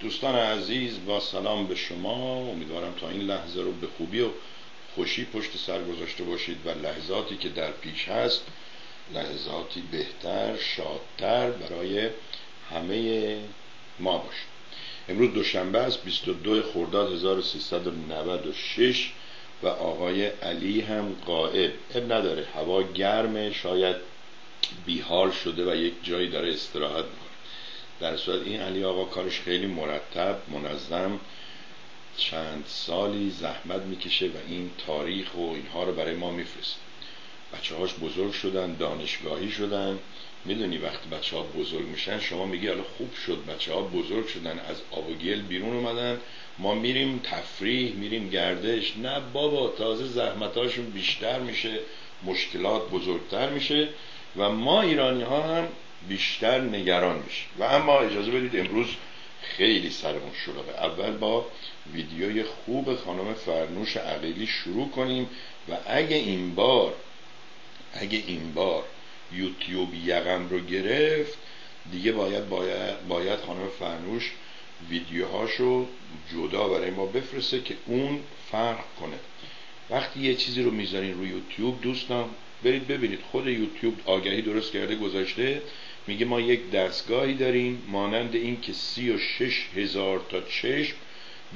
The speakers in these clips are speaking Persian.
دوستان عزیز با سلام به شما. امیدوارم تا این لحظه رو به خوبی و خوشی پشت سر گذاشته باشید و لحظاتی که در پیش هست لحظاتی بهتر شادتر برای همه ما باشه. امروز دوشنبه است 22 خرداد 1396 و آقای علی هم قائب اب نداره هوا گرمه شاید بیحال شده و یک جایی داره استراحت می‌کنه. در صورت این علی آقا کارش خیلی مرتب منظم چند سالی زحمت می‌کشه و این تاریخ و اینها رو برای ما میفرسته. بچه هاش بزرگ شدن دانشگاهی شدن. می‌دونی وقتی بچه ها بزرگ میشن شما میگی حالا خوب شد بچه ها بزرگ شدن از آب و گل بیرون اومدن. ما میریم تفریح میریم گردش. نه بابا تازه زحمتاشون بیشتر میشه مشکلات بزرگتر میشه. و ما ایرانی ها هم بیشتر نگران میشه و اما اجازه بدید امروز خیلی سرمون شلوغه. اول با ویدیوی خوب خانم فرنوش عقیلی شروع کنیم و اگه این بار اگه این بار یوتیوب یقم رو گرفت دیگه باید باید, باید خانم فرنوش ویدیوهاشو جدا برای ما بفرسته که اون فرق کنه. وقتی یه چیزی رو می‌ذارین روی یوتیوب دوستان برید ببینید خود یوتیوب آگهی درست کرده گذاشته میگه ما یک دستگاهی داریم مانند این که سی و شش هزار تا چشم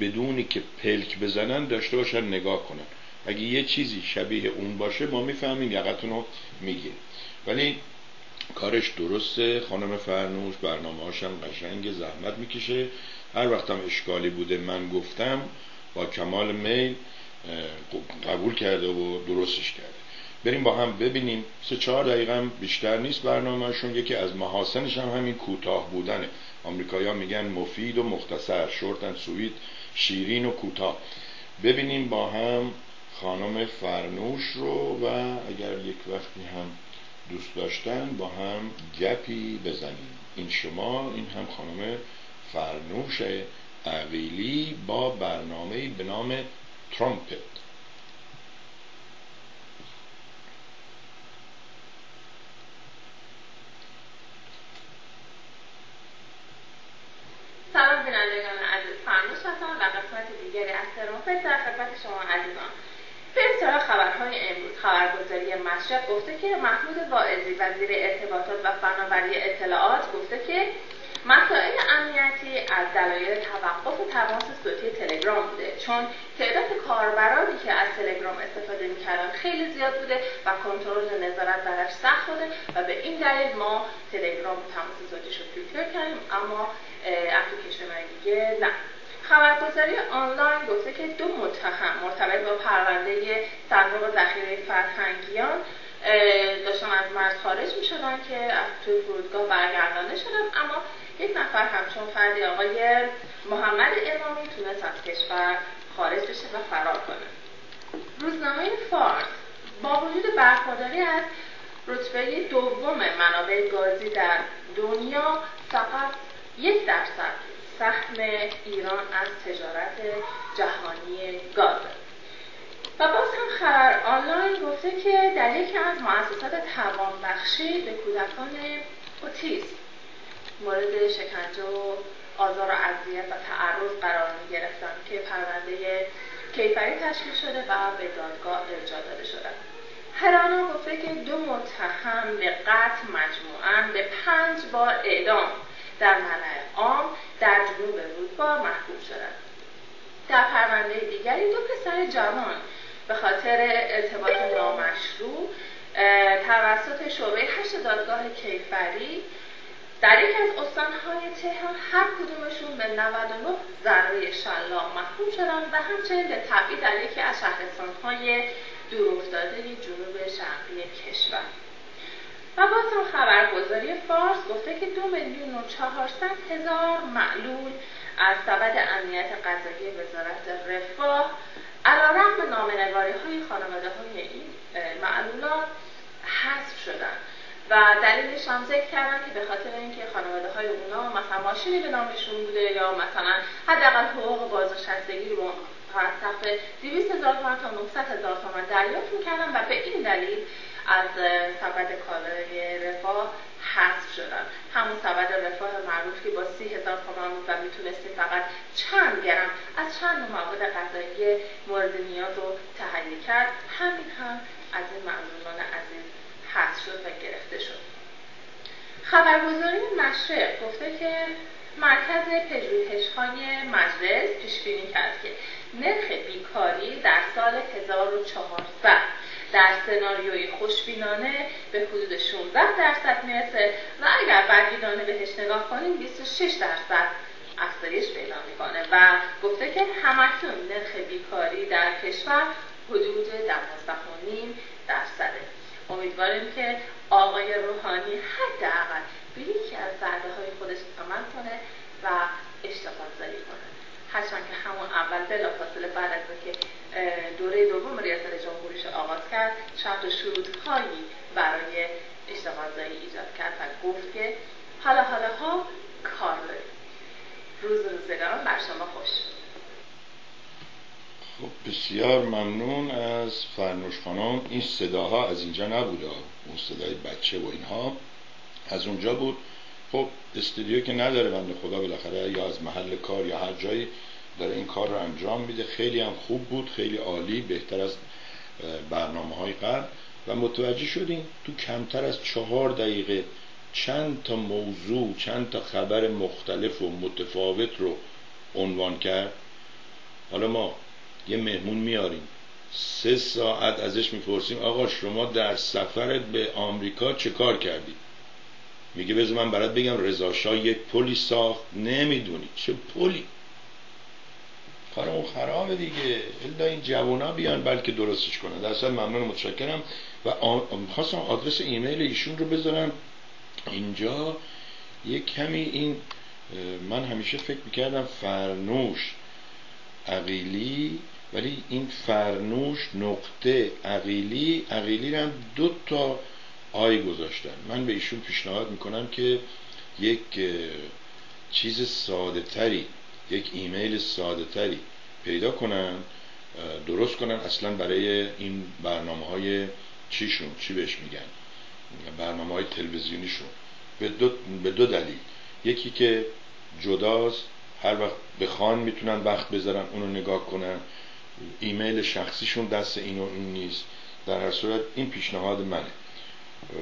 بدونی که پلک بزنن داشته باشن نگاه کنن. اگه یه چیزی شبیه اون باشه ما می‌فهمیم یقتون رو می‌گیریم. ولی کارش درسته. خانم فرنوش برنامه هاشم قشنگ زحمت می‌کشه. هر وقتم اشکالی بوده من گفتم با کمال میل قبول کرده و درستش کرده. بریم با هم ببینیم. سه چهار دقیقه بیشتر نیست برنامهشون. یکی از محاسنش هم همین کوتاه بودنه. آمریکایی‌ها میگن مفید و مختصر. شورتن سویت شیرین و کوتاه. ببینیم با هم خانم فرنوش رو و اگر یک وقتی هم دوست داشتن با هم گپی بزنیم. این شما این هم خانم فرنوش عقیلی با برنامه به نام ترامپت سلام بینندگان عزیز فرنوش هستم و قسمت دیگری از ترامپت در خدمت شما عزیزان بریم سراغ خبرهای امروز خبرگزاری مشرق گفته که محمود واعظی وزیر ارتباطات و فناوری اطلاعات گفته که مسائل امنیتی از دلایل توقف تماس صوتی تلگرام بوده. چون تعداد کاربرانی که از تلگرام استفاده می‌کردن خیلی زیاد بوده و کنترل و نظارت برش سخت بوده و به این دلیل ما تلگرام تماس صوتیش رو فیلتر کردیم اما اپلیکیشن دیگه نه. خبرگزاری آنلاین گفته که دو متهم مرتبط با پرونده صندوق ذخیره فرهنگیان داشتن از مرز خارج می شدن که از توی فرودگاه برگردانده شدن. اما یک نفر همچون فردی آقای محمد امامی تونست از کشور خارج بشه و فرار کنه. روزنامه فارس با وجود برخورداری از رتبه دوم منابع گازی در دنیا فقط یک درصد سهم ایران از تجارت جهانی گاز. و باز هم خبر آنلاین گفته که در یکی از مؤسسات توانبخشی به کودکان اوتیسم مورد شکنجه و آزار و اذیت و تعرض قرار می گرفتن که پرونده کیفری تشکیل شده و به دادگاه ارجاع داده شده. هرانا گفته که دو متهم به قتل مجموعا به پنج بار اعدام در ملع عام در جنوب رودبار محکوم شدند. در پرونده دیگری دو پسر جوان به خاطر ارتباط نامشروع توسط شعبه هشت دادگاه کیفری در یکی از استانهای تهران هر کدومشون به 99 ذره شلاق محکوم شدند و همچنین به تبعید در یکی از شهرستانهای دورافتاده جنوب شرقی کشور. و باز هم خبرگزاری فارس گفته که دو میلیون و چهارصد هزار معلول از سبد امنیت غذایی وزارت رفاه علیرغم نامنگاری های خانواده های این معلولات حذف شدن و دلیلش هم ذکر کردن که به خاطر اینکه خانواده های اونا مثلا ماشینی به نامشون بوده یا مثلا حداقل حقوق بازنشستگی رو از سقف 200 هزار تومن تا 900 هزار تومن دریافت می‌کردن و به این دلیل از سبد کالای رفاه حذف شدن همون سبد رفاه معروف که با سی هزار تومان بود و می‌تونستیم فقط چند گرم از چند مواد غذایی مورد نیاز رو تهیه کرد. همین هم از این معلومان عزیز حذف شد و گرفته شد. خبرگزاری نشر گفته که مرکز پژوهش‌های مجلس پیش بینی کرد که نرخ بیکاری در سال 1400 در سناریوی خوشبینانه به حدود 16 درصد می‌رسه و اگر برگیرانه بهش نگاه کنیم 26 درصد افزایش پیدا می‌کنه و گفته که همکنون نرخ بیکاری در کشور حدود 12.5 درصده. امیدواریم که آقای روحانی حداقل به یکی از وعده های خودش عمل کنه و اشتغال زایی کنه. هرچند که همون اول بلافاصله بعد از اینکه دوره دوم ریاست جمهوریش آغاز کرد شرط و شروطهایی برای اشتغال زایی ایجاد کرد و گفت که حالا حالا ها کار روز روزگاران بر شما خوش. خب بسیار ممنون از فرنوش خانم. این صداها از اینجا نبوده. اون صدای بچه و اینها از اونجا بود. خب استودیو که نداره بنده خدا بالاخره یا از محل کار یا هر جایی داره این کار رو انجام میده. خیلی هم خوب بود خیلی عالی بهتر از برنامه های قبل. و متوجه شدیم تو کمتر از چهار دقیقه چند تا موضوع چند تا خبر مختلف و متفاوت رو عنوان کرد. حالا ما یه مهمون میاریم. سه ساعت ازش می‌پرسیم آقا شما در سفرت به آمریکا چه کار کردی؟ میگه بذار من برات بگم رضا یک پلی ساخت. نمی‌دونی. چه پلی؟ کار اون خرابه دیگه. الا این جوونا بیان بلکه درستش کنن. در ممنون متشکرم. و خواستم آدرس ایمیل ایشون رو بذارم. اینجا یه کمی این من همیشه فکر می‌کردم فرنوش عقیلی ولی این فرنوش نقطه عقیلی عقیلی هم دو تا آی گذاشتن. من به ایشون پیشنهاد می‌کنم که یک چیز ساده تری یک ایمیل ساده تری پیدا کنن درست کنن. اصلا برای این برنامه های چیشون چی بهش میگن؟ برنامه های تلویزیونیشون. به دو, به دو دلیل. یکی که جداست هر وقت بخوان می‌تونن وقت بذارن اونو نگاه کنن. ایمیل شخصیشون دست این و این نیست. در هر صورت این پیشنهاد منه.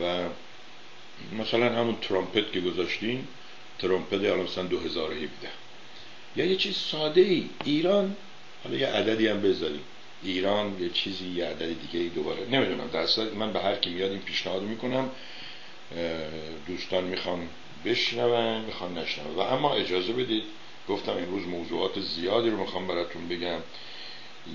و مثلا همون ترامپت که گذاشتین ترامپت حالا مثلا 2017 یا یه چیز ساده ای ایران حالا یه عددی هم بذاریم. ایران یه چیزی یه عدد دیگه دوباره. نمی‌دونم در من به هر کی میاد این پیشنهاد می‌کنم دوستان می‌خوان بشنون می‌خوان نشنون. و اما اجازه بدید گفتم امروز موضوعات زیادی رو می‌خوام براتون بگم.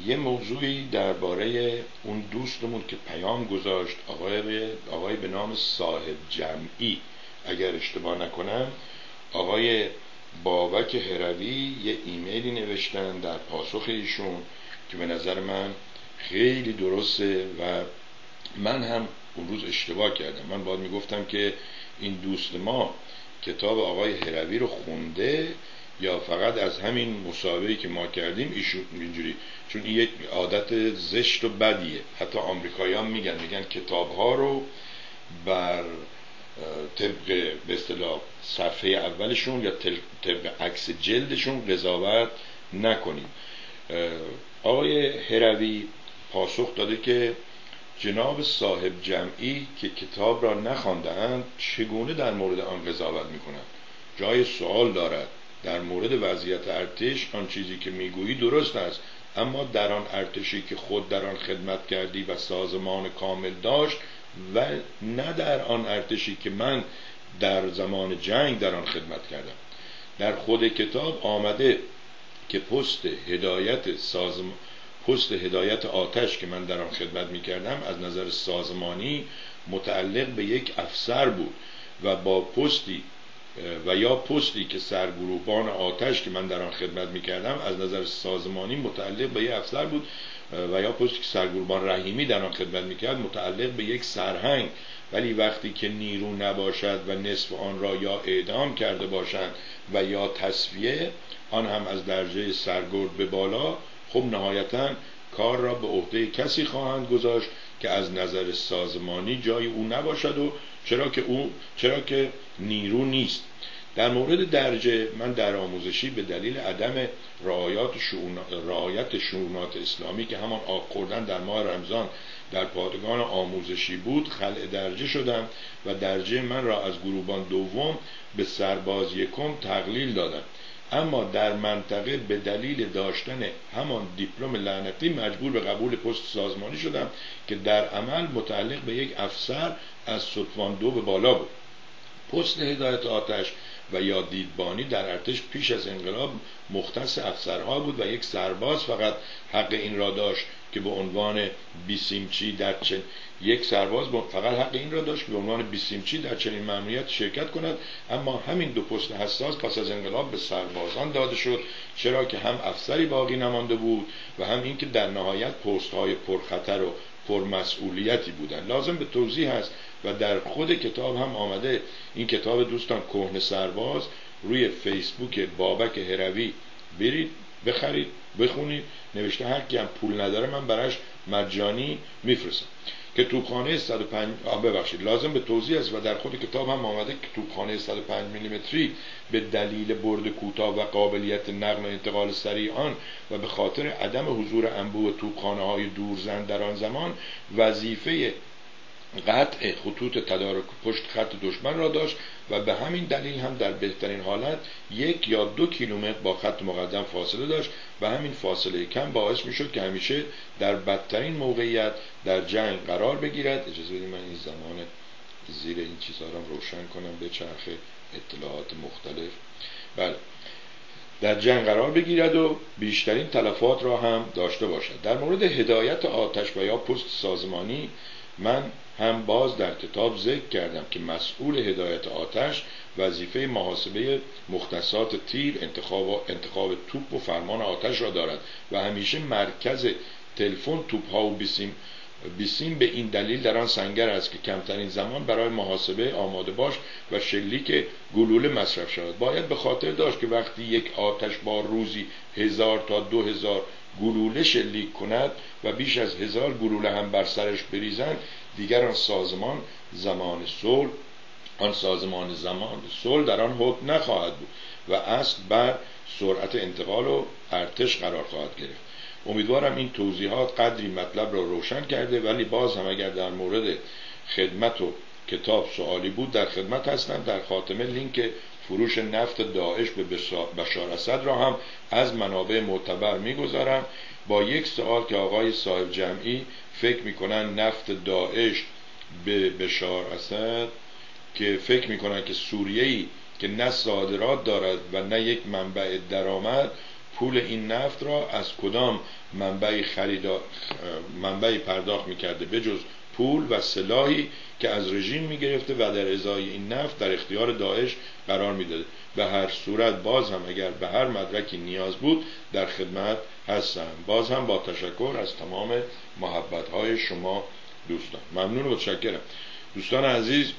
یه موضوعی درباره اون دوستمون که پیام گذاشت آقای, آقای به نام صاحب جمعی. اگر اشتباه نکنم آقای بابک هروی یه ایمیلی نوشتن در پاسخ ایشون که به نظر من خیلی درسته و من هم اون روز اشتباه کردم. من باید می‌گفتم که این دوست ما کتاب آقای هروی رو خونده یا فقط از همین مسابقه که ما کردیم ایشون اینجوری چون این یک عادت زشت و بدیه. حتی آمریکایان میگن میگن کتاب ها رو بر طبق به اصطلاح صفحه اولشون یا طبق عکس جلدشون قضاوت نکنیم. آقای هروی پاسخ داده که جناب صاحب جمعی که کتاب را نخواندهاند چگونه در مورد آن قضاوت می‌کنند؟ جای سوال دارد. در مورد وضعیت ارتش آن چیزی که می‌گویی درست است. اما در آن ارتشی که خود در آن خدمت کردی و سازمان کامل داشت و نه در آن ارتشی که من در زمان جنگ در آن خدمت کردم. در خود کتاب آمده که پست هدایت سازمان پست هدایت آتش که من در آن خدمت می کردم از نظر سازمانی متعلق به یک افسر بود و با پستی و یا پستی که سرگروهبان آتش که من در آن خدمت می کردم از نظر سازمانی متعلق به یک افسر بود و یا پستی که سرگروهبان رحیمی در آن خدمت می کرد متعلق به یک سرهنگ. ولی وقتی که نیرو نباشد و نصف آن را یا اعدام کرده باشند و یا تصفیه آن هم از درجه سرگرد به بالا خب نهایتا کار را به عهده کسی خواهند گذاشت که از نظر سازمانی جای او نباشد و چرا که او چرا که نیرو نیست. در مورد درجه من در آموزشی به دلیل عدم رعایت رعایت شونات اسلامی که همان آب در ماه رمضان در پادگان آموزشی بود خلع درجه شدم و درجه من را از گروبان دوم به سرباز یکم تقلیل دادم. اما در منطقه به دلیل داشتن همان دیپلم لعنتی مجبور به قبول پست سازمانی شدم که در عمل متعلق به یک افسر از سطفان دو به بالا بود. پست هدایت آتش و یا دیدبانی در ارتش پیش از انقلاب مختص افسرها بود و یک سرباز فقط حق این را داشت که به عنوان بیسیمچی در چن... یک سرباز فقط حق این را داشت که به عنوان بیسیمچی در چنین ممنوعیت شرکت کند اما همین دو پست حساس پس از انقلاب به سربازان داده شد چرا که هم افسری باقی نمانده بود و هم اینکه در نهایت پست های پرخطر و پرمسئولیتی بودن لازم به توضیح هست و در خود کتاب هم آمده این کتاب دوستان کهن سرباز روی فیسبوک بابک هروی برید بخرید. بخونید نوشته هر کی پول نداره من براش مجانی میفرستم. که توپخانه 105 آه ببخشید. لازم به توضیح است و در خود کتاب هم آمده که توپخانه 105 میلیمتری به دلیل برد کوتاه و قابلیت نقل و انتقال سریع آن و به خاطر عدم حضور انبوه توپخانه های دورزن در آن زمان وظیفه قطع خطوط تدارک پشت خط دشمن را داشت و به همین دلیل هم در بهترین حالت یک یا دو کیلومتر با خط مقدم فاصله داشت و همین فاصله کم باعث می‌شد که همیشه در بدترین موقعیت در جنگ قرار بگیرد. اجازه بدید من این زمان زیر این چیزها را روشن کنم به چرخ اطلاعات مختلف. بله. در جنگ قرار بگیرد و بیشترین تلفات را هم داشته باشد. در مورد هدایت آتش و یا پست سازمانی من هم باز در کتاب ذکر کردم که مسئول هدایت آتش وظیفه محاسبه مختصات تیر انتخاب, انتخاب توپ و فرمان آتش را دارد و همیشه مرکز تلفن توپ ها و بیسیم بیسیم به این دلیل در آن سنگر است که کمترین زمان برای محاسبه آماده باش و شلیک گلوله مصرف شود. باید به خاطر داشت که وقتی یک آتش با روزی هزار تا دو هزار گلوله شلیک کند و بیش از هزار گلوله هم بر سرش بریزند دیگر آن سازمان زمان صلح آن سازمان زمان صلح در آن حکم نخواهد بود و اصل بر سرعت انتقال و ارتش قرار خواهد گرفت. امیدوارم این توضیحات قدری مطلب را روشن کرده ولی باز هم اگر در مورد خدمت و کتاب سوالی بود در خدمت هستم. در خاتمه لینک فروش نفت داعش به بشار اسد را هم از منابع معتبر می‌گذارم. با یک سوال که آقای صاحب جمعی فکر می‌کنن نفت داعش به بشار اسد که فکر می‌کنن که سوریه‌ای که نه صادرات دارد و نه یک منبع درآمد پول این نفت را از کدام منبعی خریدا منبعی پرداخت می‌کرده؟ بجز پول و سلاحی که از رژیم می‌گرفته و در ازای این نفت در اختیار داعش قرار می‌داده. به هر صورت باز هم اگر به هر مدرکی نیاز بود در خدمت هستم باز هم با تشکر از تمام محبت های شما دوستان. ممنون و متشکرم. دوستان عزیز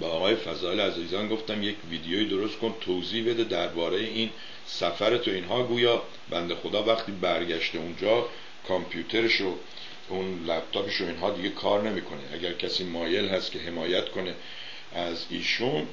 با آقای فضایل عزیزان گفتم یک ویدیوی درست کن توضیح بده درباره این سفر تو اینها. گویا بنده خدا وقتی برگشته اونجا کامپیوترش و اون لپتاپش و اینها دیگه کار نمی‌کنه. اگر کسی مایل هست که حمایت کنه از ایشون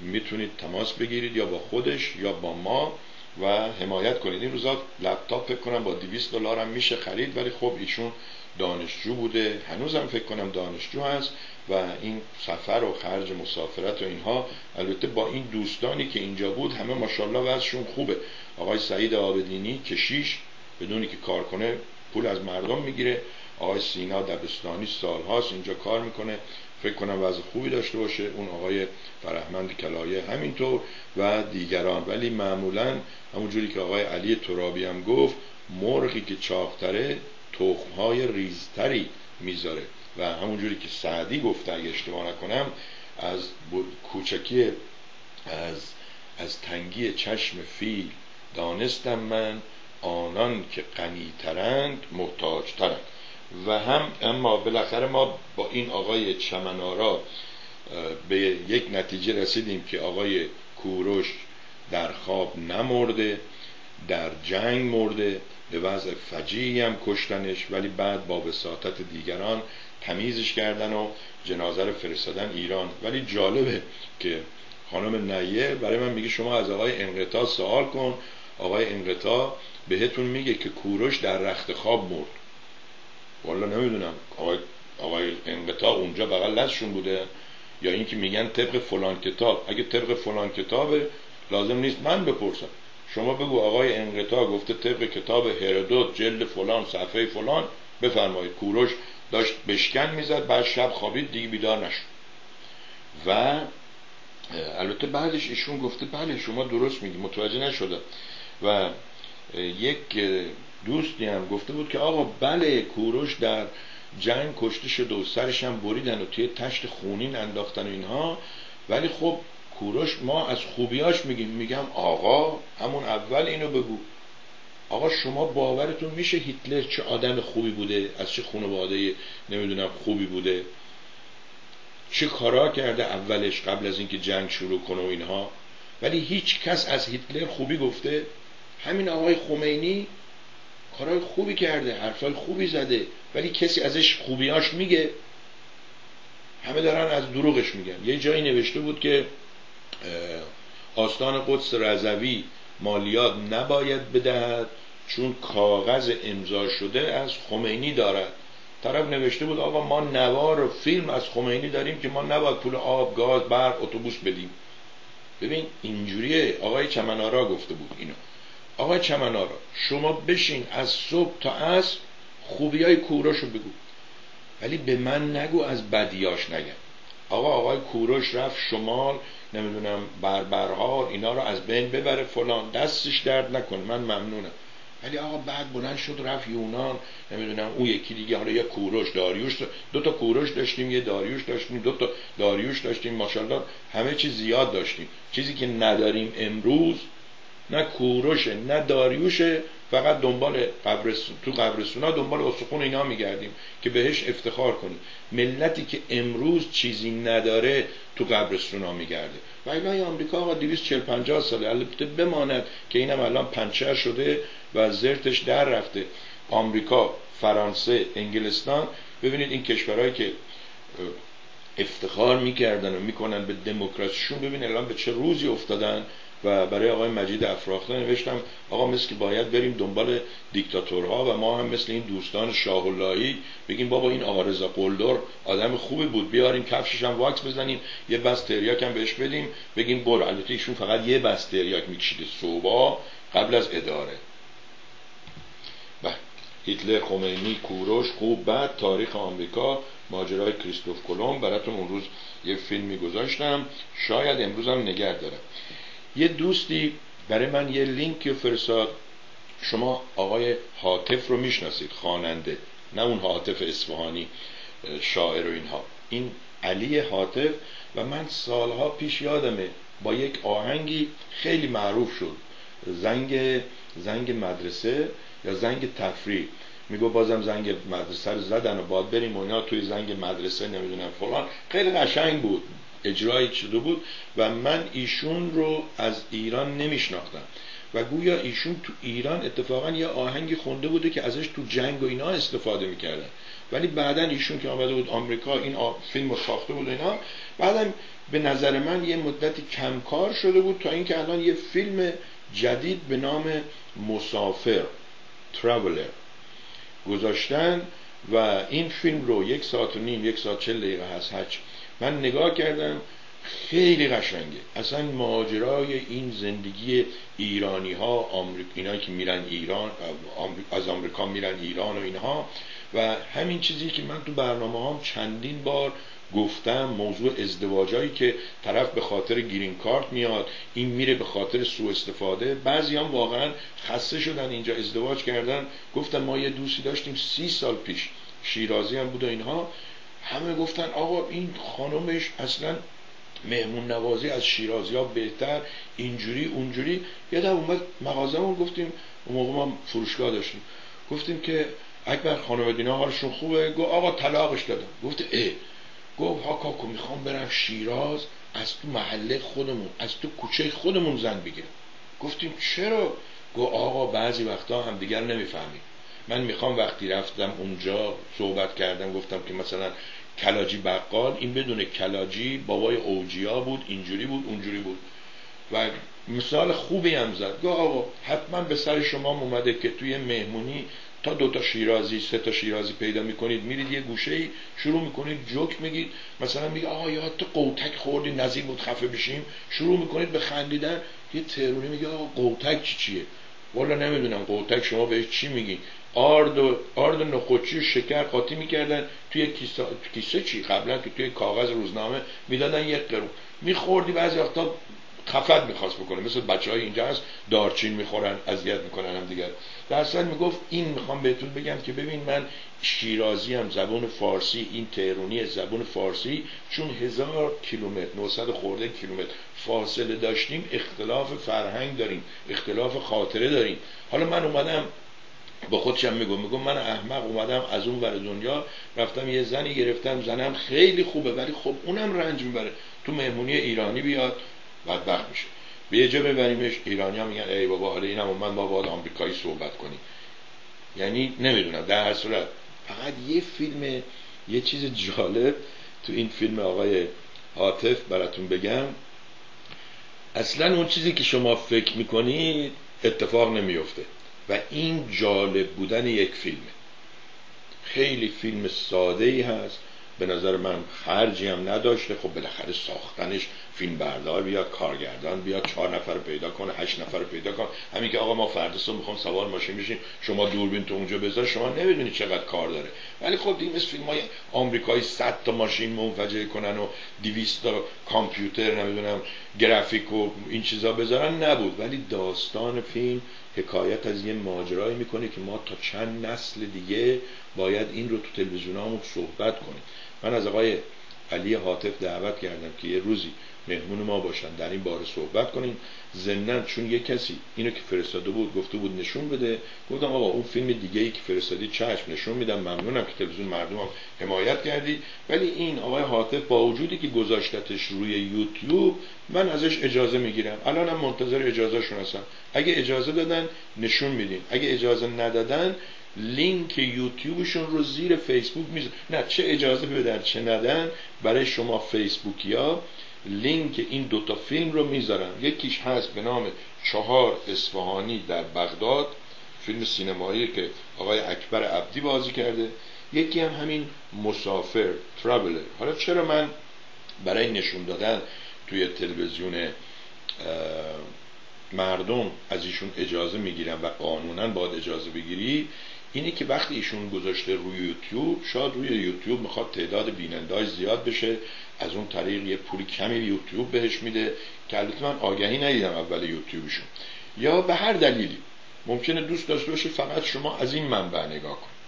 می‌تونید تماس بگیرید یا با خودش یا با ما. و حمایت کنید این روزا لپتاپ فکر کنم با 200 دلار هم میشه خرید ولی خب ایشون دانشجو بوده. هنوزم فکر کنم دانشجو هست و این سفر و خرج مسافرت و اینها. البته با این دوستانی که اینجا بود همه ماشاءالله وضعشون خوبه. آقای سعید آبدینی کشیش بدونی که کار کنه پول از مردم می‌گیره. آقای سینا دبستانی سالهاست اینجا کار می‌کنه. فکر کنم وضع خوبی داشته باشه. اون آقای فرهمند کلایه همینطور و دیگران. ولی معمولا همونجوری که آقای علی ترابی هم گفت مرغی که چاقتره تخمهای ریزتری می‌ذاره. و همونجوری که سعدی گفته اگه اشتباه نکنم از کوچکی از از تنگی چشم فیل دانستم من آنان که غنیترند محتاجترند. و هم اما بالاخره ما با این آقای چمنارا به یک نتیجه رسیدیم که آقای کوروش در خواب نمرده در جنگ مرده به وضع فجیعی هم کشتنش ولی بعد با وساطت دیگران تمیزش کردن و جنازه رو فرستادن ایران. ولی جالبه که خانم نیه برای من میگه شما از آقای انقطاع سوال کن. آقای انقطاع بهتون میگه که کوروش در رخت خواب مرد. والا نمی‌دونم. آقای, آقای انقطاع اونجا بغل دستشون بوده؟ یا اینکه میگن طبق فلان کتاب. اگه طبق فلان کتابه لازم نیست من بپرسم. شما بگو آقای انقطاع گفته طبق کتاب هرودوت جلد فلان صفحه فلان. بفرمایید. کوروش داشت بشکن می‌زد بعد شب خوابید دیگه بیدار نشد. و البته بعدش ایشون گفته بله شما درست میگی متوجه نشده و یک دوستی هم گفته بود که آقا بله کوروش در جنگ کشته شده و سرش هم بریدن و توی تشت خونین انداختن و اینها. ولی خب کوروش ما از خوبیاش میگیم میگم آقا همون اول اینو بگو. آقا شما باورتون میشه هیتلر چه آدم خوبی بوده؟ از چه خانواده نمی‌دونم خوبی بوده؟ چه کارا کرده اولش قبل از اینکه جنگ شروع کنه و اینها؟ ولی هیچ کس از هیتلر خوبی گفته؟ همین آقای خمینی کارهای خوبی کرده حرفای خوبی زده ولی کسی ازش خوبیاش میگه. همه دارن از دروغش میگن. یه جایی نوشته بود که آستان قدس رضوی مالیات نباید بدهد چون کاغذ امضا شده از خمینی دارد. طرف نوشته بود آقا ما نوار و فیلم از خمینی داریم که ما نباید پول آب گاز برق اتوبوس بدیم. ببین اینجوریه. آقای چمنارا گفته بود اینو. آقای چمنارا شما بشین از صبح تا عصر خوبی های کوروش رو بگو. ولی به من نگو از بدیاش نگم. آقا آقای کوروش رفت شمال نمی‌دونم بربرها اینا رو از بین ببره فلان. دستش درد نکن من ممنونم. ولی آقا بعد بلند شد رفت یونان. نمی‌دونم اون یکی دیگه حالا یه کوروش داریوش. دو تا کوروش داشتیم یه داریوش داشتیم دو تا داریوش داشتیم. ماشاءالله همه چیز زیاد داشتیم. چیزی که نداریم امروز نه کوروشه نه داریوشه فقط دنبال قبرستون تو قبرستونا دنبال استخون اینا میگردیم که بهش افتخار کنیم. ملتی که امروز چیزی نداره تو قبرستونا میگرده. و اینا آمریکا آقا 240 50 ساله. البته بماند که اینم الان پنچر شده و زرتش در رفته. آمریکا فرانسه انگلستان. ببینید این کشورهایی که افتخار می‌کردن و می‌کنن به دموکراسیشون ببینید الان به چه روزی افتادن. و برای آقای مجید افراخته نوشتم آقا مثل که باید بریم دنبال دیکتاتورها و ما هم مثل این دوستان شاه اللهی بگیم بابا این آقا رضا قلدر آدم خوبی بود بیاریم کفشش هم واکس بزنیم یه بس تریاک هم بهش بدیم بگیم برو. البته ایشون فقط یه بس تریاک میکشیده صوبا قبل از اداره. هیتلر خمینی کوروش خوب بعد تاریخ آمریکا ماجرای کریستوف کلم براتون اون روز یه فیلمی گذاشتم. شاید امروز هم نگه دارم. یه دوستی برای من یه لینک فرستاد. شما آقای حاطف رو می‌شناسید خواننده نه اون حاطف اصفهانی شاعر و اینها. این علی حاطف و من سالها پیش یادمه با یک آهنگی خیلی معروف شد. زنگ زنگ مدرسه یا زنگ تفریح. میگو بازم زنگ مدرسه رو زدن و باید بریم و توی زنگ مدرسه نمی‌دونم فلان. خیلی قشنگ بود. اجرایی شده بود و من ایشون رو از ایران نمیشناختم. و گویا ایشون تو ایران اتفاقا یه آهنگی خونده بوده که ازش تو جنگ و اینا استفاده می‌کردن. ولی بعدا ایشون که آمده بود آمریکا این فیلم رو ساخته بود اینا بعدا به نظر من یه مدتی کمکار شده بود تا اینکه الان یه فیلم جدید به نام مسافر ترافلر گذاشتن و این فیلم رو یک ساعت و نیم یک ساعت چل دقیقه هست هچ من نگاه کردم خیلی قشنگه. اصلا ماجرای این زندگی ایرانی ها آمریک... که میرن ایران از آمریکا میرن ایران و اینها. و همین چیزی که من تو برنامه هم چندین بار گفتم موضوع ازدواجایی که طرف به خاطر گرین کارت میاد این میره به خاطر سوء استفاده. بعضی هم واقعا خسته شدن اینجا ازدواج کردن. گفتم ما یه دوستی داشتیم سی سال پیش. شیرازی هم بود و اینها. همه گفتن آقا این خانمش اصلا مهمون نوازی از شیرازی ها بهتر اینجوری اونجوری. یه در اومد مغازمون گفتیم اون موقع ما فروشگاه داشتیم. گفتیم که اکبر خانم دینا حالشون خوبه؟ گفت آقا طلاقش دادم. گفت اه. گفت ها کاکو می‌خوام برم شیراز از تو محله خودمون از تو کوچه خودمون زن بگیرم. گفتیم چرا؟ گفت آقا بعضی وقتا هم دیگر نمی‌فهمیم من می‌خوام وقتی رفتم اونجا صحبت کردم گفتم که مثلا کلاجی بقال این بدون کلاجی بابای اوجیا بود اینجوری بود اونجوری بود. و مثال خوبی هم زد. گفت آقا حتما به سر شما اومده که توی مهمونی تا دو تا شیرازی سه تا شیرازی پیدا می‌کنید میرید یه گوشه ای شروع می‌کنید جوک میگید. مثلا میگه آقا یا تو قوتک خوردی نزدیک بود خفه بشیم. شروع می‌کنید به خندیدن. یه ترونی میگه آقا قوتک چی چیه؟ والا نمی‌دونم قوتک شما بهش چی میگی آرد و آرد نخودچی و شکر قاطی می‌کردن. توی کیسه, کیسه چی؟ قبلا که توی کاغذ روزنامه می‌دادن یک قرون. میخوردی بعضی وقتا خفت می‌خواست بکنه. مثل بچه های اینجا هست دارچین می‌خورن اذیت می‌کنن هم دیگر. در اصل می‌گفت این می‌خوام بهتون بگم که ببین من شیرازی هم زبان فارسی این تهرونی زبان فارسی چون هزار کیلومتر 900 خورده کیلومتر فاصله داشتیم اختلاف فرهنگ داریم اختلاف خاطره داریم. حالا من اومدم با خودشم میگم میگم من احمق اومدم از اون ور دنیا رفتم یه زنی گرفتم زنم خیلی خوبه ولی خب اونم رنج می‌بره. تو مهمونی ایرانی بیاد بدبخت میشه. به یه جا ببریمش ایرانی ها میگن ای بابا حالا اینم من با باید آمریکایی صحبت کنیم. یعنی نمی‌دونم در هر صورت. فقط یه فیلم یه چیز جالب تو این فیلم آقای حاطف براتون بگم. اصلا اون چیزی که شما فکر می‌کنید اتفاق نمیفته و این جالب بودن یک فیلمه خیلی فیلم ساده ای هست. به نظر من خرجی هم نداشته. خب بالاخره ساختنش فیلم بردار بیا کارگردان بیا چهار نفر پیدا کنه هشت نفر پیدا کن. همین که آقا ما صبح می‌خوام سوار ماشین بشیم شما دوربین تو اونجا بذار شما نمی‌دونید چقدر کار داره. ولی خب این مثل فیلم های آمریکایی 100 تا ماشین منفجر کنن و 200 تا کامپیوتر نمی‌دونم گرافیک و این چیزا بذارن. نبود. ولی داستان فیلم حکایت از یه ماجرایی می‌کنه که ما تا چند نسل دیگه باید این رو تو تلویزیونامون صحبت کنیم. من از آقای علی حاطف دعوت کردم که یه روزی مهمون ما باشن. در این باره صحبت کنیم. ضمنا چون یه کسی اینو که فرستاده بود گفته بود نشون بده. گفتم آقا اون فیلم دیگه ای که فرستادی چشم نشون میدم. ممنونم که تلویزیون مردم حمایت کردی. ولی این آقای حاطف با وجودی که گذاشتتش روی یوتیوب من ازش اجازه می‌گیرم. الانم منتظر اجازه شون هستم. اگه اجازه دادن نشون میدیم اگه اجازه ندادن لینک یوتیوبشون رو زیر فیسبوک میز نه چه اجازه بدن چه ندن برای شما فیسبوکیا. لینک این دوتا فیلم رو می‌ذارم یکیش هست به نام چهار اصفهانی در بغداد فیلم سینمایی که آقای اکبر عبدی بازی کرده. یکی هم همین مسافر ترابلر. حالا چرا من برای نشون دادن توی تلویزیون مردم از ایشون اجازه می‌گیرم و قانونا باید اجازه بگیری؟ اینه که وقتی ایشون گذاشته روی یوتیوب شاید روی یوتیوب می‌خواد تعداد بیننداش زیاد بشه از اون طریق یه پولی کمی یوتیوب بهش میده که البته من آگهی ندیدم اول یوتیوبشون. یا به هر دلیلی ممکنه دوست داشته باشه فقط شما از این منبع نگاه کنید.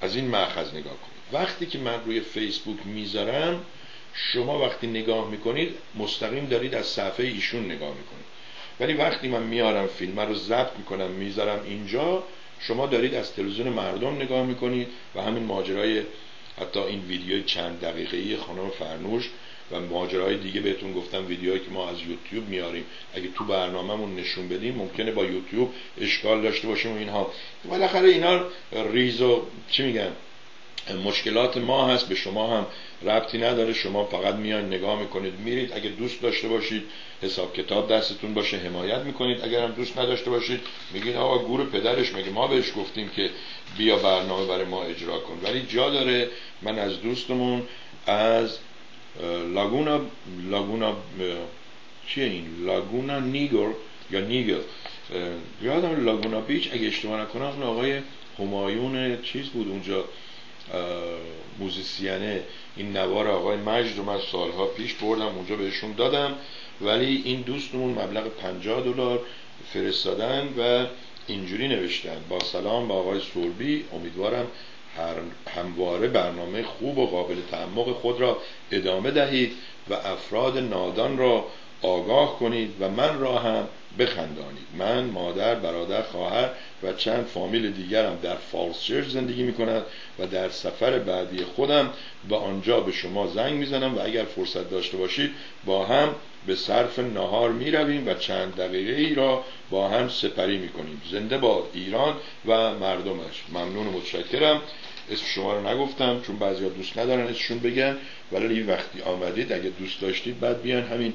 از این مأخذ نگاه کنید. وقتی که من روی فیسبوک می‌ذارم شما وقتی نگاه می‌کنید مستقیم دارید از صفحه ایشون نگاه می‌کنید. ولی وقتی من میارم فیلم رو ضبط می‌کنم می‌ذارم اینجا شما دارید از تلویزیون مردم نگاه می‌کنید و همین ماجرای حتی این ویدیوی چند دقیقه‌ای خانم فرنوش و ماجراهای دیگه بهتون گفتم ویدیوهایی که ما از یوتیوب میاریم اگه تو برنامهمون نشون بدیم ممکنه با یوتیوب اشکال داشته باشیم و اینها. بالاخره اینا ریز و چی میگن؟ مشکلات ما هست به شما هم ربطی نداره. شما فقط میان نگاه می‌کنید میرید. اگه دوست داشته باشید حساب کتاب دستتون باشه حمایت می‌کنید. اگر هم دوست نداشته باشید میگید آقا گور پدرش میگه ما بهش گفتیم که بیا برنامه برای ما اجرا کن. ولی جا داره. من از دوستمون از لاگونا لاگونا چیه این؟ لاگونا نیگر یا نیگل. یادم لاگونا بیچ اگه اشتباه نکنم آقای همایون چیز بود اونجا. موزیسیانه این نوار آقای مجد رو من سالها پیش بردم اونجا بهشون دادم. ولی این دوستمون مبلغ 50 دلار فرستادن و اینجوری نوشتن. با سلام با آقای سوربی امیدوارم هر همواره برنامه خوب و قابل تعمق خود را ادامه دهید و افراد نادان را آگاه کنید و من را هم بخندانید. من مادر برادر خواهر و چند فامیل دیگرم در فالسچرچ زندگی می کند و در سفر بعدی خودم به آنجا به شما زنگ می‌زنم و اگر فرصت داشته باشید با هم به صرف نهار می رویم و چند دقیقه ای را با هم سپری می کنیم زنده با ایران و مردمش. ممنون و متشکرم. اسم شما رو نگفتم چون بعضی دوست ندارن اسمشون بگن. ولی وقتی آمدید اگه دوست داشتید بعد بیان همین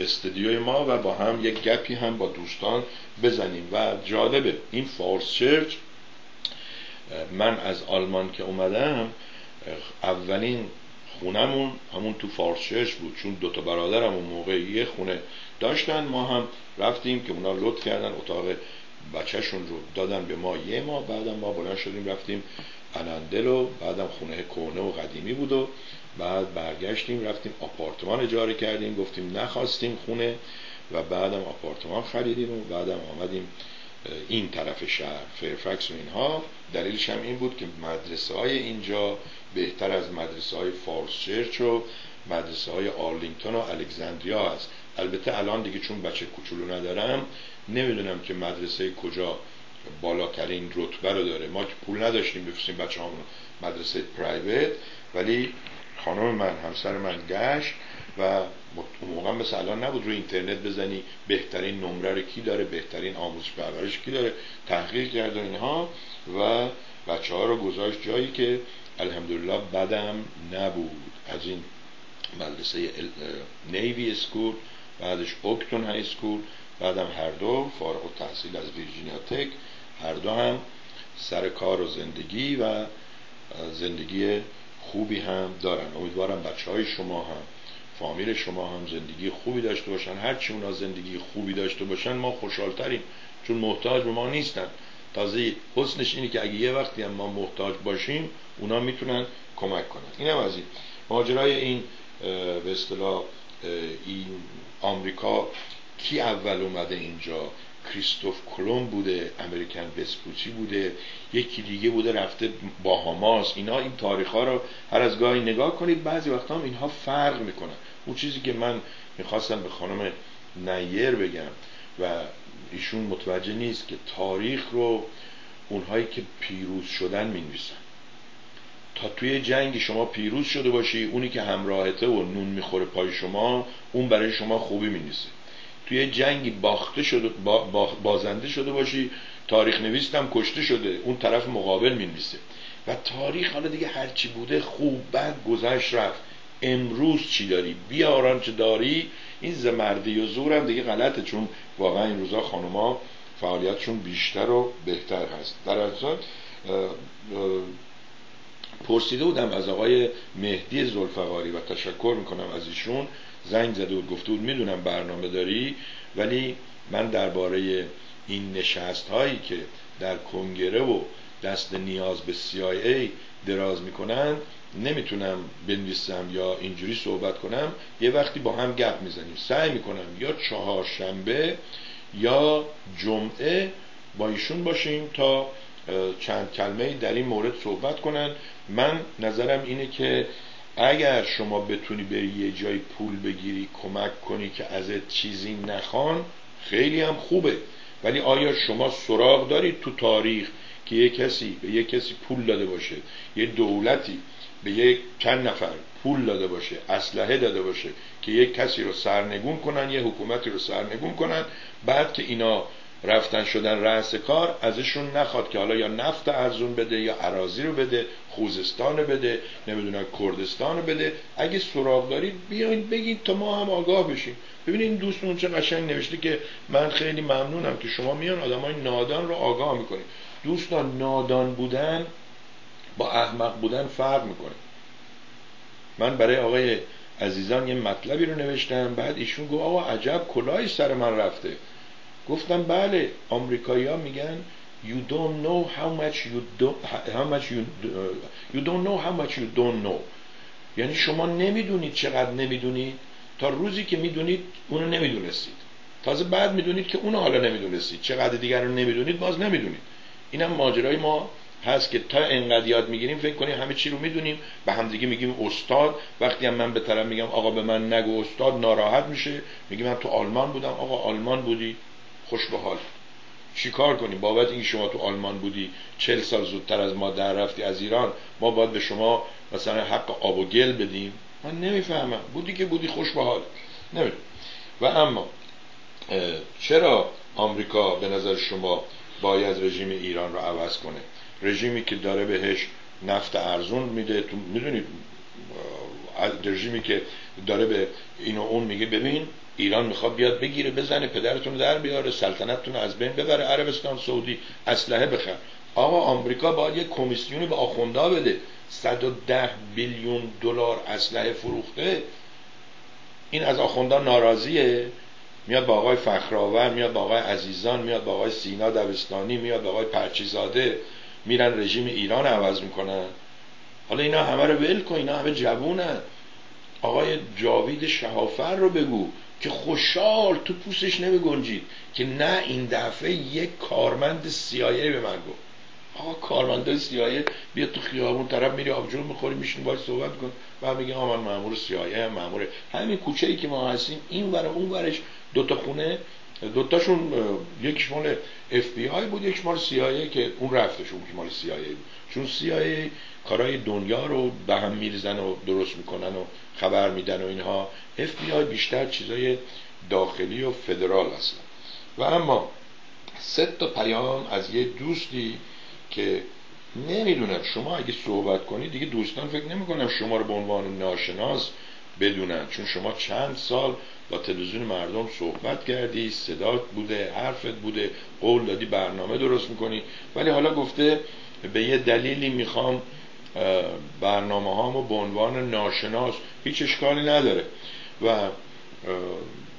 استدیوی ما و با هم یک گپی هم با دوستان بزنیم. و جالبه این فارس چرچ من از آلمان که اومدم اولین خونمون همون تو فارس بود چون دوتا برادرم اون موقع یه خونه داشتن ما هم رفتیم که اونا لطف کردن اتاق بچهشون رو دادن به ما یه ما بعدم ما بلند شدیم رفتیم انندل و بعدم خونه کهنه و قدیمی بود و بعد برگشتیم رفتیم آپارتمان اجاره کردیم گفتیم نخواستیم خونه و بعدم آپارتمان خریدیم و بعدم آمدیم این طرف شهر فیرفکس و اینها. دلیلش هم این بود که مدرسه های اینجا بهتر از مدرسه های فالز چرچ و مدرسه های آرلینگتون و الکساندریا هست. البته الان دیگه چون بچه کوچولو ندارم نمی‌دونم که مدرسه کجا بالاترین رتبه رو داره. ما که پول نداشتیم بفرستیم بچه مدرسه پرایوت ولی خانم من همسر من گشت و اون موقع مثل الان نبود روی اینترنت بزنی بهترین نمره رو کی داره بهترین آموزش پرورش کی داره تحقیق کرد اینها. و بچه ها رو گذاشت جایی که الحمدلله بدم نبود. از این مدرسه نیوی اسکول بعدش اوکتون های اسکول بعدم هر دو فارغ و تحصیل از ویرجینیا تک هر دو هم سر کار و زندگی و زندگی خوبی هم دارن. امیدوارم بچه های شما هم فامیل شما هم زندگی خوبی داشته باشن. هرچی اونا زندگی خوبی داشته باشن ما خوشحالتریم. چون محتاج به ما نیستن. تازه حسنش اینه که اگه یه وقتی هم ما محتاج باشیم اونا می‌تونن کمک کنن. اینم از این. ماجرای این به اصطلاح این آمریکا کی اول اومده اینجا؟ کریستوف کلم بوده امریکن وسپوچی بوده یکی دیگه بوده رفته باهاماس اینا این تاریخ ها رو هر از گاهی نگاه کنید بعضی وقتا هم اینها فرق می‌کنن. اون چیزی که من می‌خواستم به خانم نیر بگم و ایشون متوجه نیست که تاریخ رو اونهایی که پیروز شدن می‌نویسن. تا توی جنگ شما پیروز شده باشی اونی که همراهته و نون می‌خوره پای شما اون برای شما خوبی می‌نویسه. توی جنگی باخته شده بازنده شده باشی تاریخ نویستم کشته شده اون طرف مقابل می‌نویسه. و تاریخ حالا دیگه هرچی بوده خوب بد گذشت رفت. امروز چی داری؟ بیاران چه داری؟ این زمردی و زورم دیگه غلطه چون واقعا این روزا خانوما فعالیتشون بیشتر و بهتر هست. در اصل پرسیده بودم از آقای مهدی زلفقاری و تشکر می‌کنم از ایشون. زنگ زده بود گفته بود می‌دونم برنامه داری ولی من درباره این نشست هایی که در کنگره و دست نیاز به CIA دراز می‌کنن نمی‌تونم بنویسم یا اینجوری صحبت کنم. یه وقتی با هم گپ می‌زنیم. سعی می‌کنم یا چهارشنبه یا جمعه با ایشون باشیم تا چند کلمه در این مورد صحبت کنن. من نظرم اینه که اگر شما بتونی بری یه جای پول بگیری کمک کنی که ازت چیزی نخوان خیلی هم خوبه. ولی آیا شما سراغ دارید تو تاریخ که یه کسی به یه کسی پول داده باشه؟ یه دولتی به یک چند نفر پول داده باشه اسلحه داده باشه که یک کسی رو سرنگون کنن یه حکومتی رو سرنگون کنن بعد که اینا رفتن شدن رأس کار ازشون نخواد که حالا یا نفت ارزون بده یا عراضی رو بده خوزستان رو بده نمی‌دونم کردستان رو بده. اگه سراغ دارید بیاین بگید تا ما هم آگاه بشیم. ببینید این دوستون چه قشنگ نوشته که من خیلی ممنونم که شما میان آدمای نادان رو آگاه می‌کنید. دوستان نادان بودن با احمق بودن فرق می‌کنه. من برای آقای عزیزان یه مطلبی رو نوشتم بعد ایشون گفت آقا عجب کلاهی سر من رفته. گفتم بله آمریکایی ها میگن you don't know how much you don't how much you, you don't know how much you don't know. یعنی شما نمی‌دونید چقدر نمی‌دونید. تا روزی که می‌دونید اونو نمی‌دونستید. تازه بعد می‌دونید که اونو حالا نمی‌دونستید. چقدر دیگر رو نمی‌دونید باز نمی‌دونید. اینم ماجرای ما هست که تا انقدر یاد می‌گیریم فکر کنیم همه چی رو می‌دونیم. به همدیگه میگیم استاد. وقتی هم من به طرف میگم آقا به من نگو استاد ناراحت میشه. میگه من تو آلمان بودم. آقا آلمان بودی؟ خوش به حال. چیکار کنیم؟ بابت اینکه شما تو آلمان بودی چل سال زودتر از ما در رفتی از ایران ما باید به شما مثلا حق آب و گل بدیم. من نمی‌فهمم. بودی که بودی خوش به حال. نمی‌دونم. و اما چرا آمریکا به نظر شما باید رژیم ایران رو عوض کنه؟ رژیمی که داره بهش نفت ارزون میده تو می‌دونید رژیمی که داره به اینو اون میگه ببین ایران می‌خواد بیاد بگیره بزنه پدرتون در بیاره سلطنتتون از بین ببره عربستان سعودی اسلحه بخر آقا آمریکا باید یک کمیسیونی به آخوندا بده. 110 بیلیون دلار اسلحه فروخته. این از آخوندا ناراضیه. میاد با آقای فخرآور میاد با آقای عزیزان میاد با آقای سینا دبستانی میاد با آقای پرچیزاده. میرن رژیم ایران عوض می‌کنن. حالا اینا همه رو ول کن اینا همه جوونن. آقای جاوید شهافر رو بگو. که خوشحال تو پوستش نمی که نه این دفعه یک کارمند سیایه به من گفت. آقا کارمنده سیایه بیا تو خیابون طرف میری آبجو می‌خوری میشین باید صحبت کن. و میگه آقا من مامور سیایه مامور همین کوچه ای که ما هستیم این ور اون ورش دوتا خونه دوتاشون یکیش مال اف بی آی بود یکیش مال سیایه که اون رفتش اون مال سیایه بود. چون سیایه کارهای دنیا رو به هم میرزن و درست می‌کنن و خبر میدن و اینها آی بیشتر چیزای داخلی و فدرال هستن. و اما سه تا پیام از یه دوستی که نمی‌دونم شما اگه صحبت کنید دیگه دوستان فکر نمی‌کنم شما رو به عنوان ناشناس بدونن چون شما چند سال با تلویزیون مردم صحبت کردی صدات بوده حرفت بوده قول دادی برنامه درست می‌کنی. ولی حالا گفته به یه دلیلی می‌خوام برنامه هامو به عنوان ناشناس هیچ اشکالی نداره. و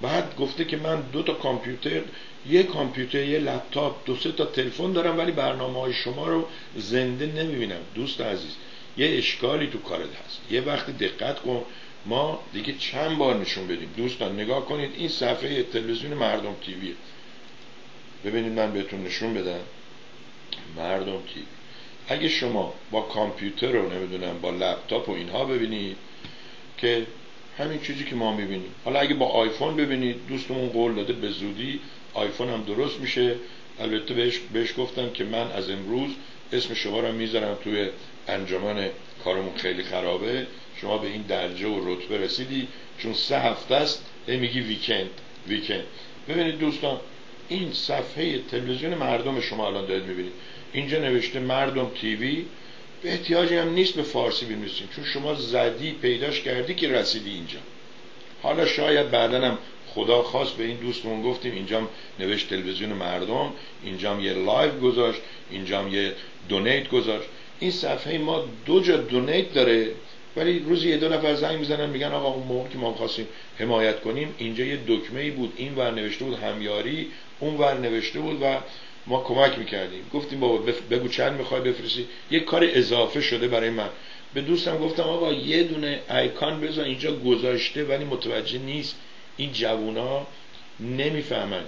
بعد گفته که من دو تا کامپیوتر یه کامپیوتر یه لپتاپ دو سه تا تلفن دارم ولی برنامه های شما رو زنده نمی‌بینم. دوست عزیز یه اشکالی تو کارت هست. یه وقتی دقت کن ما دیگه چند بار نشون بدیم. دوستان نگاه کنید این صفحه تلویزیون مردم تیویه. ببینید من بهتون نشون بدم. مردم تیوی اگه شما با کامپیوتر رو نمی‌دونم با لپتاپ و اینها ببینید که همین چیزی که ما می‌بینیم. حالا اگه با آیفون ببینید دوستمون قول داده به زودی آیفون هم درست میشه. البته بهش, بهش گفتم که من از امروز اسم شما رو می‌ذارم توی انجمن کارمون خیلی خرابه. شما به این درجه و رتبه رسیدی چون سه هفته است میگی ویکند ویکند. ببینید دوستان این صفحه تلویزیون مردم شما الان دارید می‌بینید. اینجا نوشته مردم تیوی به احتیاجی هم نیست به فارسی بنویسیم چون شما زدی پیداش کردی که رسیدی اینجا. حالا شاید بعدا هم خدا خواست به این دوستمون گفتیم اینجا نوشت تلویزیون مردم اینجا یه live گذاشت اینجا یه donate گذاشت. این صفحه ما دو جا donate داره ولی روزی یه دو نفر زنگ می‌زنن میگن آقا اون موقع که ما خواستیم حمایت کنیم اینجا یه دکمه بود این ور نوشته بود همیاری اون ور نوشته بود و ما کمک می‌کردیم. گفتیم بابا بگو چند می‌خوای بفرستی. یه کار اضافه شده برای من. به دوستم گفتم آقا یه دونه ایکان بذار اینجا گذاشته ولی متوجه نیست. این جوونا نمی‌فهمن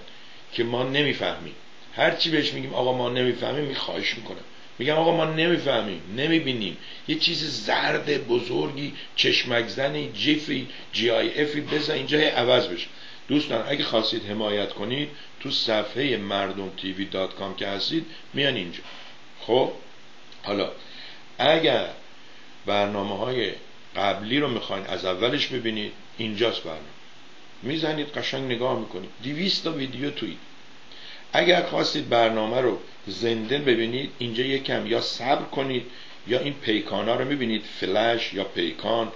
که ما نمی‌فهمیم. هرچی بهش میگیم آقا ما نمی‌فهمیم خواهش می‌کنم. میگم آقا ما نمی‌فهمیم نمی‌بینیم. یه چیز زرد بزرگی چشمک زنی GIF ی GIF ی بزن اینجا عوض بشه. دوستان اگه خواستید حمایت کنید تو صفحه مردم TV dot com که هستید میان اینجا. خب؟ حالا اگر برنامه های قبلی رو می‌خواین از اولش ببینید اینجاست برنامه. می‌زنید قشنگ نگاه می‌کنید. دیویست تا ویدیو توی. اگر خواستید برنامه رو زنده ببینید اینجا یکم یا صبر کنید یا این پیکان ها رو می‌بینید فلش یا پیکان.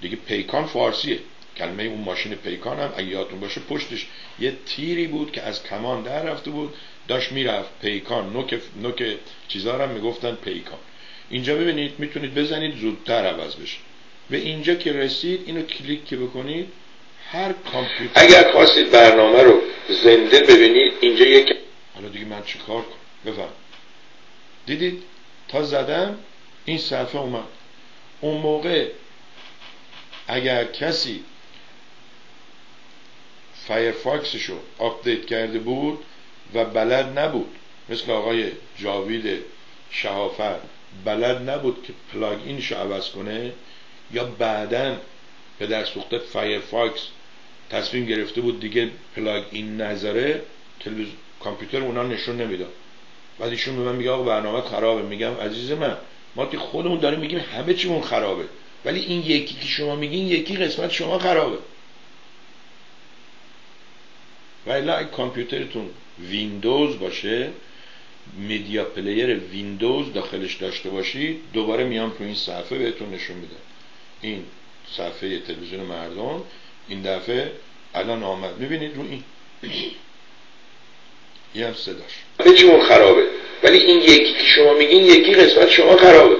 دیگه پیکان فارسیه. کلمه اون ماشین پیکان هم اگه یادتون باشه پشتش یه تیری بود که از کمان در رفته بود داشت می‌رفت پیکان نوک, نوک چیزا هم می‌گفتن پیکان. اینجا ببینید می‌تونید بزنید زودتر عوض بشه. به اینجا که رسید اینو کلیک که بکنید هر کامپیوتر اگر خواستید برنامه رو زنده ببینید اینجا یک حالا دیگه من چیکار کنم؟ بفهم دیدید؟ تا زدم این صفحه اومد. اون موقع اگر کسی Firefox ش رو update کرده بود و بلد نبود. مثل آقای جاوید شهافر بلد نبود که plugin ش رو عوض کنه یا بعدا پدرسوخته Firefox تصمیم گرفته بود دیگه plugin نذاره تلویز کامپیوتر اونا نشون نمی‌داد. بعد ایشون به من میگه آقا برنامه خرابه. میگم عزیز من ما که خودمون داریم میگیم همه چیمون خرابه. ولی این یکی که شما میگین یکی قسمت شما خرابه. و الا اگه کامپیوترتون ویندوز باشه media player ویندوز داخلش داشته باشید دوباره میام تو این صفحه بهتون نشون میدم این صفحه تلویزیون مردم این دفعه الان آمد. می‌بینید رو این. یه هم صداش شما خرابه؟ ولی این یکی که شما میگین یکی قسمت شما خرابه.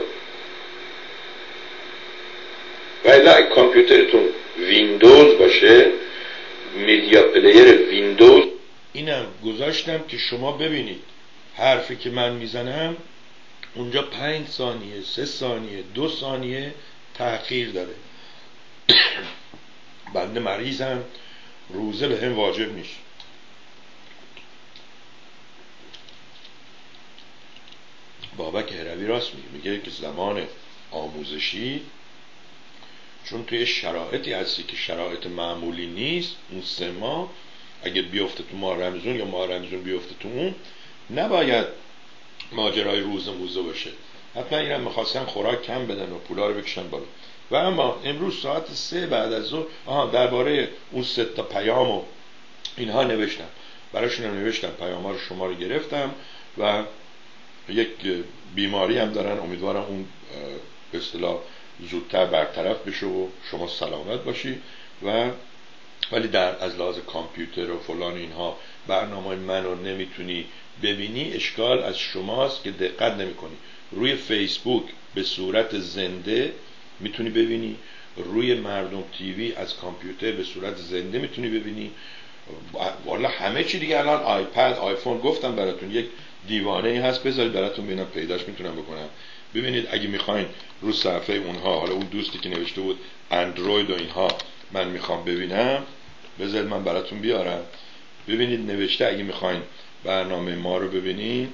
ولی اگه کامپیوترتون ویندوز باشه media player ویندوز اینم گذاشتم که شما ببینید. حرفی که من می‌زنم اونجا پنج ثانیه سه ثانیه دو ثانیه تأخیر داره. بنده مریضم. روزه به هم واجب نیست. بابک هروی راست میگه. میگه که زمان آموزشی چون توی شرایطی هستی که شرایط معمولی نیست اون سه ماه اگه بیفته تو ماه رمزون یا ماه رمزون بیفته تو اون نباید ماجرای روز موزه باشه. حتما اینم می‌خواستن خوراک کم بدن و پولا رو بکشن بالا. و اما امروز ساعت سه بعد از ظهر آها درباره اون سه تا پیام و اینها نوشتم. براشون نوشتم پیام ها رو شما رو گرفتم و یک بیماری هم دارن. امیدوارم اون به اصطلاح زودتر برطرف بشه و شما سلامت باشی و ولی در از لحاظ کامپیوتر و فلان اینها برنامه من نمی‌تونی ببینی اشکال از شماست که دقت نمی‌کنی. روی فیسبوک به صورت زنده می‌تونی ببینی. روی مردم تیوی از کامپیوتر به صورت زنده می‌تونی ببینی. والا همه چی دیگه الان آیپد آیفون گفتم براتون یک دیوانه ای هست بذارید براتون ببینم پیداش می‌تونم بکنم. ببینید اگه می‌خواین رو صفحه اونها حالا اون دوستی که نوشته بود اندروید و اینها من می‌خوام ببینم بذارید من براتون بیارم. ببینید نوشته اگه می‌خواین برنامه ما رو ببینید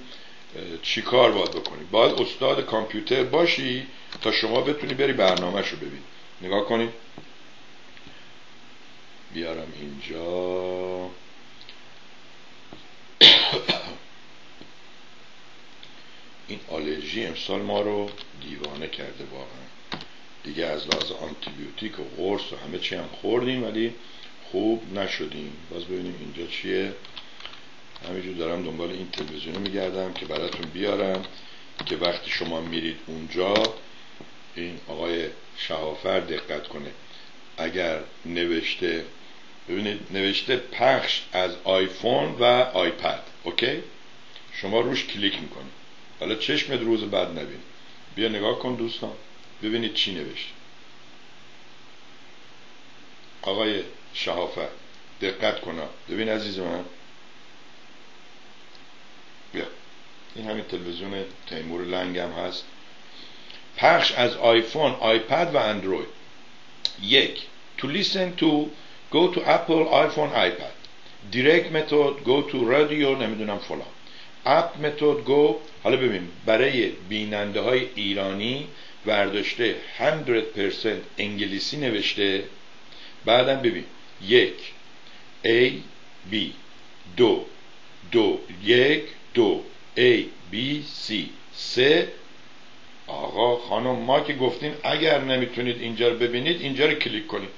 چی کار باید بکنید؟ باید استاد کامپیوتر باشی تا شما بتونی بری برنامه رو ببینید نگاه کنید بیارم اینجا. این آلرژی امسال ما رو دیوانه کرده واقعا. دیگه از لحاظ آنتیبیوتیک و قرص و همه چی هم خوردیم ولی خوب نشدیم. باز ببینیم اینجا چیه. همینجور دارم دنبال این تلویزیون میگردم که براتون بیارم که وقتی شما میرید اونجا این آقای شهافر دقت کنه. اگر نوشته ببینید نوشته پخش از آیفون و آیپد اوکی؟ شما روش کلیک می‌کنید. حالا چشمت روز بعد نبین. بیا نگاه کن دوستان. ببینید چی نوشته آقای شهافر دقت کن ببین عزیز من بیا. این همین تلویزیون تیمور لنگم هست. پخش از آیفون آیپد و اندروید. یک to listen to go to Apple iPhone iPad direct method go to radio نمی‌دونم فلان. اپ متد گو حالا ببین برای بیننده های ایرانی ورداشته 100% انگلیسی نوشته. بعدم ببین یک A B دو دو یک دو A B C سه. آقا خانم ما که گفتیم اگر نمی‌تونید اینجا رو ببینید اینجا رو کلیک کنید.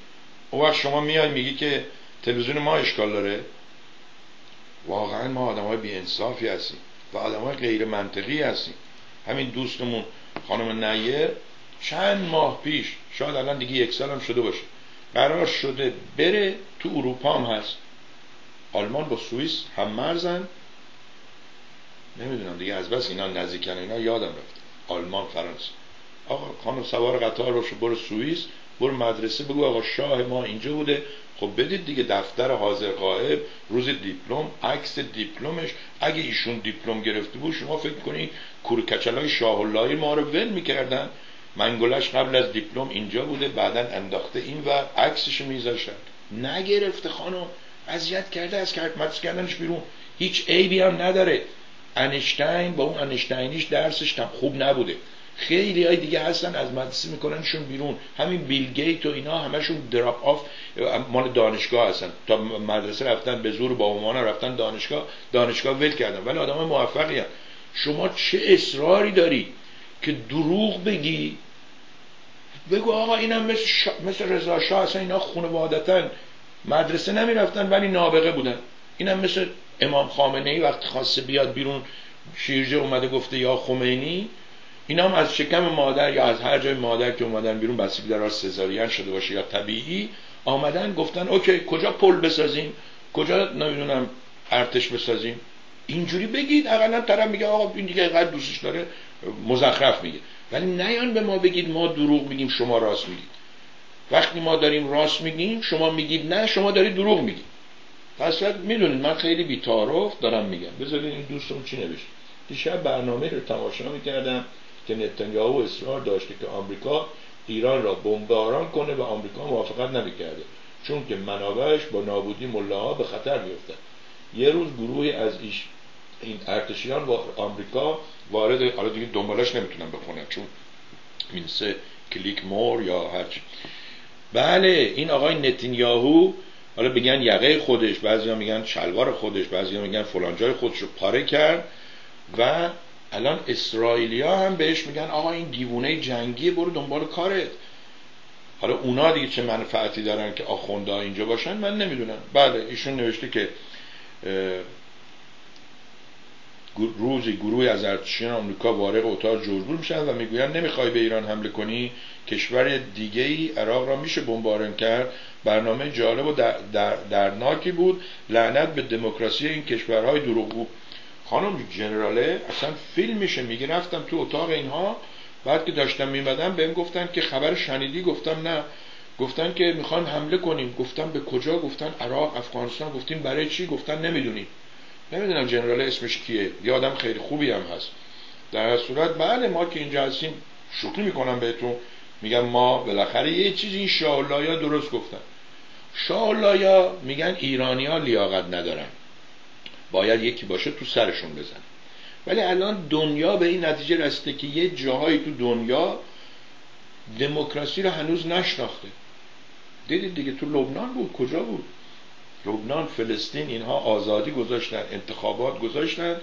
او وقت شما میای میگی که تلویزیون ما اشکال داره؟ واقعا ما آدم های بیانصافی هستیم و آدم های غیر منطقی هستیم. همین دوستمون خانم نیر چند ماه پیش شاید الان دیگه یک سال هم شده باشه قرار شده بره تو اروپا هم هست. آلمان با سوئیس هم مرزن. نمی‌دونم دیگه از بس اینا نزدیکن اینا یادم رفت. آلمان فرانسه. آقا خانم سوار قطار باشه برو سوئیس. برو مدرسه بگو آقا شاه ما اینجا بوده. خب بدید دیگه دفتر حاضر قائب روز دیپلم عکس دیپلمش. اگه ایشون دیپلم گرفته بود شما فکر کنید کورکچل های شاه الله ما رو ول می‌کردن. منگلش قبل از دیپلم اینجا بوده بعدا انداخته این و عکسش میذاشتن. نگرفته خانم. اذیت کرده از کرد کردنش بیرون. هیچ عیبی هم نداره. انشتین با اون انشتینیش درسش هم خوب نبوده. خیلی های دیگه هستن از مدرسه میکننشون بیرون. همین بیل گیت و اینا همشون drop out مال دانشگاه هستن. تا مدرسه رفتن به زور با رفتن دانشگاه دانشگاه ول کردن. ولی آدم موفقی هستن. شما چه اصراری داری که دروغ بگی؟ بگو آقا اینم مثل, شا... مثل رضا شاه اصلا اینا خانوادتا مدرسه نمی‌رفتن ولی نابغه بودن. اینم مثل امام خامنه ای وقتی خواسته بیاد بیرون شیرجه اومده گفته یا خمینی اینا هم از شکم مادر یا از هر جای مادر که اومدن بیرون بسیاری در سزارین شده باشه یا طبیعی آمدن گفتن اوکی کجا پل بسازیم؟ کجا نمی‌دونم ارتش بسازیم؟ اینجوری بگید اقلا طرف میگه آقا این دیگه اینقدر دوستش داره مزخرف میگه. ولی نیان به ما بگید ما دروغ میگیم شما راست میگید. وقتی ما داریم راست میگیم شما میگید نه شما دارید دروغ میگید. پس می‌دونید من خیلی بیتارف دارم میگم. بذارید این دوستم چی نوشت دیشب برنامه رو تماشا می‌کردم. که نتانیاهو اصرار داشته که آمریکا ایران را بمباران کنه و آمریکا موافقت نمی‌کرده چون که منابعش با نابودی ملاها به خطر میفتن یه روز گروهی از ایش این ارتشیان با آمریکا وارد حالا دیگه دنبالش نمی‌تونم بخونم چون مینسه کلیک مور یا هرچی بله این آقای نتینیاهو حالا بگن یقه خودش بعضی میگن شلوار خودش بعضی میگن فلانجای خودش رو پاره کرد و الان اسرائیلیا هم بهش میگن آقا این دیوونه جنگی برو دنبال کارت. حالا اونا دیگه چه منفعتی دارن که آخونده اینجا باشن من نمی‌دونم. بله ایشون نوشته که روزی گروه از ارتشیان آمریکا وارد اتاق جوربور میشن و می‌گوین نمی‌خوای به ایران حمله کنی؟ کشور دیگه ای عراق را میشه بمباران کرد. برنامه جالب و در درناکی بود. لعنت به دموکراسی این کشورهای دروغگو خانم جنراله اصلا فیلم میشه میگه رفتم تو اتاق اینها بعد که داشتم میمدم بهم گفتن که خبر شنیدی؟ گفتم نه. گفتن که می‌خوان حمله کنیم. گفتم به کجا؟ گفتن عراق افغانستان. گفتیم برای چی؟ گفتن نمی‌دونیم. نمی‌دونم جنرال اسمش کیه. یه آدم خیلی خوبی هم هست. در صورت بله ما که اینجا هستیم شوخی می‌کنم بهتون. میگن ما بالاخره یه چیزی این شاهلایا درست گفتن. شاهلایا میگن ایرانی ها لیاقت ندارن. باید یکی باشه تو سرشون بزن. ولی الان دنیا به این نتیجه رسیده که یه جاهایی تو دنیا دموکراسی رو هنوز نشناخته. دیدید دیگه تو لبنان بود؟ کجا بود؟ لبنان فلسطین اینها آزادی گذاشتن انتخابات گذاشتن.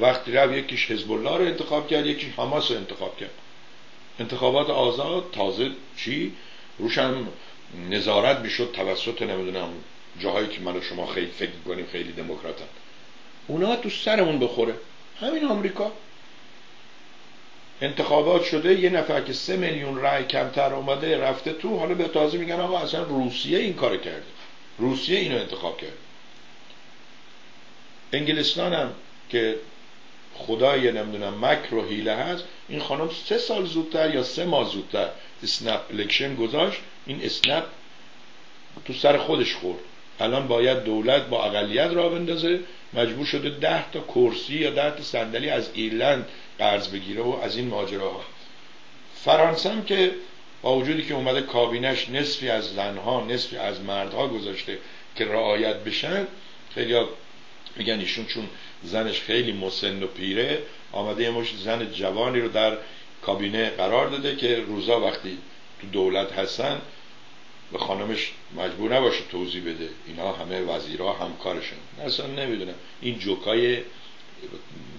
وقتی رفت یکیش حزب الله رو انتخاب کرد یکیش حماس رو انتخاب کرد. انتخابات آزاد تازه چی؟ روشم نظارت می‌شد توسط نمی‌دونم جاهایی که من و شما خیلی فکر کنیم خیلی دموکراتن. اونا تو سرمون بخوره. همین آمریکا. انتخابات شده یه نفر که سه میلیون رای کمتر اومده رفته تو حالا به تازه میگن آقا اصلا روسیه این کار کرده. روسیه اینو انتخاب کرد انگلستان هم که خدای نمی‌دونم مکر و هیله هست این خانم سه سال زودتر یا سه ماه زودتر اسنپ الکشن گذاشت این اسنپ تو سر خودش خورد. الان باید دولت با اقلیت را بندازه. مجبور شده ده تا کرسی یا ده تا صندلی از ایرلند قرض بگیره و از این ماجراها. فرانسه هم که با وجودی که اومده کابینش نصفی از زنها نصفی از مردها گذاشته که رعایت بشن خیلی میگن ایشون چون زنش خیلی مسن و پیره آمده یه مش زن جوانی رو در کابینه قرار داده که روزا وقتی تو دولت هستن به خانمش مجبور نباشه توضیح بده. اینا همه وزیرها همکارشن اصلا نمی‌دونم. این جوکای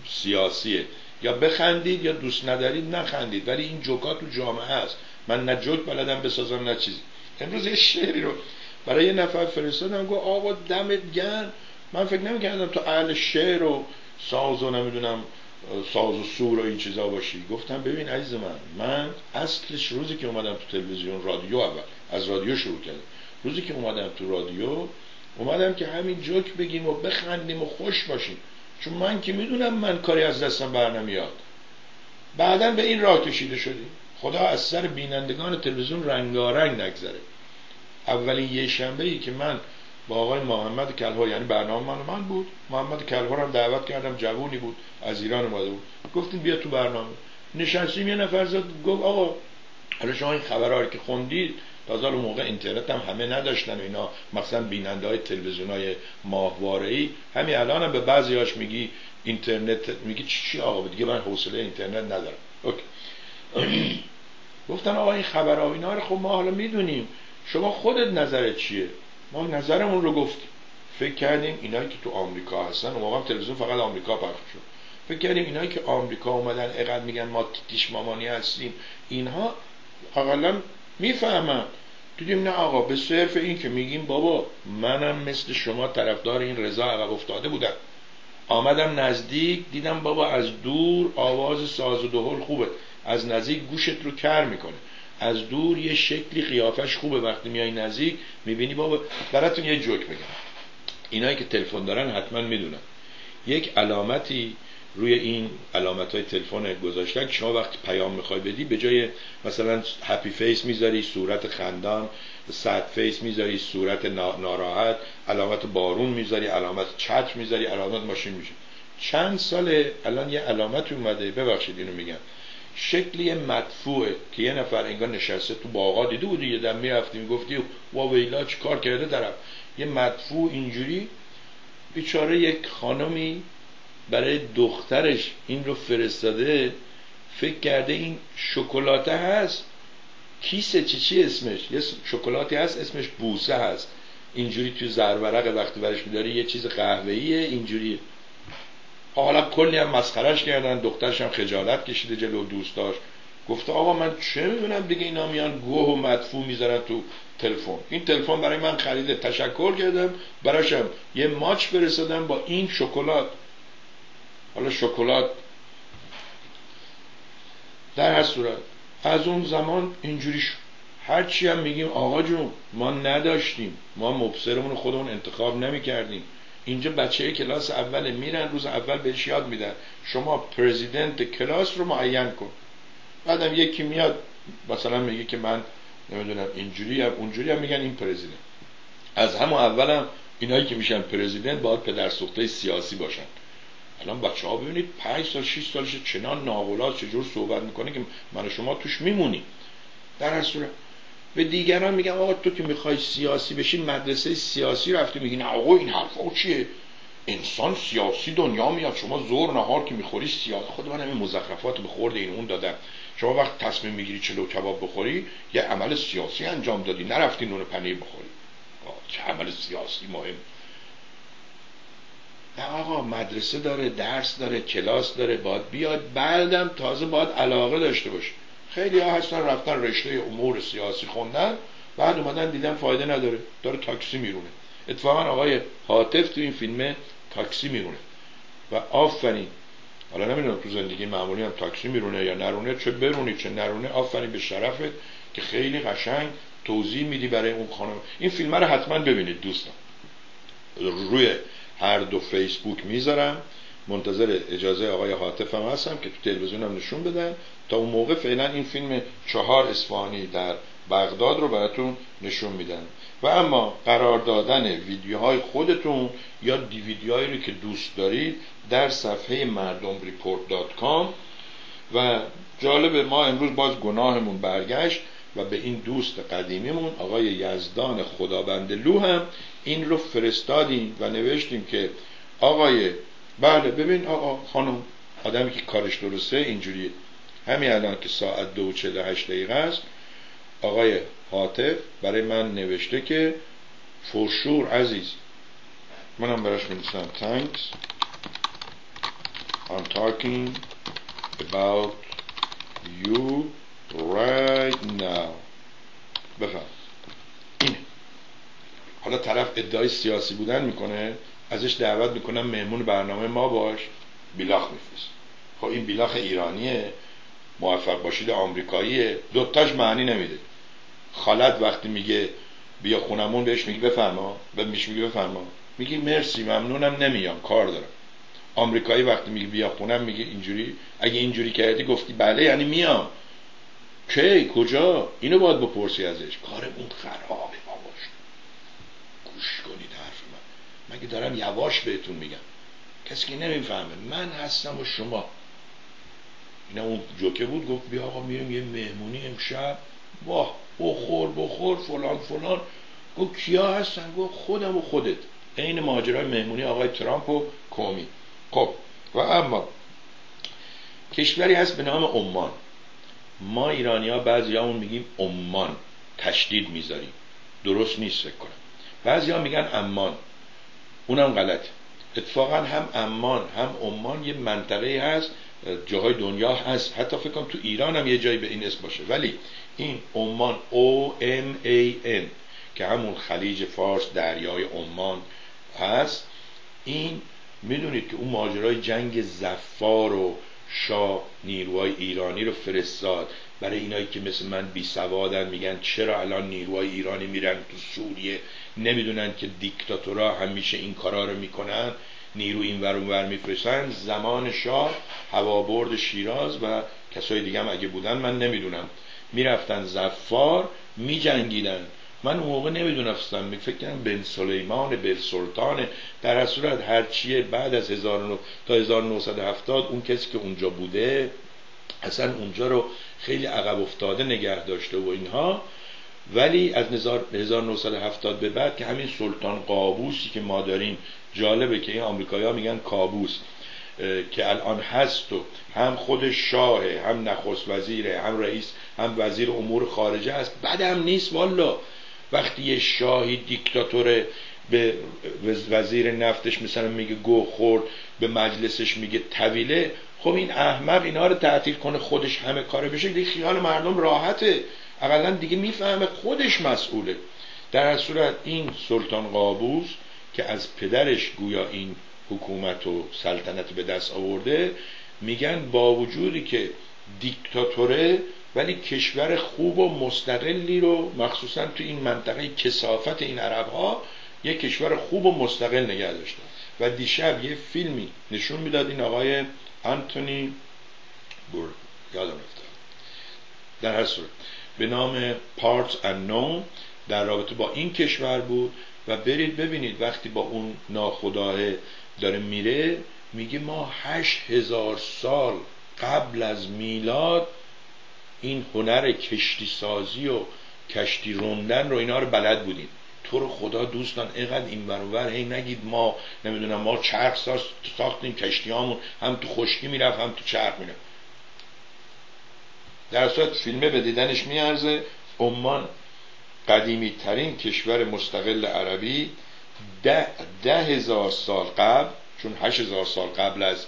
سیاسیه. یا بخندید یا دوست ندارید نخندید. ولی این جوکا تو جامعه هست. من نه جوک بلدم بسازم نه چیزی. امروز یه شعری رو برای یه نفر فرستادم گفت آقا دمت گرم. من فکر نمی‌کردم تو اهل شعر و ساز و نمی‌دونم ساز و سور و این چیزا باشی. گفتم ببین عزیز من من اصلش روزی که اومدم تو تلویزیون رادیو اول از رادیو شروع کردم روزی که اومدم تو رادیو اومدم که همین جوک بگیم و بخندیم و خوش باشیم. چون من که می‌دونم من کاری از دستم بر نمیاد. بعدا به این راه کشیده شدیم. خدا از سر بینندگان تلویزیون رنگارنگ نگذره. اولین یه شنبه ای که من با آقای محمد کلها یعنی برنامه من من بود. محمد کلها رو دعوت کردم جوونی بود از ایران اومده بود. گفتیم بیا تو برنامه. نشستیم یه نفر زد گفت آقا حالا شما این خبرها که خوندید تازه اون موقع اینترنت هم همه نداشتن اینا. مثلا بیننده های تلویزیون های ماهواره ای همین الان هم به بعضی هاش میگی اینترنت میگی چی آقا؟ دیگه من حوصله اینترنت ندارم. اوکی. گفتن آقا این خبرها اینا رو خب ما حالا می‌دونیم. شما خودت نظرت چیه؟ ما نظرمون رو گفتیم. فکر کردیم اینایی که تو آمریکا هستن اون موقع تلویزیون فقط آمریکا پخش شد. فکر کردیم اینایی که آمریکا اومدن اقدر میگن ما تیش مامانی هستیم. اینها اقلا می‌فهمن. دیدیم نه آقا به صرف این که میگیم بابا منم مثل شما طرفدار این رضا عقب افتاده بودم. آمدم نزدیک دیدم بابا از دور آواز ساز و دهل خوبه. از نزدیک گوشت رو کر می‌کنه. از دور یه شکلی قیافش خوبه. وقتی میای نزدیک می‌بینی بابا براتون یه جوک بگم. اینایی که تلفن دارن حتما می‌دونن. یک علامتی روی این علامت های تلفن گذاشتن که شما وقتی پیام می‌خوای بدی به جای مثلا happy face می‌ذاری صورت خندان sad face می‌ذاری صورت ناراحت علامت بارون می‌ذاری علامت چتر می‌ذاری علامت ماشین میشه. چند ساله الان یه علامت اومده ببخشید اینو میگم. شکلی مدفوعه که یه نفر انگار نشسته تو باغا دیده بودی؟ یه دم می‌رفتی می‌گفتی وا ویلا چی کار کرده طرف؟ یه مدفوع اینجوری. بیچاره یک خانمی برای دخترش این رو فرستاده فکر کرده این شکلاته هست. کیسه چی؟ چی اسمش؟ یه شکلاتی هست اسمش بوسه هست. اینجوری توی زرورق وقتی برش میداری یه چیز قهوه‌ایه اینجوری. حالا کلی هم مسخرش کردن دخترش هم خجالت کشیده جلو دوستاش. گفته آقا من چه می‌دونم دیگه اینا میان گوه و مدفوع می‌ذارن تو تلفن. این تلفن برای من خریده. تشکر کردم براشم یه ماچ فرستادم با این شکلات. حالا شکلات در هر صورت. از اون زمان اینجوری شد. هرچی هم میگیم آقا جون ما نداشتیم. ما مبصرمون خودمون انتخاب نمی کردیم اینجا بچه کلاس اول میرن روز اول بهش یاد میدن. شما پرزیدنت کلاس رو معین کن. بعدم یکی میاد مثلا میگه که من نمی‌دونم اینجوری هم اونجوری هم میگن این پرزیدنت. از همون اولم اینایی که میشن پرزیدنت باید پدر سوخته سیاسی باشن. الان بچه ها ببینید پنج سال 6 سالش چنان ناقلات چجور صحبت می‌کنه که من شما توش میمونیم. در هر صورت به دیگران میگم آقا تو که می‌خوای سیاسی بشی مدرسه سیاسی رفتی میگی نه آقا این حرفا چیه؟ انسان سیاسی دنیا میاد شما زور نهار که می‌خوری سیاسی. خود من همین مزخرفات به این اون دادم. شما وقت تصمیم می‌گیری چلو کباب بخوری یه عمل سیاسی انجام دادی نرفتی نون پنیر بخوری. چه عمل سیاسی مهم. آقا مدرسه داره درس داره کلاس داره باید بیاد بعدم تازه باید علاقه داشته باشه. خیلی ها هستن رفتن رشته امور سیاسی خوندن بعد اومدن دیدن فایده نداره. داره تاکسی میرونه. اتفاقا آقای حاطف تو این فیلم تاکسی میرونه. و آفرین. حالا نمی‌دونم تو زندگی معمولی هم تاکسی میرونه یا نرونه چه برونی چه نرونه. آفرین به شرفت که خیلی قشنگ توضیح میدی برای اون خانم. این فیلم رو حتما ببینید دوستان. روی هر دو فیسبوک می‌ذارم. منتظر اجازه آقای حاطف هم هستم که تو تلویزیون هم نشون بدن. تا اون موقع فعلا این فیلم چهار اصفهانی در بغداد رو براتون نشون میدن. و اما قرار دادن ویدیوهای خودتون یا دیویدیوهایی رو که دوست دارید در صفحه مردم ریپورت و جالب ما امروز باز گناهمون برگشت. و به این دوست قدیمیمون آقای یزدان خدابند لو هم این رو فرستادیم و نوشتیم که آقای بله ببین آقا خانم آدمی که کارش درسته اینجوری همین الان که ساعت دو چه هشت دقیقه است آقای حاطف برای من نوشته که فرشور عزیز. منم براش میدیسم thanks. I'm talking about you. Right now. بفهم. اینه. حالا طرف ادعای سیاسی بودن می‌کنه ازش دعوت می‌کنم مهمون برنامه ما باش. بیلاخ میفرست. خب این بیلاخ ایرانیه. موفق باشید آمریکاییه. دوتاش معنی نمیده. خالت وقتی میگه بیا خونمون بهش میگه بفرما. و میش میگه بفرما. میگه مرسی ممنونم نمیام. کار دارم. آمریکایی وقتی میگه بیا خونم میگه اینجوری. اگه اینجوری کردی گفتی بله یعنی میام. کی کجا؟ اینو باید بپرسی ازش. کارمون خرابه باباش گوش کنید حرف من. مگه دارم یواش بهتون میگم. کسی که نمی‌فهمه. من هستم و شما. اینا اون جوکه بود گفت بیا آقا میریم یه مهمونی امشب. واه بخور بخور فلان فلان. گفت کیا هستن؟ گفت خودم و خودت. عین ماجرای مهمونی آقای ترامپ و کومی خب و اما کشوری هست به نام عمان. ما ایرانی ها بعضی همون میگیم عمان تشدید می‌ذاریم. درست نیست فکر کنم. بعضی ها میگن امان اونم غلط. اتفاقا هم امان هم عمان یه منطقه هست جاهای دنیا هست. حتی فکر کنم تو ایران هم یه جایی به این اسم باشه. ولی این عمان O M A N که همون خلیج فارس دریای عمان هست این می‌دونید که اون ماجرای جنگ زفار و شاه نیروهای ایرانی رو فرستاد. برای اینایی که مثل من بی سوادن میگن چرا الان نیروهای ایرانی میرن تو سوریه؟ نمی‌دونن که دیکتاتورا همیشه این کارا رو می‌کنن. نیرو این ور ور میفرستن. زمان شاه هوابرد شیراز و کسای دیگه هم اگه بودن من نمی‌دونم. می‌رفتن زفار میجنگیدن. من اون موقع نمی‌دونستم می فکر کنم بن سلیمان بن سلطان در صورت هرچیه بعد از 1900 تا 1970 اون کسی که اونجا بوده اصلا اونجا رو خیلی عقب افتاده نگه داشته و اینها. ولی از 1970 به بعد که همین سلطان قابوسی که ما داریم جالبه که این آمریکایی ها میگن کابوس که الان هست و هم خود شاهه هم نخست وزیره هم رئیس هم وزیر امور خارجه است. هم نیست والا وقتی یه شاهی دیکتاتور به وزیر نفتش مثلا میگه گو خورد به مجلسش میگه طویله خب این احمق اینا رو تعطیل کنه خودش همه کاره بشه دیگه خیال مردم راحته. اقلا دیگه می‌فهمه خودش مسئوله. در صورت این سلطان قابوس که از پدرش گویا این حکومت و سلطنت به دست آورده میگن با وجودی که دیکتاتوره ولی کشور خوب و مستقلی رو مخصوصا تو این منطقه کسافت این عرب ها یک کشور خوب و مستقل نگه داشته و دیشب یه فیلمی نشون می‌داد این آقای آنتونی بور. یادم رفته. در هر صورت. به نام پارت نو در رابطه با این کشور بود. و برید ببینید وقتی با اون ناخداه داره میره میگه ما هشت هزار سال قبل از میلاد این هنر کشتی سازی و کشتی روندن رو اینا رو بلد بودیم. تو رو خدا دوستان اینقدر این برابر هی نگید ما نمی‌دونم ما چرخ ساختیم کشتیامون هم تو خشکی می‌رفت هم تو چرخ می‌رفت. در صورت فیلمه به دیدنش میارزه. عمان قدیمی ترین کشور مستقل عربی. ده, ده هزار سال قبل چون هشت هزار سال قبل از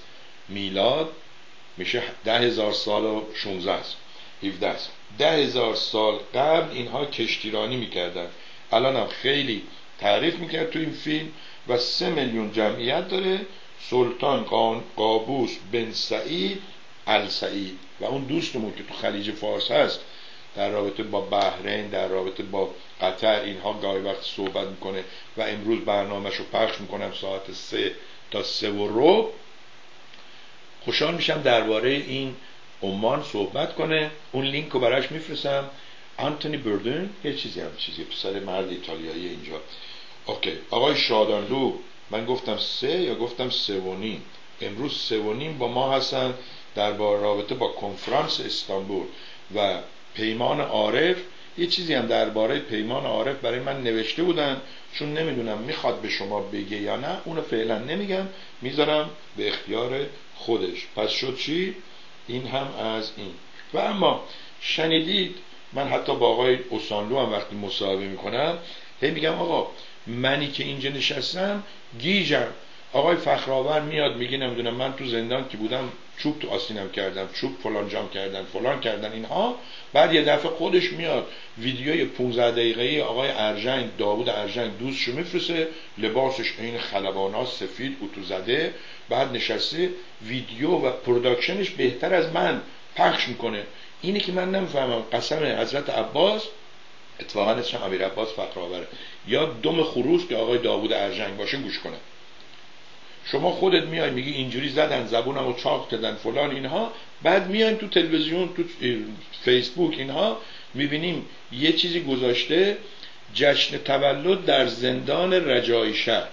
میلاد میشه ده هزار سال و 16 است. 17 است. ده هزار سال قبل اینها کشتیرانی می‌کردن. الان هم خیلی تعریف می‌کرد تو این فیلم و سه میلیون جمعیت داره. سلطان قابوس بن سعید السعید. و اون دوستمون که تو خلیج فارس هست در رابطه با بحرین در رابطه با قطر اینها گاهی وقت صحبت می‌کنه و امروز برنامهش رو پخش می‌کنم ساعت سه تا سه و رو خوشحال میشم درباره این عمان صحبت کنه اون لینک رو براش میفرستم. آنتونی بردون یه چیزی هم چیزی پسر مرد ایتالیایی اینجا. اوکی آقای شادانلو من گفتم سه یا گفتم سه و نیم؟ امروز سه و نیم با ما هستن در رابطه با کنفرانس استانبول و پیمان عارف. یه چیزی هم درباره پیمان عارف برای من نوشته بودن چون نمی‌دونم می‌خواد به شما بگه یا نه اونو فعلا نمیگم می‌ذارم به اختیار خودش. پس شد چی؟ این هم از این. و اما شنیدید من حتی با آقای اوسانلو هم وقتی مصاحبه می‌کنم هی میگم آقا منی که اینجا نشستم گیجم. آقای فخرآور میاد میگه نمی‌دونم من تو زندان که بودم چوب تو آسینم کردم چوب فلان جام کردن فلان کردن اینها. بعد یه دفعه خودش میاد ویدیوی 15 دقیقه آقای ارجنگ داوود ارجنگ دوستشو میفرسه لباسش این خلبانا سفید اتو زده بعد نشسته ویدیو و production ش بهتر از من پخش می‌کنه. اینه که من نمی‌فهمم قسم حضرت عباس اتفاقا اسمش امیر عباس فخرآوره یا دم خروس که آقای داوود ارجنگ باشه گوش کنه. شما خودت میای میگی اینجوری زدن زبونم رو چاق کردن فلان اینها. بعد میایم تو تلویزیون تو فیسبوک اینها می‌بینیم یه چیزی گذاشته جشن تولد در زندان رجای شهر.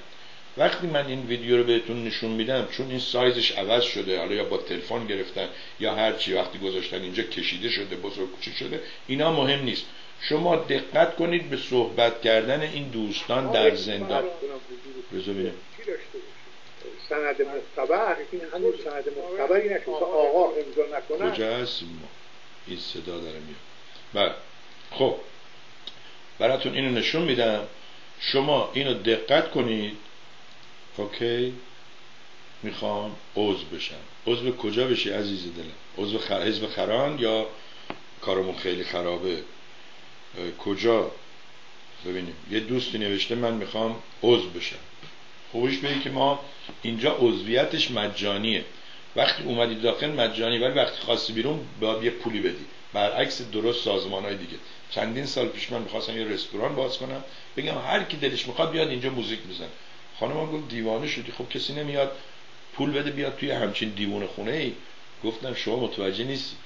وقتی من این ویدیو رو بهتون نشون میدم چون این سایزش عوض شده حالا یا با تلفن گرفتن یا هر چی وقتی گذاشتن اینجا کشیده شده بزرگ کوچیک شده اینا مهم نیست. شما دقت کنید به صحبت کردن این دوستان در زندان. بذار سند معتبر این هنوز سند معتبری نشد آقا امضا نکنن. کجاست؟ این صدا داره میاد. بله. خب. براتون اینو نشون میدم. شما اینو دقت کنید. اوکی. می‌خوام عضو بشم. عضو کجا بشی عزیز دلم؟ عضو خر... حزب خران یا کارمون خیلی خرابه؟ کجا؟ ببینیم. یه دوستی نوشته من می‌خوام عضو بشم. خوبش بگی که ما اینجا عضویتش مجانیه. وقتی اومدی داخل مجانی ولی وقتی خواستی بیرون باید یه پولی بدی. برعکس درست سازمان های دیگه. چندین سال پیش من می‌خواستم یه رستوران باز کنم. بگم هر کی دلش می‌خواد بیاد اینجا موزیک بزن خانم گفت دیوانه شدی. خب کسی نمیاد پول بده بیاد توی همچین دیوونه خونه ای گفتم شما متوجه نیستی.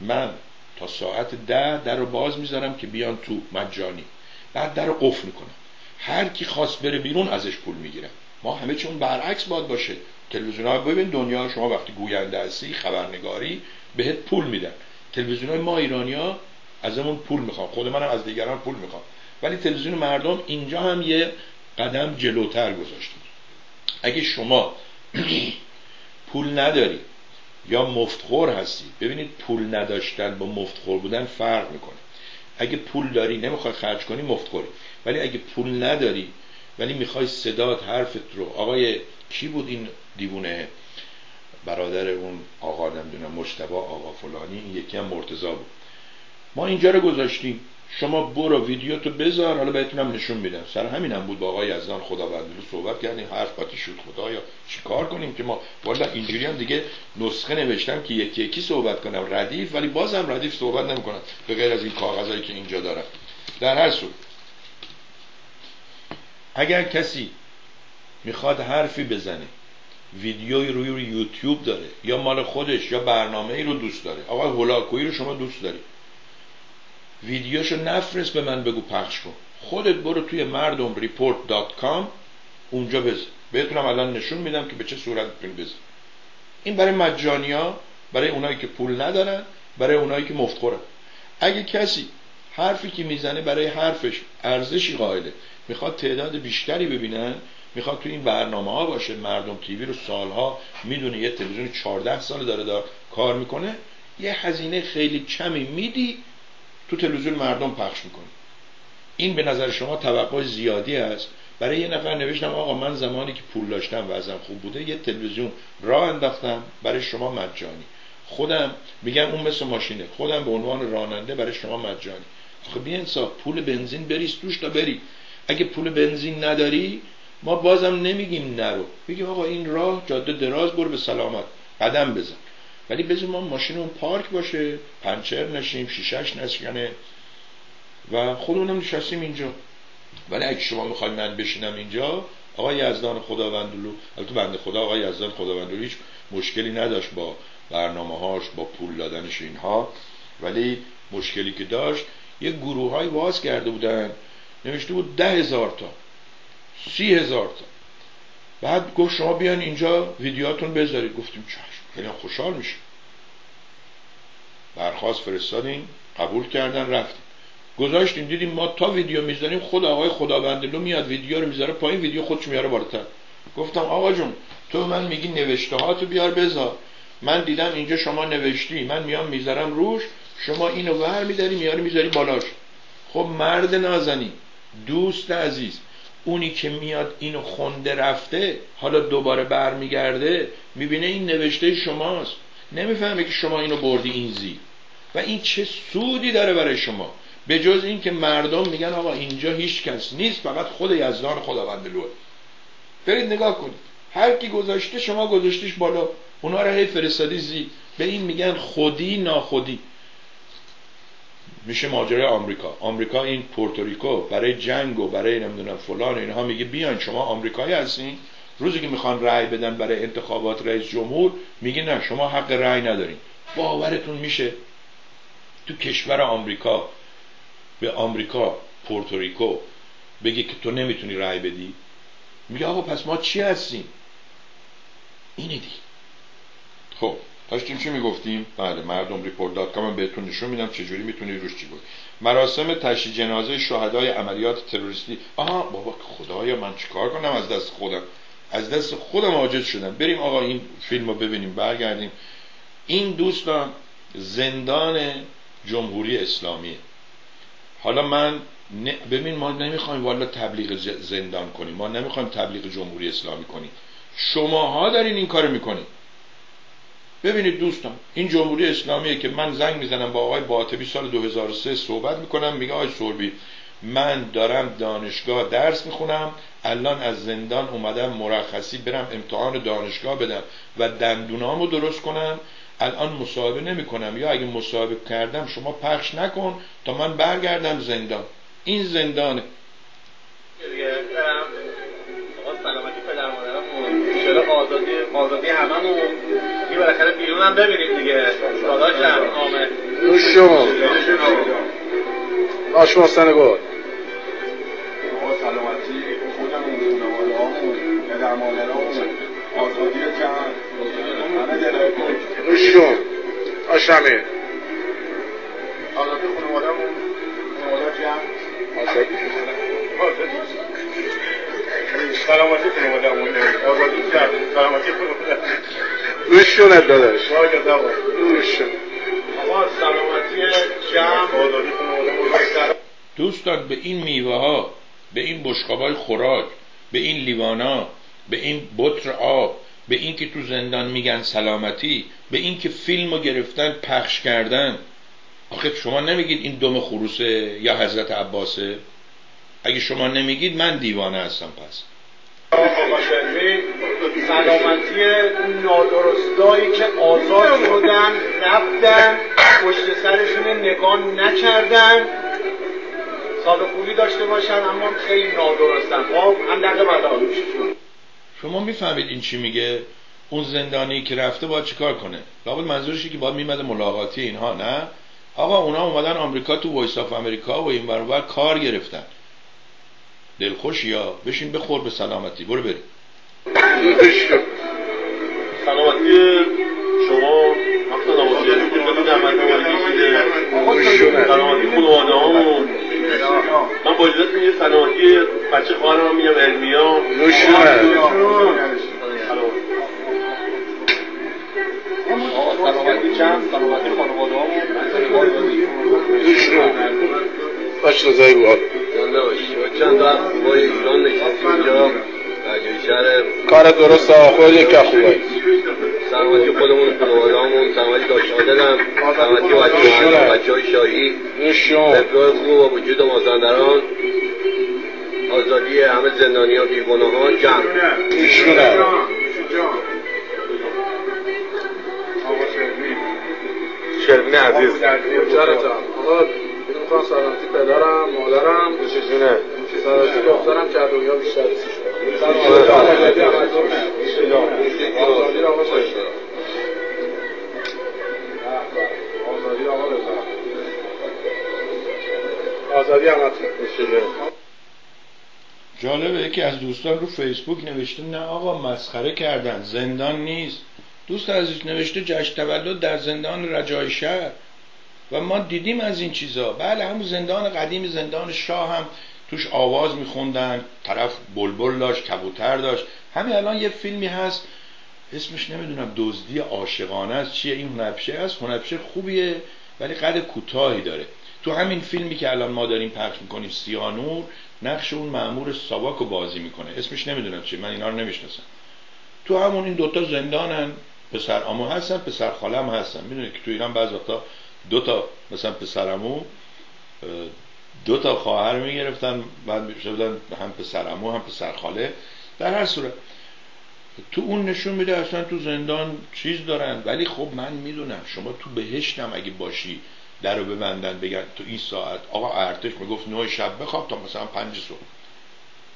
من تا ساعت ده در رو باز می‌ذارم که بیان تو مجانی. بعد در رو قفل می‌کنم. هر کی خواست بره بیرون ازش پول می‌گیرم ما همه چون برعکس باد باشه. تلویزیون ها ببین دنیا شما وقتی گوینده هستی خبرنگاری بهت پول میدن. تلویزیون های ما ایرانیا ازمون پول می‌خوام خود منم از دیگران پول می‌خوام. ولی تلویزیون مردم اینجا هم یه قدم جلوتر گذاشته اگه شما پول نداری یا مفتخور هستی ببینید پول نداشتن با مفتخور بودن فرق می‌کنه. اگه پول داری نمی‌خوای خرج کنی مفتخوری. ولی اگه پول نداری ولی می‌خوای صدات حرفت رو آقای کی بود این دیوونه؟ برادر اون آقا نمی‌دونم مجتبا آقا فلانی یکی هم مرتضا بود. ما اینجا رو گذاشتیم. شما برو ویدیو تو بذار حالا بهتونم نشون میدم. سر همین هم بود با آقای یزدان خداوند صحبت کردیم حرف قاطی شد خدایا چیکار کنیم که ما؟ والا اینجوری هم دیگه نسخه نوشتم که یکی یکی صحبت کنم. ردیف ولی بازم ردیف صحبت نمی‌کنم. به غیر از این کاغذایی که اینجا دارم. در هر صورت اگر کسی می‌خواد حرفی بزنه ویدیوی روی, روی یوتیوب داره یا مال خودش یا برنامه ای رو دوست داره. آقای هولاکویی رو شما دوست داری ویدیوشو نفرست به من بگو پخش کن. خودت برو توی مردم report dot com اونجا بزن بهتونم الان نشون میدم که به چه صورت می‌تونی بزن این برای مجانیا برای اونایی که پول ندارن برای اونایی که مفتخورن اگه کسی حرفی که می‌زنه برای حرفش ارزشی قائله می‌خواد تعداد بیشتری ببینن می‌خواد تو این برنامه ها باشه مردم تیوی رو سالها می‌دونه یه تلویزیون 14 سال داره دار کار می‌کنه یه هزینه خیلی کمی میدی تو تلویزیون مردم پخش می‌کنه. این به نظر شما توقع زیادی است؟ برای یه نفر نوشتم آقا من زمانی که پول داشتم و ازم خوب بوده یه تلویزیون راه انداختم برای شما مجانی. خودم میگم اون مثل ماشینه. خودم به عنوان راننده برای شما مجانی. خب بی انصاف پول بنزین بریز توش تا بری. اگه پول بنزین نداری ما بازم نمیگیم نرو. میگیم آقا این راه جاده دراز برو به سلامت. قدم بزن. ولی بذار ما ماشین اون پارک باشه پنچر نشیم شیشش نشکنه. و خودمونم نشستیم اینجا. ولی اگه شما می‌خواید من بشینم اینجا آقای یزدان خداوندلو البته بنده خدا آقای یزدان خداوندلو هیچ مشکلی نداشت با برنامه هاش با پول دادنش اینها. ولی مشکلی که داشت یه گروه های واز کرده بودن. نوشته بود ده هزار تا سی هزار تا. بعد گفت شما بیان اینجا ویدیوهاتون بذارید. گفتیم چشم. خیلی خوشحال میشه برخواست فرستادیم قبول کردن رفتیم. گذاشتیم دیدیم ما تا ویدیو می‌ذاریم خود آقای خداوندلو میاد ویدیو رو می‌ذاره پایین ویدیو خودش میاره بالاتر. گفتم آقا جون تو من میگی نوشته ها تو بیار بذار. من دیدم اینجا شما نوشتی من میام می‌ذارم روش شما اینو ور میداری میاری می‌ذاری بالاش. خب مرد نازنی دوست عزیز. اونی که میاد اینو خونده رفته حالا دوباره برمیگرده می‌بینه این نوشته شماست. نمی‌فهمه که شما اینو بردی این زی. و این چه سودی داره برای شما. به جز این که مردم میگن آقا اینجا هیچ کس نیست فقط خود یزدان خداوند لوه برید نگاه کنید. هر کی گذاشته شما گذاشتیش بالا. اونا رو هی فرستادی زی. به این میگن خودی ناخودی. میشه ماجرای آمریکا. آمریکا این پورتوریکو برای جنگ و برای نمی‌دونم فلان اینها میگه بیان شما آمریکایی هستین. روزی که می‌خوان رأی بدن برای انتخابات رئیس جمهور میگه نه شما حق رأی ندارین. باورتون میشه؟ تو کشور آمریکا به آمریکا پورتوریکو بگه که تو نمی‌تونی رأی بدی. میگه آقا پس ما چی هستیم؟ اینه دیگه خب. داشتیم چی می‌گفتیم؟ بله مردم report dot com بهتون نشون میدم چجوری می‌تونی روش چی بود. مراسم تشییع جنازه شهدای عملیات تروریستی. آها بابا خدایا من چیکار کنم؟ از دست خودم. از دست خودم عاجز شدم. بریم آقا این فیلم رو ببینیم برگردیم. این دوستان زندان جمهوری اسلامیه. حالا من ببین ما نمی‌خوایم والا تبلیغ زندان کنیم. ما نمی‌خوایم تبلیغ جمهوری اسلامی کنیم. شماها دارین این کارو می‌کنید ببینید دوستان این جمهوری اسلامیه که من زنگ می‌زنم با آقای باطبی سال 2003 صحبت می‌کنم میگه آقای سوربی من دارم دانشگاه درس می‌خونم الان از زندان اومدم مرخصی برم امتحان دانشگاه بدم و دندونامو درست کنم. الان مصاحبه نمی‌کنم. یا اگه مصاحبه کردم شما پخش نکن تا من برگردم زندان. این زندانه. سلامتی پدر مادرم آزادی آزادی هممون. یه بالاخره بیرون هم ببینیم دیگه. داداشم آمد. نوش شما آش سنگار سلامتی. خودمون خانواده هامون پدر مادرامون. آزادی جمع همه دلای نوش شما آش همه آزادی خانوادهمون خانواده جمع آزادی. سلامتی خانوادهمون آزادی جمع سلامتی خانواده نوش شونت داداش خانوادهمون دوستان به این میوه ها به این بشقابای خوراک به این لیوانا به این بطر آب به این که تو زندان میگن سلامتی به این که فیلم رو گرفتن پخش کردن. آخه شما نمیگید این دم خروسه یا حضرت عباسه؟ اگه شما نمیگید من دیوانه هستم پس. سلامتی اون نادرستایی که آزاد شدن رفتن پشت سرشون نگاه نکردن. سال خوبی داشته باشن اما خیلی نادرستن. خب هم دقیقه مدارششون شما. می‌فهمید این چی میگه؟ اون زندانی که رفته باید چیکار کنه؟ لابد منظورشی که باید میمده ملاقاتی اینها نه؟ آقا اونا اومدن آمریکا تو Voice of America و این ور کار گرفتن. دلخوش یا بشین بخور به سلامتی. برو بریم. سلامتی شما هم سلامتی سلامتی خانواده همون من با اجازت میگه سلامتی بچه خواهرم میگم علمیا سلامتی چند؟ سلامتی خانواده باش رضایی بود چند تا با ایران نشستیم اینجا. کار درست خود یک خوبه سلامتی خودمون خانواده همون سلامتی داشت عادلم سلامتی بچه بچه های شاهی. رفاه خوب و وجود مازندران. آزادی همه زندانی ها جمع. نوشونه شربین عزیز. سلامتی پدرم مادرم. سلامتی دخترم که دنیا بیشتر جالبه یکی از دوستان رو فیسبوک نوشته نه آقا مسخره کردن زندان نیست. دوست عزیز نوشته جشن تولد در زندان رجای شهر. و ما دیدیم از این چیزا. بله همون زندان قدیم زندان شاه هم توش آواز میخوندن طرف بلبل داشت کبوتر داشت. همین الان یه فیلمی هست اسمش نمی‌دونم دزدی عاشقانه است. چیه؟ این هنبشه است. هنبشه خوبیه ولی قد کوتاهی داره. تو همین فیلمی که الان ما داریم پخش می‌کنیم سیانور نقش اون معمور ساواک رو بازی می‌کنه. اسمش نمی‌دونم چیه من اینا رو نمی‌شناسم. تو همون این دوتا زندانن. پسر امو هستن پسر خالم هستن. می‌دونی که تو ایران بعض وقتا دو تا مثلا پسرمو دو تا خواهر می‌گرفتن بعد شدن هم پسرمو هم پسر خاله در هر صورت. تو اون نشون میده اصلا تو زندان چیز دارن. ولی خب من می‌دونم شما تو بهشتم اگه باشی در رو ببندن بگن تو این ساعت. آقا ارتش می‌گفت نه شب بخواب تا مثلا پنج صبح.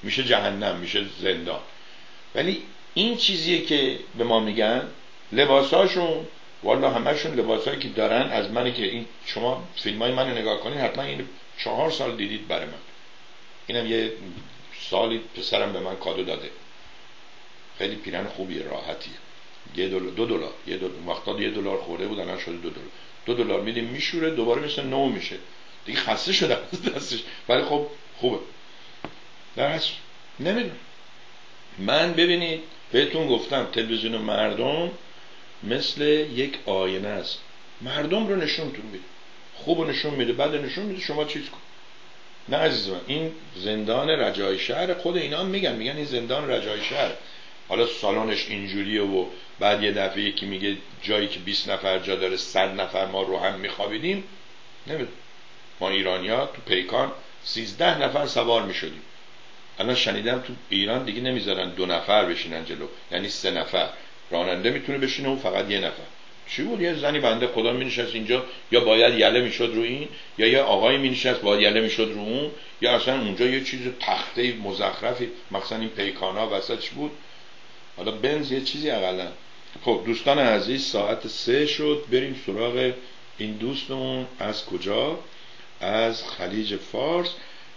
میشه جهنم میشه زندان. ولی این چیزیه که به ما میگن لباساشون والا همشون لباسایی که دارن از منی که این شما فیلم های من نگاه کنید حتما این چهار سال دیدید برای من. اینم یه سالی پسرم به من کادو داده. خیلی پیرن خوبیه راحتیه. یه دلار دو دلار. یه دلار وقتا یه دلار خورده بود الان شده دو دلار. دو دلار میدیم میشوره دوباره مثل نو میشه. دیگه خسته شده دستش. ولی خب خوبه. در نمی‌دونم. من ببینید بهتون گفتم تلویزیون مردم مثل یک آینه است. مردم رو نشونتون میده. خوب نشون میده بد نشون میده شما چیز کن. نه عزیز من این زندان رجای شهر خود اینا هم میگن میگن این زندان رجای شهر. حالا سالانش اینجوریه و بعد یه دفعه یکی میگه جایی که 20 نفر جا داره 100 نفر ما رو هم میخوابیدیم. نمی‌دونم. ما ایرانیا تو پیکان 13 نفر سوار می‌شدیم. الان شنیدم تو ایران دیگه نمی‌ذارن دو نفر بشینن جلو یعنی سه نفر. راننده می‌تونه بشینه و فقط یه نفر. چی بود؟ یه زنی بنده خدا مینشست اینجا یا باید یله می‌شد رو این یا یه آقای مینشست باید یله می‌شد رو اون یا اصلا اونجا یه چیز تخته مزخرفی مثلا این پیکانا وسطش بود. حالا بنز یه چیزی اقلا خب دوستان عزیز ساعت سه شد بریم سراغ این دوستمون. از کجا؟ از خلیج فارس.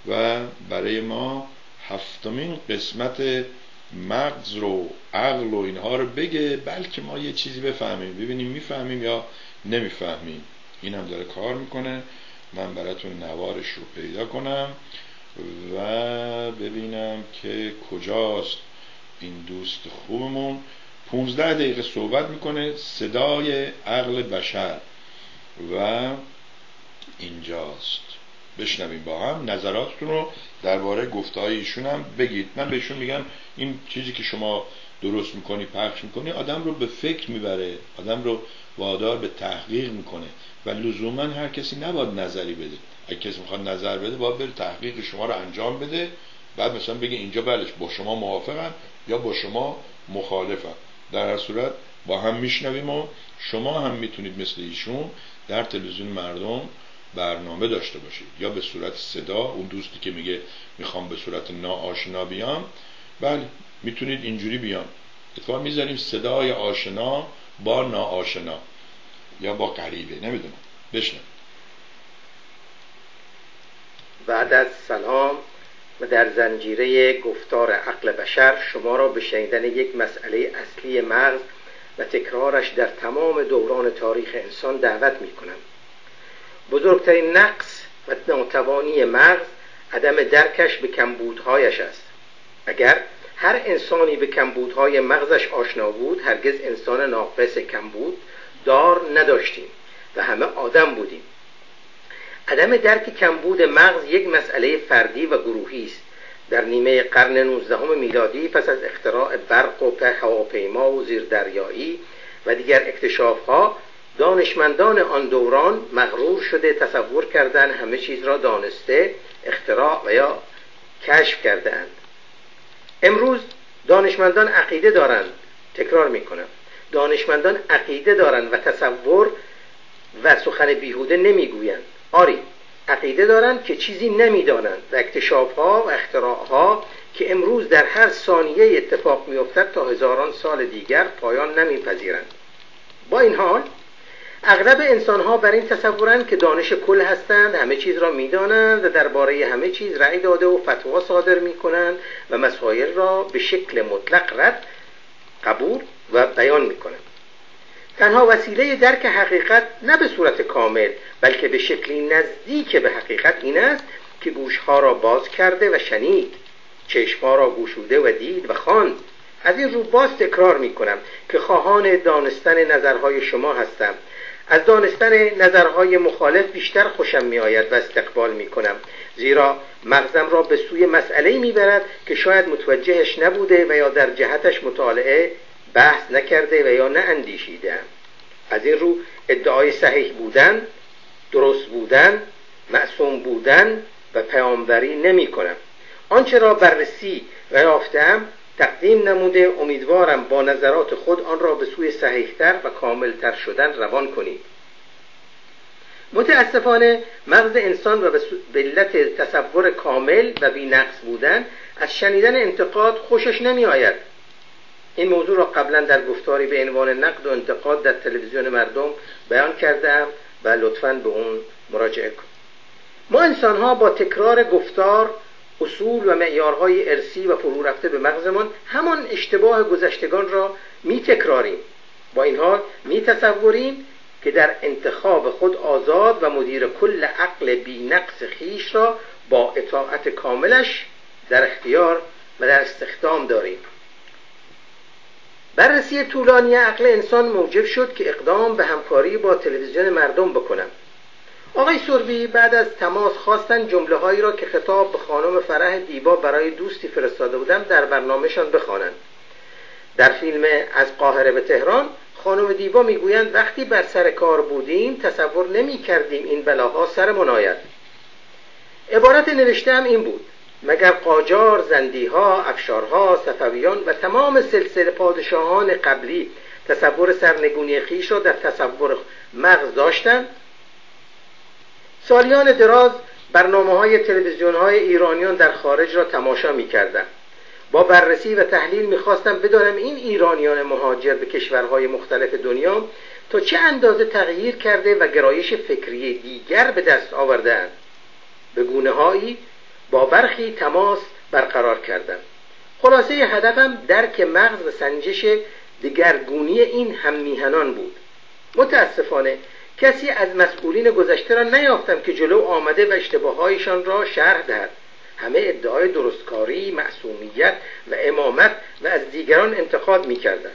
و برای ما هفتمین قسمت مغز رو عقل و اینها رو بگه بلکه ما یه چیزی بفهمیم. ببینیم می‌فهمیم یا نمی‌فهمیم. این هم داره کار می‌کنه. من براتون نوارش رو پیدا کنم و ببینم که کجاست این دوست خوبمون. 15 دقیقه صحبت می‌کنه صدای عقل بشر و اینجاست. بشنویم با هم نظراتتون رو درباره گفته ایشون هم بگید. من بهشون میگم این چیزی که شما درست می‌کنی پخش می‌کنی آدم رو به فکر می‌بره آدم رو وادار به تحقیق می‌کنه. و لزوما هر کسی نباید نظری بده. اگه کسی می‌خواد نظر بده باید بره تحقیق شما رو انجام بده. بعد مثلا بگه اینجا بلش با شما موافقم یا با شما مخالفم در هر صورت با هم میشنویم و شما هم می‌تونید مثل ایشون در تلویزیون مردم برنامه داشته باشید. یا به صورت صدا اون دوستی که میگه می‌خوام به صورت ناآشنا بیام. بله می‌تونید اینجوری بیام. اتفاق می‌ذاریم صدای آشنا با ناآشنا. یا با غریبه نمی‌دونم. بشنم بعد از سلام و در زنجیره گفتار عقل بشر شما را به شنیدن یک مسئله اصلی مغز و تکرارش در تمام دوران تاریخ انسان دعوت می کنم بزرگترین نقص و ناتوانی مغز عدم درکش به کمبودهایش است. اگر هر انسانی به کمبودهای مغزش آشنا بود هرگز انسان ناقص کمبود دار نداشتیم و همه آدم بودیم. عدم درک کمبود مغز یک مسئله فردی و گروهی است. در نیمه قرن 19 میلادی پس از اختراع برق و هواپیما و زیردریایی و دیگر اکتشافها دانشمندان آن دوران مغرور شده تصور کردن همه چیز را دانسته اختراع و یا کشف کردند امروز دانشمندان عقیده دارند. تکرار می کنم دانشمندان عقیده دارند و تصور و سخن بیهوده نمی‌گویند. آری عقیده دارند که چیزی نمی‌دانند و اکتشاف ها و اختراع ها که امروز در هر ثانیه اتفاق میافتد تا هزاران سال دیگر پایان نمیپذیرند. با این حال اغلب انسان ها بر این تصورند که دانش کل هستند همه چیز را می‌دانند و درباره همه چیز رأی داده و فتوا صادر می کنند و مسائل را به شکل مطلق رد قبول و بیان می کنند تنها وسیله درک حقیقت نه به صورت کامل بلکه به شکلی نزدیک به حقیقت این است که گوشها را باز کرده و شنید چشمها را گوشوده و دید و خواند. از این رو باز تکرار می کنم که خواهان دانستن نظرهای شما هستم. از دانستن نظرهای مخالف بیشتر خوشم می آید و استقبال می کنم زیرا مغزم را به سوی مسئله می برد که شاید متوجهش نبوده و یا در جهتش مطالعه بحث نکرده و یا نه اندیشیده از این رو ادعای صحیح بودن درست بودن معصوم بودن و پیامبری نمی کنم آنچه را بررسی و یافتم تقدیم نموده. امیدوارم با نظرات خود آن را به سوی صحیحتر و کاملتر شدن روان کنید. متاسفانه مغز انسان و به علت تصور کامل و نقص بودن از شنیدن انتقاد خوشش نمی آید این موضوع را قبلا در گفتاری به عنوان نقد و انتقاد در تلویزیون مردم بیان کردم و لطفا به اون مراجعه کن ما انسان ها با تکرار گفتار اصول و معیارهای ارسی و فرو رفته به مغزمان همان اشتباه گذشتگان را می تکراریم با این حال می تصوریم که در انتخاب خود آزاد و مدیر کل عقل بی نقص خیش را با اطاعت کاملش در اختیار و در استخدام داریم. بررسی طولانی عقل انسان موجب شد که اقدام به همکاری با تلویزیون مردم بکنم. آقای سربی بعد از تماس خواستن جمله هایی را که خطاب به خانم فرح دیبا برای دوستی فرستاده بودم در برنامهشان بخوانند. در فیلم از قاهره به تهران خانم دیبا می‌گویند وقتی بر سر کار بودیم تصور نمی کردیم این بلاها سرمان آید. عبارت نوشتم این بود مگر قاجار زندیها افشارها صفویان و تمام سلسله پادشاهان قبلی تصور سرنگونی خیش را در تصور مغز داشتند؟ سالیان دراز برنامه های تلویزیون های ایرانیان در خارج را تماشا می کردن. با بررسی و تحلیل می‌خواستم بدانم این ایرانیان مهاجر به کشورهای مختلف دنیا تا چه اندازه تغییر کرده و گرایش فکری دیگر به دست آوردهاند. به گونه هایی با برخی تماس برقرار کردم. خلاصه هدفم درک مغز و سنجش دگرگونی این هم بود. متاسفانه کسی از مسئولین گذشته را نیافتم که جلو آمده و اشتباههایشان را شرح دهد. همه ادعای درستکاری، معصومیت و امامت و از دیگران انتقاد می کردن.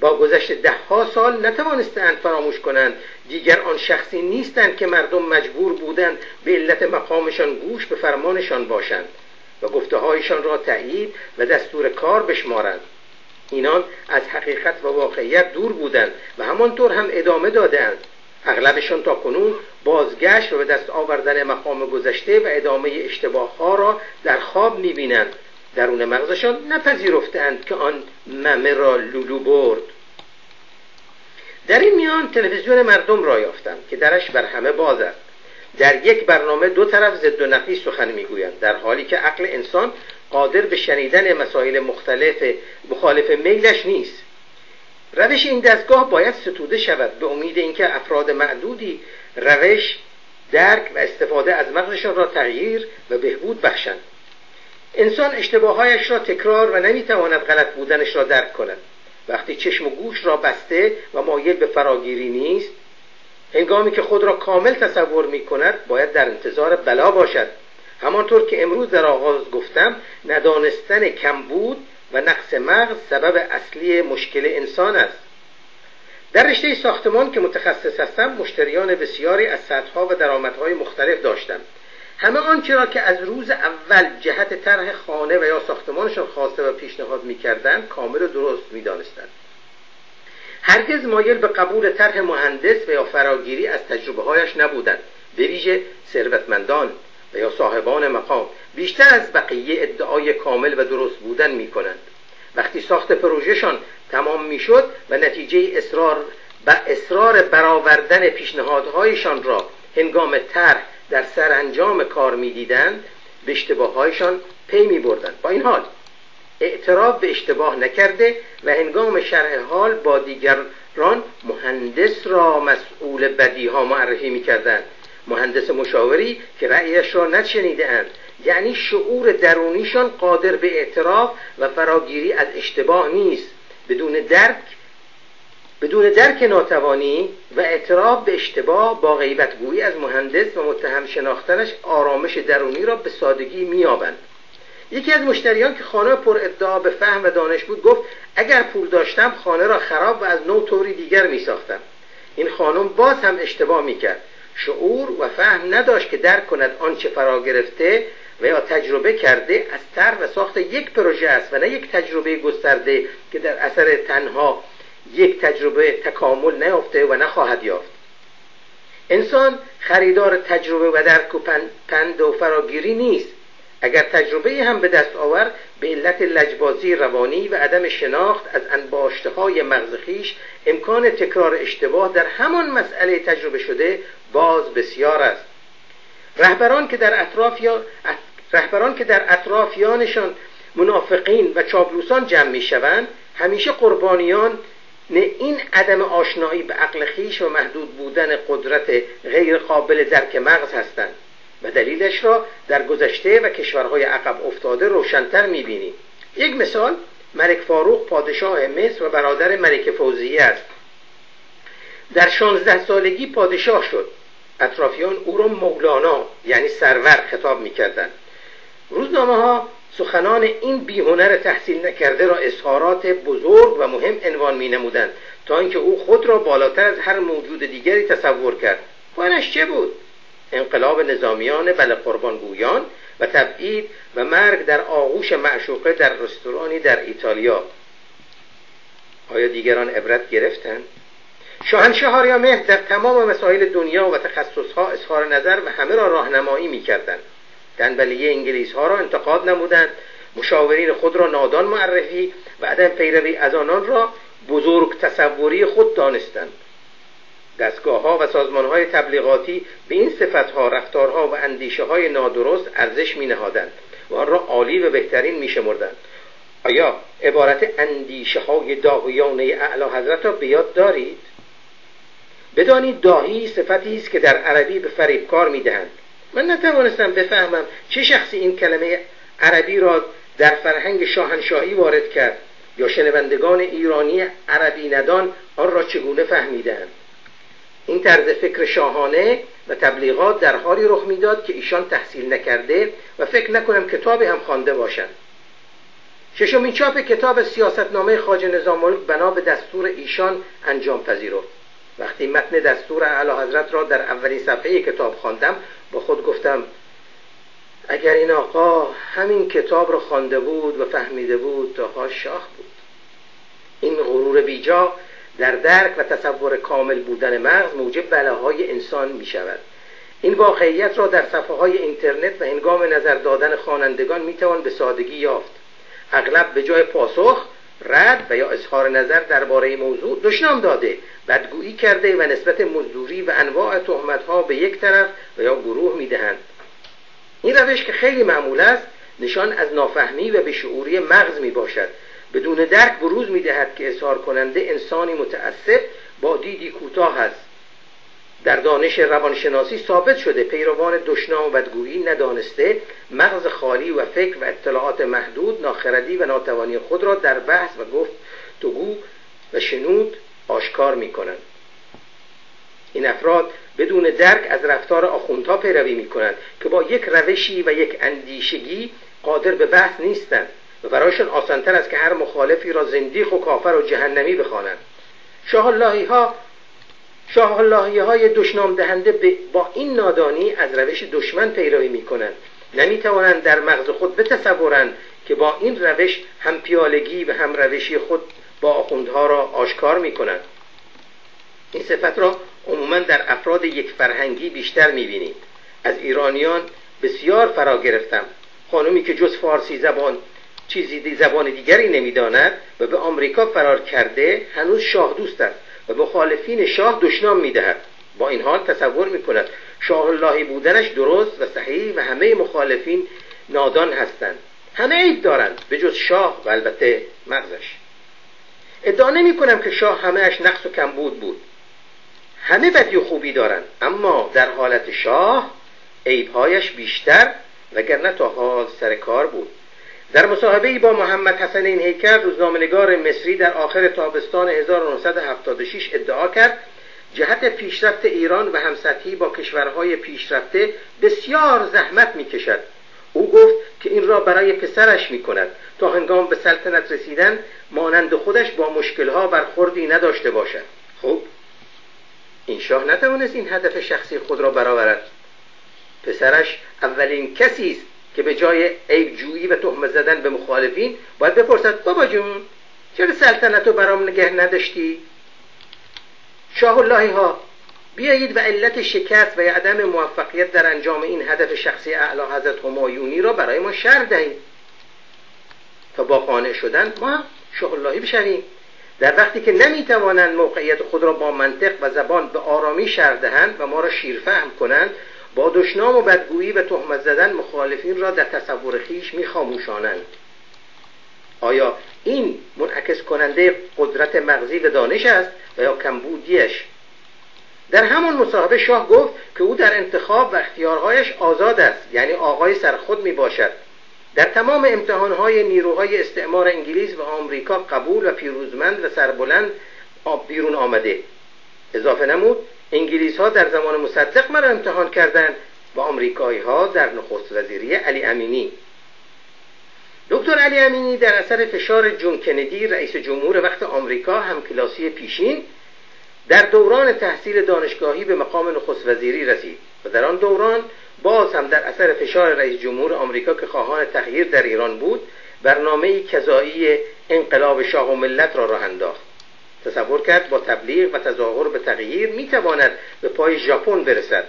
با گذشت دهها سال نتوانستند فراموش کنند. دیگر آن شخصی نیستند که مردم مجبور بودند به علت مقامشان گوش به فرمانشان باشند و گفته هایشان را تایید و دستور کار بشمارند. اینان از حقیقت و واقعیت دور بودند و همانطور هم ادامه دادند اغلبشان تا کنون بازگشت و به دست آوردن مقام گذشته و ادامه اشتباه ها را در خواب می‌بینند. درون مغزشان نپذیرفتند که آن ممه را لولو برد. در این میان تلویزیون مردم را یافتم که درش بر همه باز است در یک برنامه دو طرف ضد و نقی سخن می‌گویند در حالی که عقل انسان قادر به شنیدن مسائل مختلف مخالف میلش نیست. روش این دستگاه باید ستوده شود به امید اینکه افراد معدودی روش درک و استفاده از مغزشان را تغییر و بهبود بخشند. انسان اشتباههایش را تکرار و نمی‌تواند غلط بودنش را درک کند. وقتی چشم و گوش را بسته و مایل به فراگیری نیست هنگامی که خود را کامل تصور می کند باید در انتظار بلا باشد. همانطور که امروز در آغاز گفتم ندانستن کمبود و نقص مغز سبب اصلی مشکل انسان است. در رشته ساختمان که متخصص هستم مشتریان بسیاری از سطحها و درآمدهای مختلف داشتم. همه آنچه را که از روز اول جهت طرح خانه و یا ساختمانشان خواسته و پیشنهاد می‌کردند کامل و درست می‌دانستند. هرگز مایل به قبول طرح مهندس و یا فراگیری از تجربه هایش نبودند. به ویژه ثروتمندان و یا صاحبان مقام. بیشتر از بقیه ادعای کامل و درست بودن می کنند وقتی ساخت پروژهشان تمام می‌شد و نتیجه اصرار و اصرار برآوردن پیشنهادهایشان را هنگام طرح در سرانجام کار می‌دیدند به اشتباههایشان پی می بردن. با این حال اعتراف به اشتباه نکرده و هنگام شرح حال با دیگران مهندس را مسئول بدیها معرفی می‌کردند. مهندس مشاوری که رأیش را نشنیده اند یعنی شعور درونیشان قادر به اعتراف و فراگیری از اشتباه نیست. بدون درک بدون درک ناتوانی و اعتراف به اشتباه با غیبتگویی از مهندس و متهم شناختنش آرامش درونی را به سادگی میابند یکی از مشتریان که خانه پر ادعا به فهم و دانش بود گفت اگر پول داشتم خانه را خراب و از نو طوری دیگر می ساختم این خانم باز هم اشتباه می کرد شعور و فهم نداشت که درک کند آنچه فرا گرفته و یا تجربه کرده از تر و ساخت یک پروژه است و نه یک تجربه گسترده که در اثر تنها یک تجربه تکامل نیافته و نخواهد یافت. انسان خریدار تجربه و درک و پند و فراگیری نیست. اگر تجربه هم به دست آور به علت لجبازی روانی و عدم شناخت از انباشته های مغز خیش امکان تکرار اشتباه در همان مسئله تجربه شده باز بسیار است. رهبران که در اطراف یا رهبران که در اطرافیانشان منافقین و چابلوسان جمع می شوند همیشه قربانیان این عدم آشنایی به عقل خیش و محدود بودن قدرت غیر قابل درک مغز هستند. و دلیلش را در گذشته و کشورهای عقب افتاده روشنتر می‌بینیم. یک مثال ملک فاروق پادشاه مصر و برادر ملک فوزیه است. در شانزده سالگی پادشاه شد. اطرافیان او را مولانا یعنی سرور خطاب می‌کردند. روزنامه ها سخنان این بیهنر تحصیل نکرده را اظهارات بزرگ و مهم عنوان می نمودند تا اینکه او خود را بالاتر از هر موجود دیگری تصور کرد. کارش چه بود؟ انقلاب نظامیان بله قربانگویان و تبعید و مرگ در آغوش معشوقه در رستورانی در ایتالیا. آیا دیگران عبرت گرفتند؟ شاهنشه مهر در تمام مسائل دنیا و تخصصها اظهار نظر و همه را راهنمایی می‌کردند. تنبلیه انگلیس ها را انتقاد نمودند. مشاورین خود را نادان معرفی و عدم پیروی از آنان را بزرگ تصوری خود دانستند. دستگاه ها و سازمان های تبلیغاتی به این صفت ها رفتارها و اندیشه های نادرست ارزش می نهادند و آن را عالی و بهترین می شمردند آیا عبارت اندیشه های داهیانه اعلی حضرت را به یاد دارید؟ بدانید داهی صفتی است که در عربی به فریبکار می‌دهند. من نتوانستم بفهمم چه شخصی این کلمه عربی را در فرهنگ شاهنشاهی وارد کرد یا شنوندگان ایرانی عربی ندان آن را چگونه فهمیدند این طرز فکر شاهانه و تبلیغات در حالی رخ می‌داد که ایشان تحصیل نکرده و فکر نکنم کتابی هم خوانده باشند. ششمین چاپ کتاب سیاستنامه خاج نظام بنا به دستور ایشان انجام پذیرفت. وقتی متن دستور اعلی حضرت را در اولین صفحه کتاب خواندم با خود گفتم اگر این آقا همین کتاب را خوانده بود و فهمیده بود تا شاه بود. این غرور بیجا در درک و تصور کامل بودن مغز موجب بلاهای انسان می شود این واقعیت را در صفحه های اینترنت و هنگام نظر دادن خوانندگان می توان به سادگی یافت. اغلب به جای پاسخ رد و یا اظهار نظر درباره موضوع دشنام داده بدگویی کرده و نسبت مزدوری و انواع ها به یک طرف و یا گروه می‌دهند. این روش که خیلی معمول است نشان از نافهمی و بشعوری مغز می باشد بدون درک بروز می دهد که اظهار کننده انسانی متعصب با دیدی کوتاه است. در دانش روانشناسی ثابت شده پیروان دشنام و بدگویی ندانسته مغز خالی و فکر و اطلاعات محدود ناخردی و ناتوانی خود را در بحث و گفت و شنود آشکار می کنند این افراد بدون درک از رفتار آخوندها پیروی می کنند که با یک روشی و یک اندیشگی قادر به بحث نیستند و برایشان آسانتر است که هر مخالفی را زندیق و کافر و جهنمی بخوانند. شاه اللهی ها شاه های دشنام دهنده با این نادانی از روش دشمن پیروی می کنند نمی توانند در مغز خود بتصورند که با این روش هم پیالگی و هم روشی خود با آخوندها را آشکار می کنند این صفت را عموما در افراد یک فرهنگی بیشتر می بینید از ایرانیان بسیار فرا گرفتم. خانمی که جز فارسی زبان چیزی زبان دیگری نمی‌داند و به آمریکا فرار کرده هنوز شاه دوست است. و مخالفین شاه دشنام می‌دهد. با این حال تصور می‌کند شاه اللهی بودنش درست و صحیح و همه مخالفین نادان هستند. همه عیب دارند به جز شاه و البته مغزش. ادعا نمی کنم که شاه همهش نقص و کمبود بود. همه بدی و خوبی دارند اما در حالت شاه عیبهایش بیشتر وگرنه تا حال سر کار بود. در مصاحبه با محمد حسن این هیکل روزنامه‌نگار مصری در آخر تابستان 1976 ادعا کرد جهت پیشرفت ایران و همسطحی با کشورهای پیشرفته بسیار زحمت می کشد او گفت که این را برای پسرش می کند تا هنگام به سلطنت رسیدن مانند خودش با مشکلها برخوردی نداشته باشد. خب این شاه نتوانست این هدف شخصی خود را برآورد. پسرش اولین کسی است که به جای عیب جویی و تهمه زدن به مخالفین باید بپرسد بابا جون چرا سلطنت رو برام نگه نداشتی؟ شاه اللهی ها بیایید و علت شکست و عدم موفقیت در انجام این هدف شخصی اعلی حضرت همایونی را برای ما شر دهید. تا با قانع شدن ما شاه اللهی بشویم. در وقتی که نمی‌توانند موقعیت خود را با منطق و زبان به آرامی شر دهند و ما را شیرفهم کنند با دشنام و بدگویی و تهمت زدن مخالفین را در تصور خیش میخاموشانند آیا این منعکس کننده قدرت مغزی و دانش است و یا کمبودیش؟ در همان مصاحبه شاه گفت که او در انتخاب و اختیارهایش آزاد است یعنی آقای سر خود می باشد. در تمام امتحانهای نیروهای استعمار انگلیس و آمریکا قبول و پیروزمند و سربلند بیرون آمده. اضافه نمود انگلیس ها در زمان مصدق مرا امتحان کردند و آمریکایی ها در نخست وزیری علی امینی. دکتر علی امینی در اثر فشار جون کندی رئیس جمهور وقت آمریکا هم کلاسی پیشین در دوران تحصیل دانشگاهی به مقام نخست وزیری رسید و در آن دوران باز هم در اثر فشار رئیس جمهور آمریکا که خواهان تغییر در ایران بود برنامه کذایی انقلاب شاه و ملت را راه انداخت. تصور کرد با تبلیغ و تظاهر به تغییر می‌تواند به پای ژاپن برسد.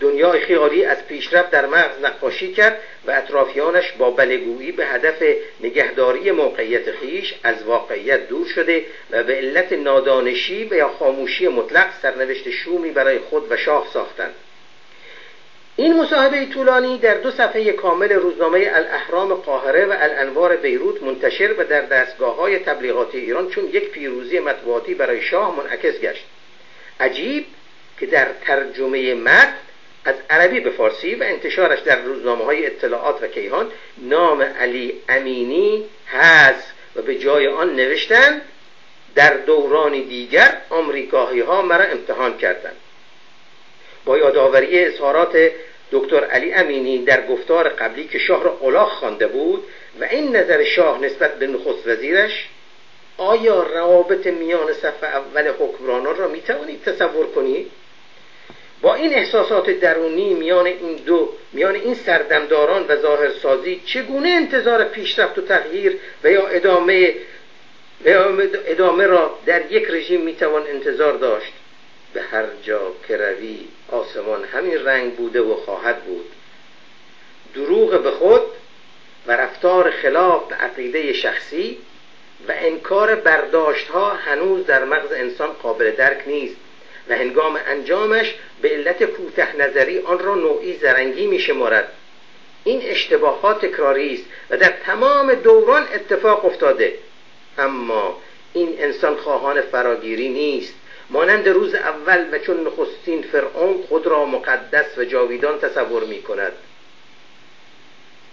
دنیای خیالی از پیشرفت در مغز نقاشی کرد و اطرافیانش با بلگویی به هدف نگهداری موقعیت خیش از واقعیت دور شده و به علت نادانشی و یا خاموشی مطلق سرنوشت شومی برای خود و شاه ساختند. این مصاحبه طولانی در دو صفحه کامل روزنامه الاهرام قاهره و الانوار بیروت منتشر و در دستگاه های تبلیغاتی ایران چون یک پیروزی مطبوعاتی برای شاه منعکس گشت. عجیب که در ترجمه متن از عربی به فارسی و انتشارش در روزنامه های اطلاعات و کیهان نام علی امینی هست و به جای آن نوشتن در دوران دیگر آمریکایی ها مرا امتحان کردند. با یادآوری اظهارات دکتر علی امینی در گفتار قبلی که شاه را الاغ خوانده بود و این نظر شاه نسبت به نخست وزیرش آیا روابط میان صف اول حکمرانان را می توانید تصور کنید؟ با این احساسات درونی میان این دو میان این سردمداران و ظاهرسازی چگونه انتظار پیشرفت و تغییر و یا ادامه ادامه را در یک رژیم می‌توان انتظار داشت؟ به هر جا که روی آسمان همین رنگ بوده و خواهد بود. دروغ به خود و رفتار خلاف به عقیده شخصی و انکار برداشت ها هنوز در مغز انسان قابل درک نیست و هنگام انجامش به علت کوته نظری آن را نوعی زرنگی می شمارد این اشتباهات تکراری است و در تمام دوران اتفاق افتاده. اما این انسان خواهان فراگیری نیست. مانند روز اول و چون نخستین فرعون خود را مقدس و جاویدان تصور می کند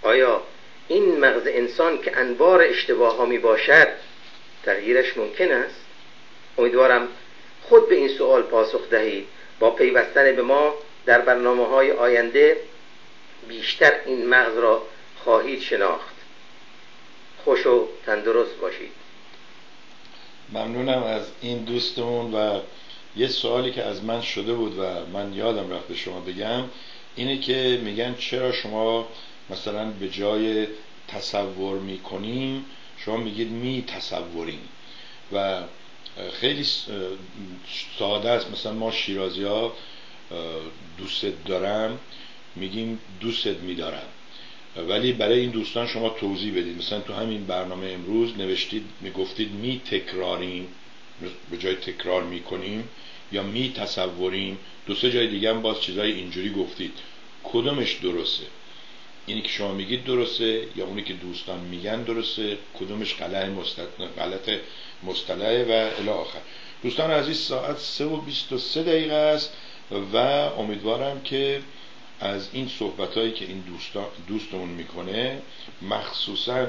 آیا این مغز انسان که انبار اشتباه ها می باشد تغییرش ممکن است؟ امیدوارم خود به این سوال پاسخ دهید. با پیوستن به ما در برنامه های آینده بیشتر این مغز را خواهید شناخت. خوش و تندرست باشید. ممنونم از این دوستمون و یه سوالی که از من شده بود و من یادم رفت به شما بگم اینه که میگن چرا شما مثلا به جای تصور می‌کنیم شما میگید می تصوریم و خیلی ساده است. مثلا ما شیرازی ها دوست دارم میگیم دوستت میدارم. ولی برای این دوستان شما توضیح بدید. مثلا تو همین برنامه امروز نوشتید می‌گفتید می تکراریم به جای تکرار می‌کنیم یا می تصوریم. دو سه جای دیگه هم باز چیزای اینجوری گفتید. کدومش درسته؟ اینی که شما میگید درسته یا اونی که دوستان میگن درسته؟ کدومش غلط غلط مصطلحه و الی آخر. دوستان عزیز ساعت سه و بیست و سه دقیقه است و امیدوارم که از این صحبت هایی که این دوستمون می‌کنه مخصوصا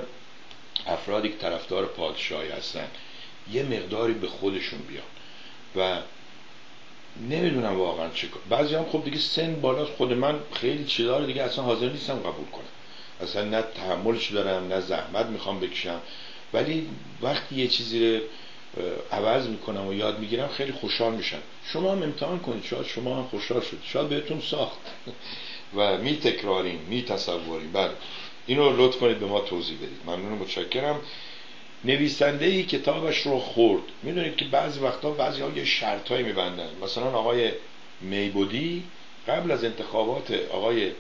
افرادی که طرفدار پادشاهی هستن یه مقداری به خودشون بیان. و نمی‌دونم واقعا چه بعضی هم خب دیگه سن بالا خود من خیلی چیزا دیگه اصلا حاضر نیستم قبول کنم. اصلا نه تحملش دارم نه زحمت می‌خوام بکشم. ولی وقتی یه چیزی رو عوض می‌کنم و یاد می‌گیرم خیلی خوشحال میشم. شما هم امتحان کنید. شاید شما هم خوشحال شد. شاید بهتون ساخت. و می تکراریم می تصوریم بله. اینو لطف کنید به ما توضیح بدید. ممنون متشکرم. نویسنده ای کتابش رو خورد. می‌دونید که بعضی وقتا بعضی ها یه شرط هایی میبندن. مثلا آقای میبودی قبل از انتخابات آقای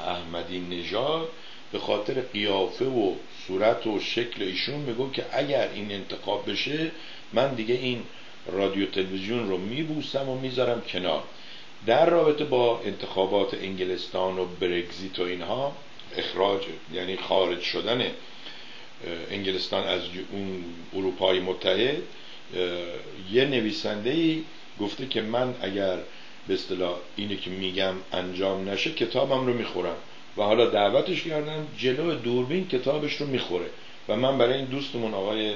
احمدی نژاد به خاطر قیافه و صورت و شکل ایشون میگو که اگر این انتخاب بشه من دیگه این رادیو تلویزیون رو میبوسم و می‌ذارم کنار. در رابطه با انتخابات انگلستان و برگزیت و اینها اخراج یعنی خارج شدن انگلستان از اون اروپای متحد یه نویسنده ای گفته که من اگر به اصطلاح اینه که میگم انجام نشه کتابم رو می‌خورم. و حالا دعوتش کردم جلو دوربین کتابش رو می‌خوره. و من برای این دوستمون آقای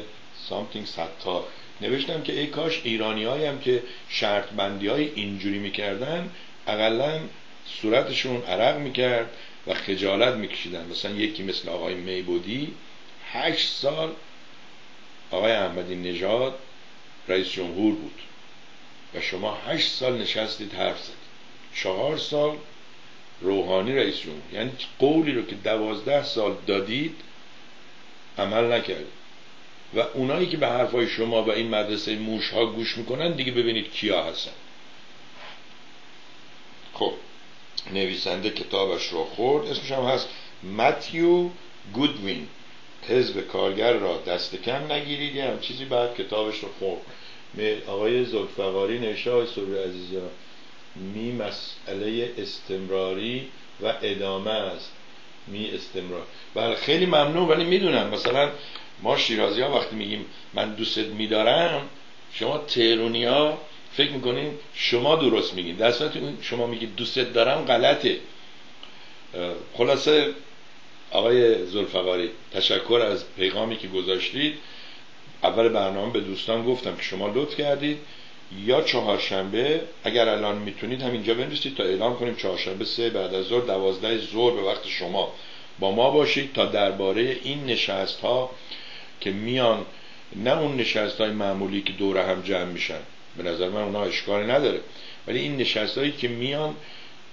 سامتینگ ستار نوشتم که ای کاش ایرانی هم که شرط بندی های اینجوری می‌کردن اقلا صورتشون عرق می‌کرد و خجالت میکشیدن. مثلا یکی مثل آقای میبودی هشت سال آقای احمدی نژاد رئیس جمهور بود و شما هشت سال نشستید حرف زدید. چهار سال روحانی رئیس جمهور یعنی قولی رو که دوازده سال دادید عمل نکردید. و اونایی که به حرفای شما و این مدرسه موش ها گوش می‌کنن دیگه ببینید کیا هستن. خب نویسنده کتابش رو خورد. اسمش هم هست متیو گودوین. حزب کارگر را دست کم نگیرید. هم چیزی بعد کتابش رو خورد. آقای زلفقاری نوشته آقای سوری عزیزا می مسئله استمراری و ادامه است. می استمرار. بله خیلی ممنون ولی می‌دونم مثلا ما شیرازی ها وقتی میگیم من دوست میدارم شما تهرونی ها فکر می‌کنین شما درست میگین. در شما میگید دوست دارم غلطه. خلاصه آقای زلفقاری تشکر از پیغامی که گذاشتید. اول برنامه به دوستان گفتم که شما لطف کردید. یا چهارشنبه اگر الان می‌تونید همینجا بنویسید تا اعلام کنیم چهارشنبه سه بعد از ظهر دوازده ظهر به وقت شما با ما باشید تا درباره این نشست ها که میان نه اون نشست های معمولی که دور هم جمع میشن به نظر من اونا اشکالی نداره ولی این نشست هایی که میان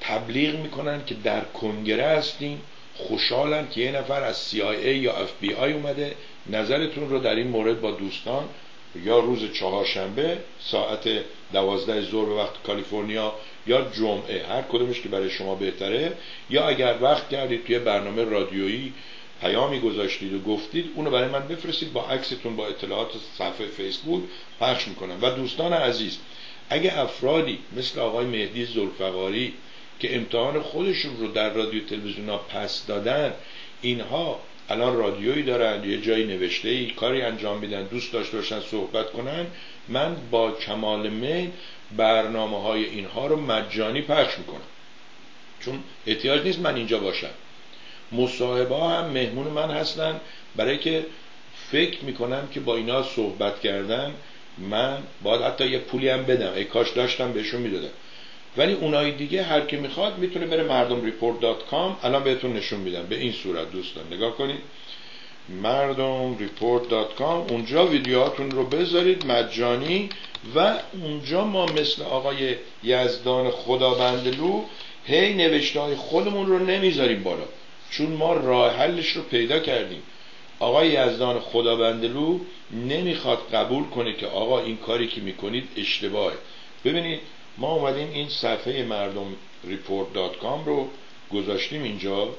تبلیغ می‌کنن که در کنگره هستیم خوشحالن که یه نفر از CIA یا FBI اومده نظرتون رو در این مورد با دوستان یا روز چهارشنبه ساعت دوازده ظهر به وقت کالیفرنیا یا جمعه هر کدومش که برای شما بهتره. یا اگر وقت کردید توی برنامه رادیویی پیامی گذاشتید و گفتید اونو برای من بفرستید با عکستون با اطلاعات صفحه فیسبوک پخش می‌کنم. و دوستان عزیز اگه افرادی مثل آقای مهدی زلفقاری که امتحان خودشون رو در رادیو تلویزیون ها پس دادن اینها الان رادیویی دارن یه جایی نوشته ای کاری انجام میدن دوست داشته باشن صحبت کنن. من با کمال میل برنامه های اینها رو مجانی پخش می‌کنم. چون احتیاج نیست من اینجا باشم. مصاحبه هم مهمون من هستن. برای که فکر می‌کنم که با اینا صحبت کردن من باید حتی یه پولی هم بدم. ای کاش داشتم بهشون می‌دادم. ولی اونای دیگه هر که می‌خواد می‌تونه بره مردم report الان بهتون نشون میدم. به این صورت دوستان نگاه کنید. مردم report dot com اونجا ویدیوهاتون رو بذارید مجانی و اونجا ما مثل آقای یزدان خدابندلو هی نوشته های خودمون رو نمی‌ذاریم بالا. چون ما راه حلش رو پیدا کردیم. آقای یزدان خدابندلو نمی‌خواد قبول کنه که آقا این کاری که می‌کنید اشتباهه. ببینید ما اومدیم این صفحه مردم ریپورت رو گذاشتیم اینجا.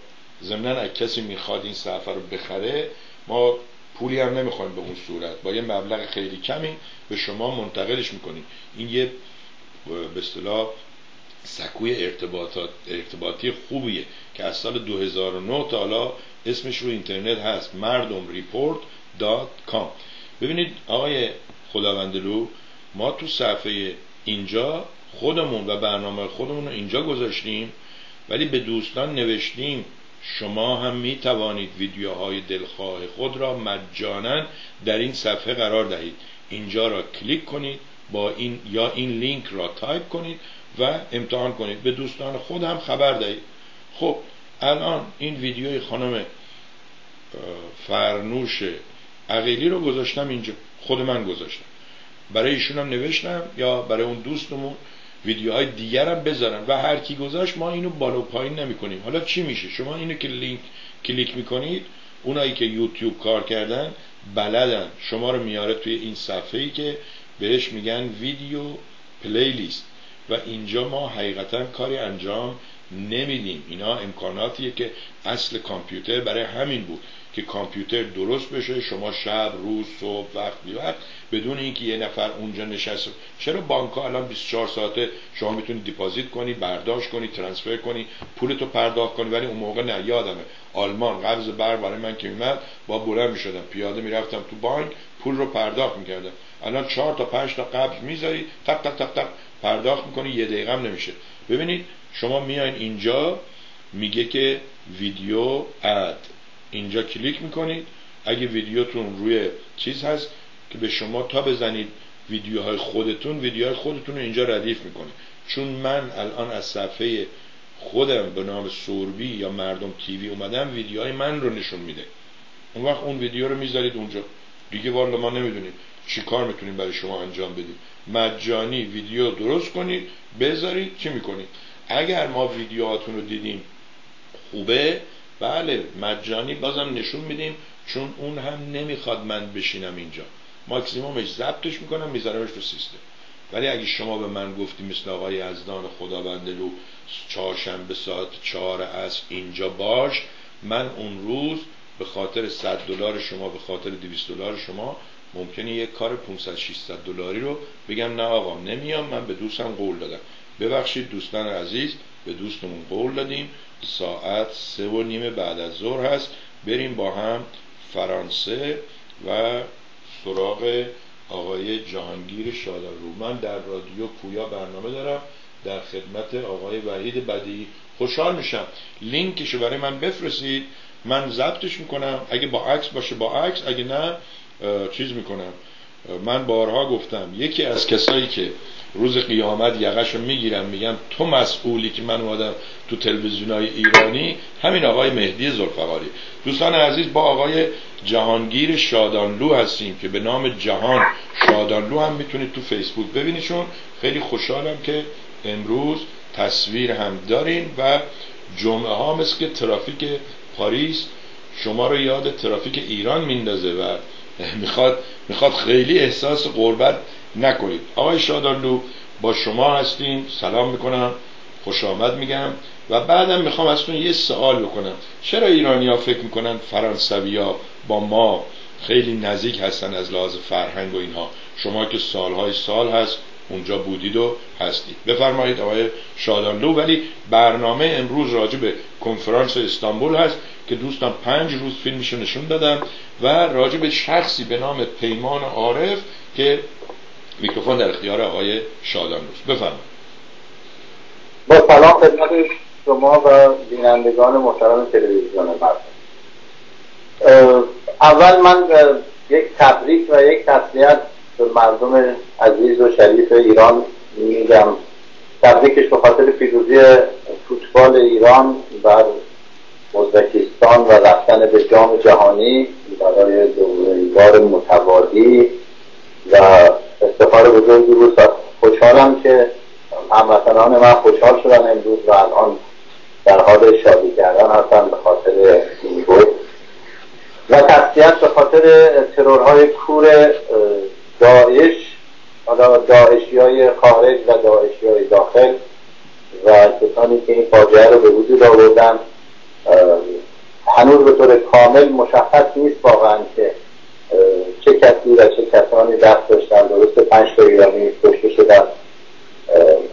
ضمنا اگه کسی می‌خواد این صفحه رو بخره ما پولی هم نمی‌خوایم به اون صورت. با یه مبلغ خیلی کمی به شما منتقلش می‌کنیم. این یه به اصطلاح سکوی ارتباطات ارتباطی خوبیه که از سال 2009 تا حالا اسمش رو اینترنت هست مردم ریپورت ببینید آقای خداوندلو ما تو صفحه اینجا خودمون و برنامه خودمون رو اینجا گذاشتیم ولی به دوستان نوشتیم شما هم می توانید ویدیوهای دلخواه خود را مجانا در این صفحه قرار دهید. اینجا را کلیک کنید با این یا این لینک را تایپ کنید و امتحان کنید. به دوستان خود هم خبر دهید. خب الان این ویدیوی خانم فرنوش عقیلی رو گذاشتم اینجا. خود من گذاشتم. برای ایشون هم نوشتم یا برای اون دوستمون ویدیوهای دیگر هم بذارن و هر کی گذاشت ما اینو بالا و پایین نمی کنیم حالا چی میشه؟ شما اینو که لینک کلیک می‌کنید اونایی که یوتیوب کار کردن بلدن. شما رو میاره توی این صفحه ای که بهش میگن ویدیو پلیلیست. و اینجا ما حقیقتا کاری انجام نمیدیم. اینا امکاناتیه که اصل کامپیوتر برای همین بود که کامپیوتر درست بشه. شما شب روز صبح وقت وقت بدون اینکه یه نفر اونجا نشسته. چرا بانک ها الان 24 ساعته شما می‌تونید دیپازیت کنی برداشت کنی ترانسفر کنی پولتو پرداخت کنی ولی اون موقع نه. یادمه آلمان قبض بر برای من که میمد با بلند می‌شدم. پیاده می‌رفتم تو بانک پول رو پرداخت می‌کردم. الان 4 تا 5 تا قبض می‌ذاری تق تق تق تق پرداخت می‌کنی یه دقیقه هم نمیشه. ببینید شما میایین اینجا میگه که ویدیو اد. اینجا کلیک می‌کنید. اگه ویدیوتون روی چیز هست که به شما تا بزنید ویدیوهای خودتون ویدیوهای خودتون رو اینجا ردیف می‌کنه. چون من الان از صفحه خودم به نام سوربی یا مردم تیوی اومدم ویدیوهای من رو نشون میده. اون وقت اون ویدیو رو می‌ذارید اونجا. دیگه والا ما نمی‌دونیم چی کار می‌تونیم برای شما انجام بدیم. مجانی ویدیو درست کنید بذارید چی می‌کنید؟ اگر ما ویدیوهاتون رو دیدیم خوبه بله مجانی بازم نشون میدیم چون اون هم نمی‌خواد من بشینم اینجا. ماکسیمومش ضبطش می‌کنم میذارمش تو سیستم. ولی اگه شما به من گفتی مثل آقای یزدان خداوندلو چهارشنبه ساعت چهار از اینجا باش من اون روز به خاطر 100 دلار شما به خاطر 200 دلار شما ممکنه یک کار 500 600 دلاری رو بگم نه آقا نمیام من به دوستم قول دادم. ببخشید دوستان عزیز به دوستمون قول دادیم. ساعت سه و نیمه بعد از ظهر هست. بریم با هم فرانسه و سراغ آقای جهانگیر شادان رو من در رادیو پویا برنامه دارم. در خدمت آقای وحید بدی خوشحال میشم. لینکشو برای من بفرستید. من ضبطش می‌کنم. اگه با عکس باشه با عکس اگه نه چیز می‌کنم. من بارها گفتم یکی از کسایی که روز قیامت یقش رو می‌گیرم میگم تو مسئولی که من اومدم تو تلویزیون های ایرانی همین آقای مهدی زلفقاری. دوستان عزیز با آقای جهانگیر شادانلو هستیم که به نام جهان شادانلو هم می‌تونید تو فیسبوک ببینیشون. خیلی خوشحالم که امروز تصویر هم دارین و جمعه ها مثل ترافیک پاریس شما رو یاد ترافیک ایران میندازه و می‌خواد می‌خواد خیلی احساس قربت نکنید. آقای شادانلو با شما هستیم. سلام می‌کنم. خوش آمد میگم. و بعدم می‌خوام ازتون یه سوال بکنم. چرا ایرانی ها فکر می‌کنن فرانسوی ها با ما خیلی نزدیک هستن از لحاظ فرهنگ و اینها؟ شما که سالهای سال هست اونجا بودید و هستید. بفرمایید آقای شادانلو ولی برنامه امروز راجع به کنفرانس استانبول هست. که دوستان پنج روز فیلمشو نشون دادم و راجع به شخصی به نام پیمان عارف که میکروفون در اختیار آقای شادانلوست بفرمایید. با سلام خدمت شما و بینندگان محترم تلویزیون مردم. اول من یک تبریک و یک تسلیت به مردم عزیز و شریف ایران میگم. تبریکش به خاطر پیروزی فوتبال ایران بر ازبکستان و رفتن به جام جهانی برای دوباره متوادی و افتخار بزرگی بود خوشحالم که هموطنان من خوشحال شدن امروز و الان در حال شادی کردن هستن به خاطر این بود و تسلیت به خاطر ترورهای کور داعش حالا داعشی های خارج و داعشی های داخل و کسانی که این فاجعه رو به وجود آوردن هنوز به طور کامل مشخص نیست واقعا که چه کسی و چه کسانی دست داشتن. درست پنج تا ایرانی کشته شدن.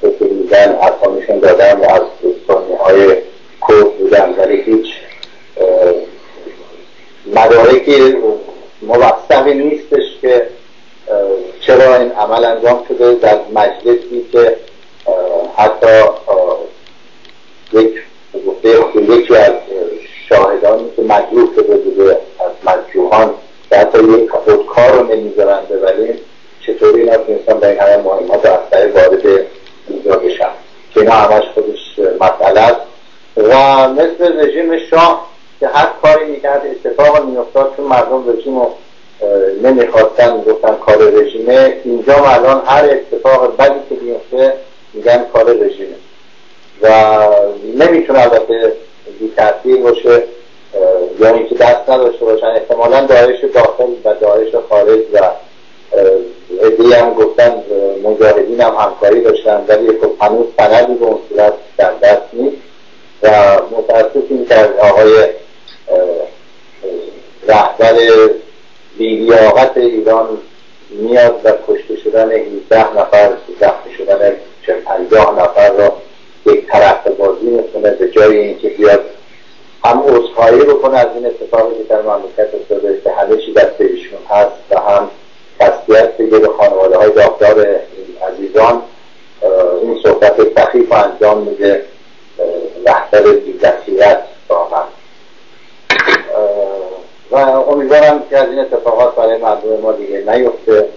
کشته بودن اسامیشون دادن و از دوستانی های کرد بودن. ولی هیچ مدارکی موثقی نیستش که چرا این عمل انجام شده. در مجلسی که حتی یک گفته یکی از شاهدانی که مجروح شده بوده از مجروحان که حتی یک خودکار رو نمی‌ذارن ببریم چطوری اینا تونستن به این همه مهمات و وارد اینجا بشن؟ که اینا همش خودش مسئله است. و مثل رژیم شاه که هر کاری می‌کرد اتفاق میافتاد چون مردم رژیم رو نمی‌خواستن گفتن کار رژیمه. اینجا الان هر اتفاق بدی که میفته میگن کار رژیمه. و نمی‌تونه البته بی تاثیر باشه یا اینکه دست نداشته باشن. احتمالا داعش داخل و داعش خارج و ادهی هم گفتن مجاهدین هم همکاری داشتن ولی خب هنوز سندی به اون صورت در دست نیست. و متاسفیم که آقای رهبر بیلیاقت ایران میاد و کشته شدن 17 نفر زخمی شدن 50 نفر را یک طرف بازی می‌کنه به جای اینکه بیاد هم عذرخواهی بکنه از این اتفاقی که در مملکت افتاده که همه چی دست ایشون هست و هم تسلیت بگه به خانواده های داغدار عزیزان. این صحبت سخیف انجام میده. رهبر بیدستیت واقعا و امیدوارم که از این اتفاقات برای مردم ما دیگه نیفته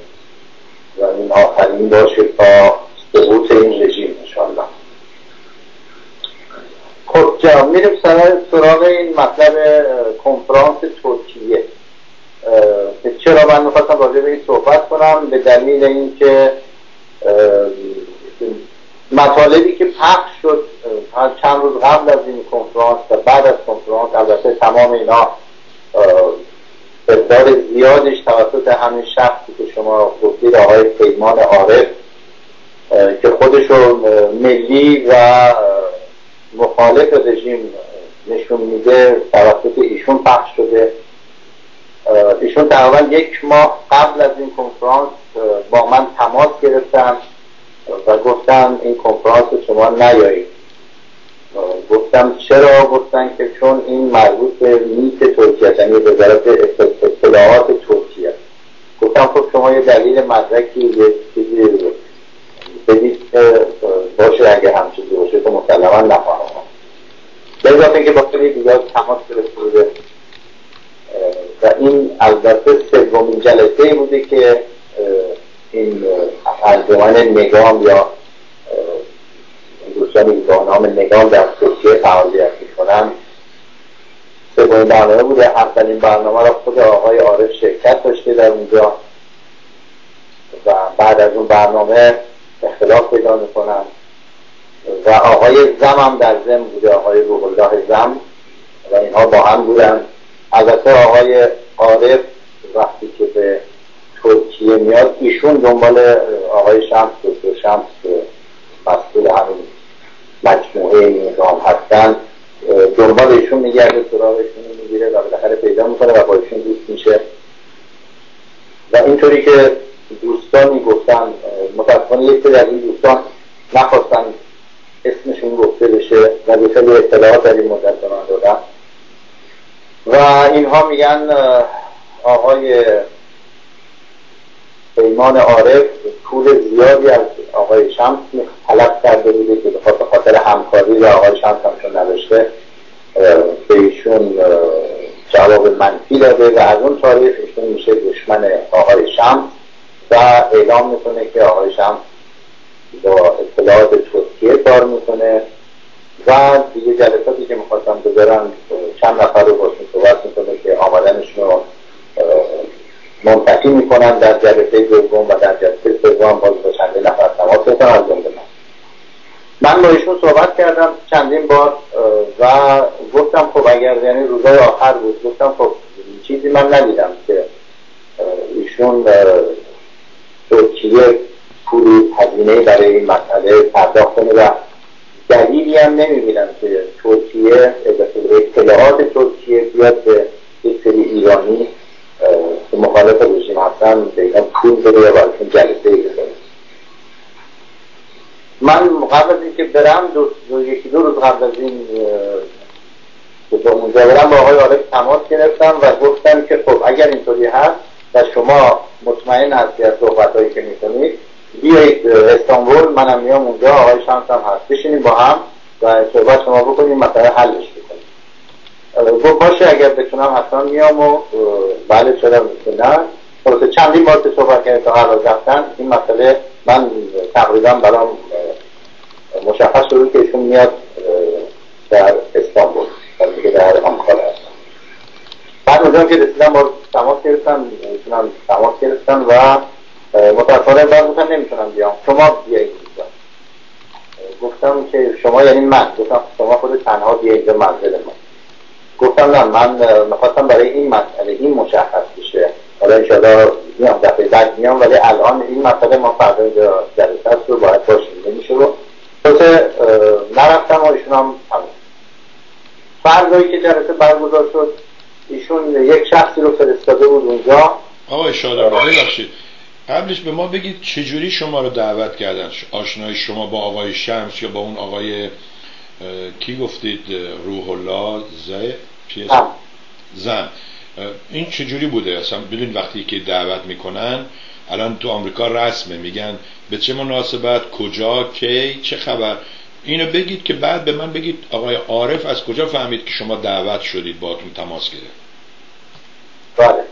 و این آخرین باشه تا سقوط این رژیم انشاءالله خب جا میریم سراغ این مطلب کنفرانس ترکیه. چرا من می‌خواستم راجع به این صحبت کنم؟ به دلیل اینکه مطالبی که پخش شد چند روز قبل از این کنفرانس و بعد از کنفرانس البته تمام اینا مقدار زیادش توسط همین شخصی که شما گفتید آقای پیمان عارف که خودشو ملی و مخالف رژیم نشون میده توسط ایشون پخش شده. ایشون تقریبا یک ماه قبل از این کنفرانس با من تماس گرفتن و گفتم این کنفرانس شما نیایید. گفتم چرا؟ گفتن که چون این مربوط به میت ترکیه یعنی وزارت اطلاعات ترکیه گفتم خب شما یه دلیل مدرکی یه چیزی بدید باشه اگه همچیزی باشه تو مسلما نخواهم به اضافه که با خیلی دیگر تماس گرفته و این البته سومین جلسه بوده که این انجمن نگام یا دوستانی با نام نگام در ترکیه فعالیت می‌کنن. سومین برنامه بوده. اولین برنامه را خود آقای عارف شرکت داشته در اونجا. و بعد از اون برنامه اختلاف پیدا می‌کنن. و آقای زم هم در زم بوده آقای روح الله زم. و اینها با هم بودن. البته آقای عارف وقتی که به ترکیه میاد ایشون دنبال آقای شمس دکتر شمس مسئول همین مجموعه نظام هستن. دنبال ایشون میگرده سراغشون می‌گیره و بالاخره پیدا می‌کنه و با ایشون دوست میشه. و اینطوری که دوستانی گفتن متاسفانه یک در این دوستان نخواستن اسمشون گفته بشه و به خیلی اطلاعات در این مدت به من دادن. و اینها میگن آقای پیمان عارف پول زیادی از آقای شمس طلب کرده بوده که به خاطر همکاری و آقای شمس همشون نداشته به ایشون جواب منفی داده و از اون تاریخ ایشون میشه دشمن آقای شمس. و اعلام می‌کنه که آقای شمس با اطلاعات ترکیه کار می‌کنه و دیگه جلساتی که می‌خواستم بذارن چند نفر رو باشون صحبت می‌کنه که آمدنشون رو منتقی می‌کنن در جلسه دوم و در جلسه سوم. باز با چندین نفر تماس بکنن از جمله من. من با ایشون صحبت کردم چندین بار و گفتم خب اگر یعنی روزای آخر بود گفتم خب چیزی من ندیدم که ایشون ترکیه پول هزینه برای این مسئله پرداخت کنه و دلیلی هم نمی‌بینم که ترکیه اطلاعات ترکیه بیاد به یک سری ایرانی که مخالف رژیم هستن به پول بده یا براشون جلسه ای من قبل از اینکه برم دو, دو یکی دو روز قبل از این که با اونجا برم با آقای عارف تماس گرفتم و گفتم که خب اگر اینطوری هست و شما مطمئن هستی از صحبت که می‌کنید. بیایید استانبول منم میام اونجا آقای شمس هم هست. بشینیم با هم و صحبت شما بکنیم مثلا حلش بکنیم. گفت باشه اگر بتونم حتما میام و بله چرا نه خلاصه چندین بار که صحبت کرد تا هر رفتن این مسئله من تقریبا برام مشخص شده که ایشون میاد در استانبول در آنکارا هستم بعد اونجا که رسیدم با تماس گرفتم ایشون تماس گرفتن و متاسفانه بعد گفتم نمی‌تونم بیام. شما بیایید گفتم که شما یعنی من. گفتم شما خود تنها بیایید اینجا منزل ما. گفتم نه من می‌خواستم برای این مسئله این مشخص بشه. حالا انشاءالله میام دفعه بعد میام ولی الان این مسئله ما فردا اینجا جلسه هست رو باید باشیم. نمیشه رو. خلاصه نرفتم و ایشون هم همون فردایی که جلسه برگزار شد. ایشون یک شخصی رو فرستاده بود اونجا. آقای شادر ببخشید. قبلش به ما بگید چجوری شما رو دعوت کردن؟ آشنای شما با آقای شمس یا با اون آقای کی گفتید؟ روح الله زه زن. این چجوری بوده؟ اصلا بدون وقتی که دعوت می‌کنن الان تو آمریکا رسمه میگن به چه مناسبت کجا کی چه خبر؟ اینو بگید که بعد به من بگید آقای عارف از کجا فهمید که شما دعوت شدید با تماس گرفت؟ بله.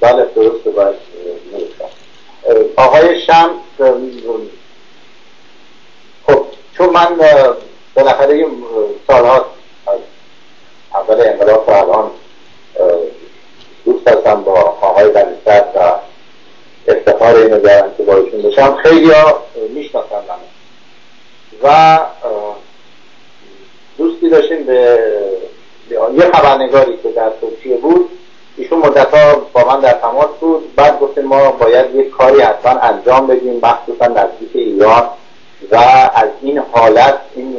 بله درسته باید آقای شمس خب چون من بالاخره سالها از اول انقلاب تا الان دوست هستم با آقای بنیستر و افتخار اینو دارم که با ایشون بشم خیلی و دوستی داشتیم به یه خبرنگاری که در ترکیه بود. ایشون مدت ها با من در تماس بود. بعد گفته ما باید یک کاری حتما انجام بدیم مخصوصا نزدیک ایران. و از این حالت این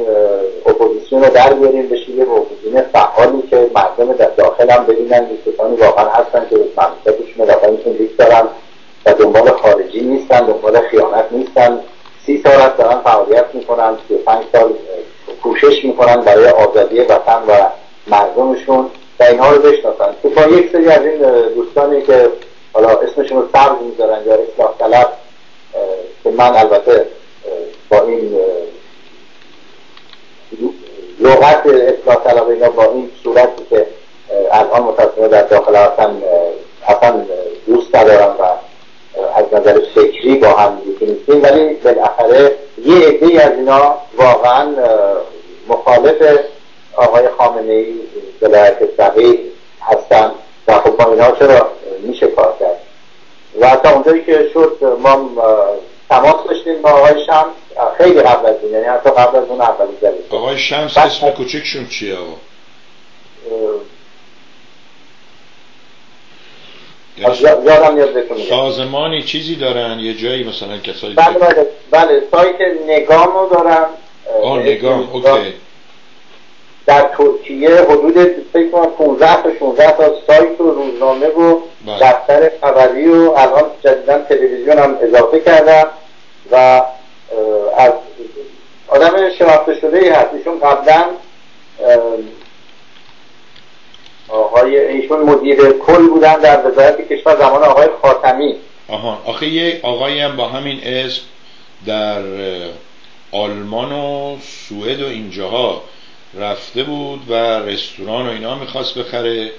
اپوزیسیون رو در بیاریم بشه یه اپوزیسیون فعالی که مردم در داخل هم ببینن کسانی واقعا هستن که مملکتشون رو عرق دارن و دنبال خارجی نیستن دنبال خیانت نیستن. سی سال از دارن فعالیت می‌کنن سی پنج سال کوشش می‌کنن برای آزادی وطن و مردمشون و اینها رو بشناسن تو با یک سری از این دوستانی که حالا اسمشون رو سبز می‌ذارن یا اصلاح طلب که من البته با این لغت اصلاح طلب اینا با این صورتی که الان متاسفانه در داخل هستن اصلا دوست ندارم و از نظر فکری با هم یکی نیستیم ولی بالاخره یه عده از اینا واقعا مخالف آقای خامنه ای ولایت صغیر هستن و خب با اینا چرا میشه کار کرد و تا اونجایی که شد ما تماس داشتیم با آقای شمس خیلی قبل از این یعنی حتی قبل از اون اولی جلسه آقای شمس اسم کوچکشون چیه آقا؟ یادم سازمانی چیزی دارن؟ یه جایی مثلا کسایی بله بله. بله سایت نگام رو دارن. آه نگام اوکی. در ترکیه حدود فکر کنم 15 تا 16 تا سایت و روزنامه و بله. دفتر خبری و الان جدیدا تلویزیون هم اضافه کردن و از آدم شناخته شده ای هست. ایشون قبلا آقای ایشون مدیر کل بودن در وزارت کشور زمان آقای خاتمی. آها. آخه یه آقایی هم با همین اسم در آلمان و سوئد و اینجاها رفته بود و رستوران و اینا می‌خواست بخره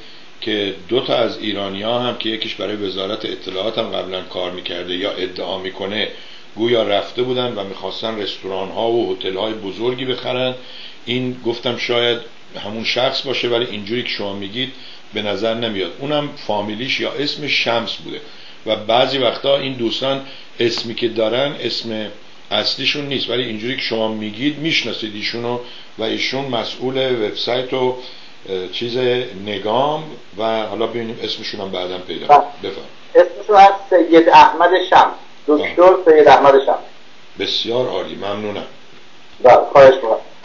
که دو تا از ایرانی ها هم که یکیش برای وزارت اطلاعات هم قبلا کار می‌کرده یا ادعا می‌کنه گویا رفته بودن و می‌خواستن رستوران ها و هتل های بزرگی بخرن. این گفتم شاید همون شخص باشه ولی اینجوری که شما میگید به نظر نمیاد. اونم فامیلیش یا اسم شمس بوده. و بعضی وقتا این دوستان اسمی که دارن اسم اصلیشون نیست. ولی اینجوری که شما میگید می‌شناسید ایشونو و ایشون مسئول وبسایت و چیز نگام و حالا ببینیم اسمشون هم بعدا پیدا بله. بفرم اسمشون هست سید احمد شمس. دکتر سید احمد شمس. بسیار عالی. ممنونم. بله خواهش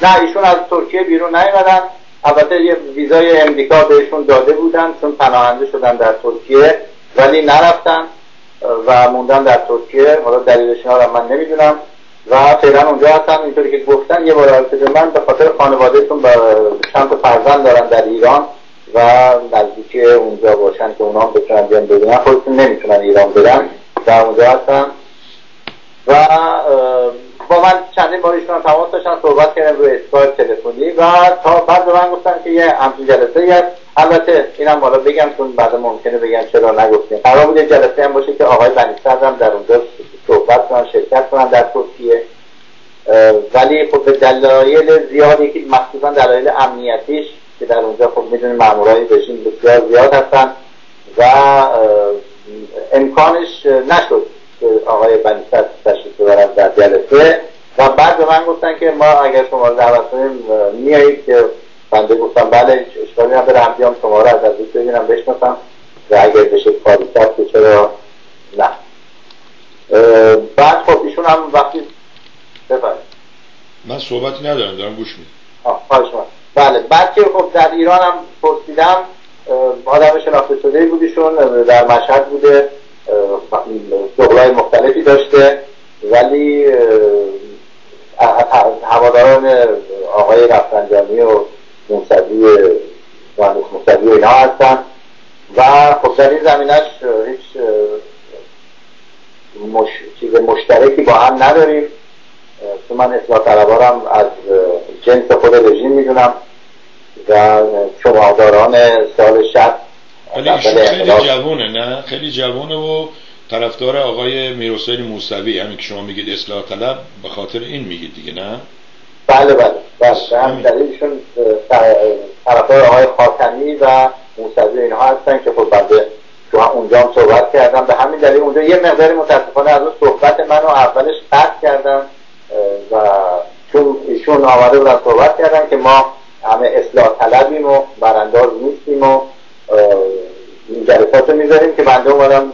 نه ایشون از ترکیه بیرون نیومدن. البته یه ویزای امریکا بهشون داده بودن چون پناهنده شدن در ترکیه ولی نرفتن و موندن در ترکیه. حالا دلیلش رو من نمی‌دونم. و فعلا اونجا هستن. اینطوری که گفتن یه بار به من به خاطر خانوادهتون به چند فرزند دارن در ایران و نزدیک اونجا باشن که اونا هم بتونن بیان ببینن. خودتون نمی‌تونن ایران برن در اونجا هستن و با من چندین بار ایشون تماس داشتن صحبت کردن روی اسکایپ تلفنی و تا بعد به من گفتن که یه همچین جلسه هست. البته اینم بالا بگم چون بعد ممکنه بگم چرا نگفتیم. قرار بود جلسه هم باشه که آقای بنی هم در اونجا صحبت کنن شرکت کنن در ترکیه. ولی خب به دلایل زیادی که مخصوصا دلایل امنیتیش که در اونجا خب می‌دونیم مامورای رژیم بسیار زیاد هستن و امکانش نشد. که آقای بنیصد تشریف ببرن در جلسه. و بعد به من گفتن که ما اگر شما رو دعوت کنیم میایید که بنده گفتم بله اشکالی نداره بیام شما رو از نزدیک ببینم بشناسم. و اگر بشه کاری کرد که چرا نه. بعد خب ایشون هم وقتی بفرمایید. من صحبتی ندارم دارم گوش میدم. بله بعد که خب در ایران هم پرسیدم آدم شناخته شده بودیشون در مشهد بوده. شغلای مختلفی داشته ولی هواداران آقای رفسنجانی و موسوی مهندس موسوی و اینا هستن. و خب در این زمینش هیچ مش... چیز مشترکی با هم نداریم. چون من اصلاح طلبارم از جنس خود رژیم می‌دونم. و شماداران سال شد ولی خیلی جوونه نه؟ خیلی جوونه و طرفدار آقای میرحسین موسوی همین که شما میگید اصلاح طلب به خاطر این میگید دیگه نه؟ بله بله. بله هم دلیلشون طرفدار آقای خاتمی و موسوی اینها هستن که خب بنده تو اونجا هم صحبت کردم به همین دلیل اونجا یه مقداری متاسفانه از اون صحبت منو اولش قطع کردم و چون ایشون آمده بودن صحبت کردن که ما همه اصلاح طلبیم و برانداز نیستیم و جلسات رو می‌ذاریم که بنده اومدم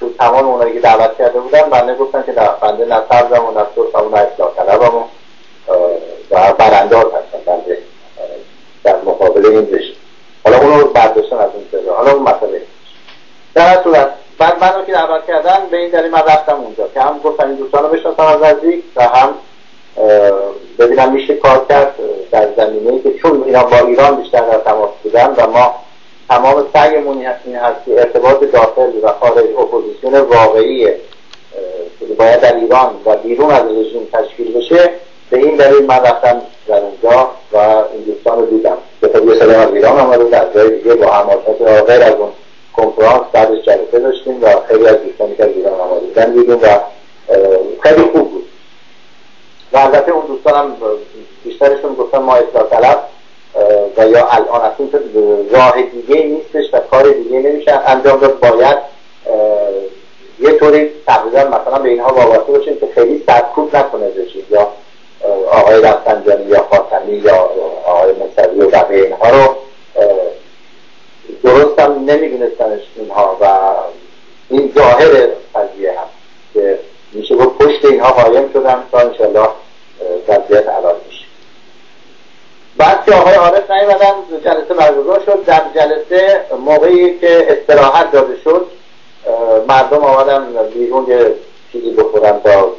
تو تمام اونایی که دعوت کرده بودن بنده گفتن که بنده نه سبزم و نه سرسم و نه اصلاح و و برانداز هستن بنده در مقابل این رژیم. حالا اونو برداشتن از اون جلو حالا اون مسئله. در صورت بعد منو که دعوت کردن به این دلیل من رفتم اونجا که هم گفتم این دوستان رو بشناسم از نزدیک و هم ببینم میشه کار کرد در زمینه که چون اینا با ایران بیشتر در تماس بودن و ما تمام سعیمون این هست که ارتباط داخل و خارج اپوزیسیون واقعی باید در ایران و بیرون از رژیم تشکیل بشه به این دلیل من رفتم در اونجا و این دوستان رو دیدم. به خب یه سلام از ایران آمده در جای دیگه با هماسات غیر از اون کنفرانس بعدش جلسه داشتیم و خیلی از دوستانی که از ایران آمده بودن دیدیم و خیلی خوب بود. و البته اون دوستان هم بیشترشون گفتن ما اصلاح طلب و یا الان اصلا راه دیگه نیستش و کار دیگه نمیشه. انجام داد باید یه طوری تقریبا مثلا به اینها وابسته باشیم که خیلی سرکوب نکنه بشید یا آقای رفتنجانی یا خاتمی یا آقای مصری و بقیه اینها رو درست هم نمیدونستنش اینها و این ظاهر قضیه هم که میشه گفت پشت اینها قایم شدن تا انشالله وضعیت میشه بعد که آقای عارف نیومدن جلسه برگزار شد. در جلسه موقعی که استراحت داده شد مردم آمدن بیرون یه چیزی بخورن تا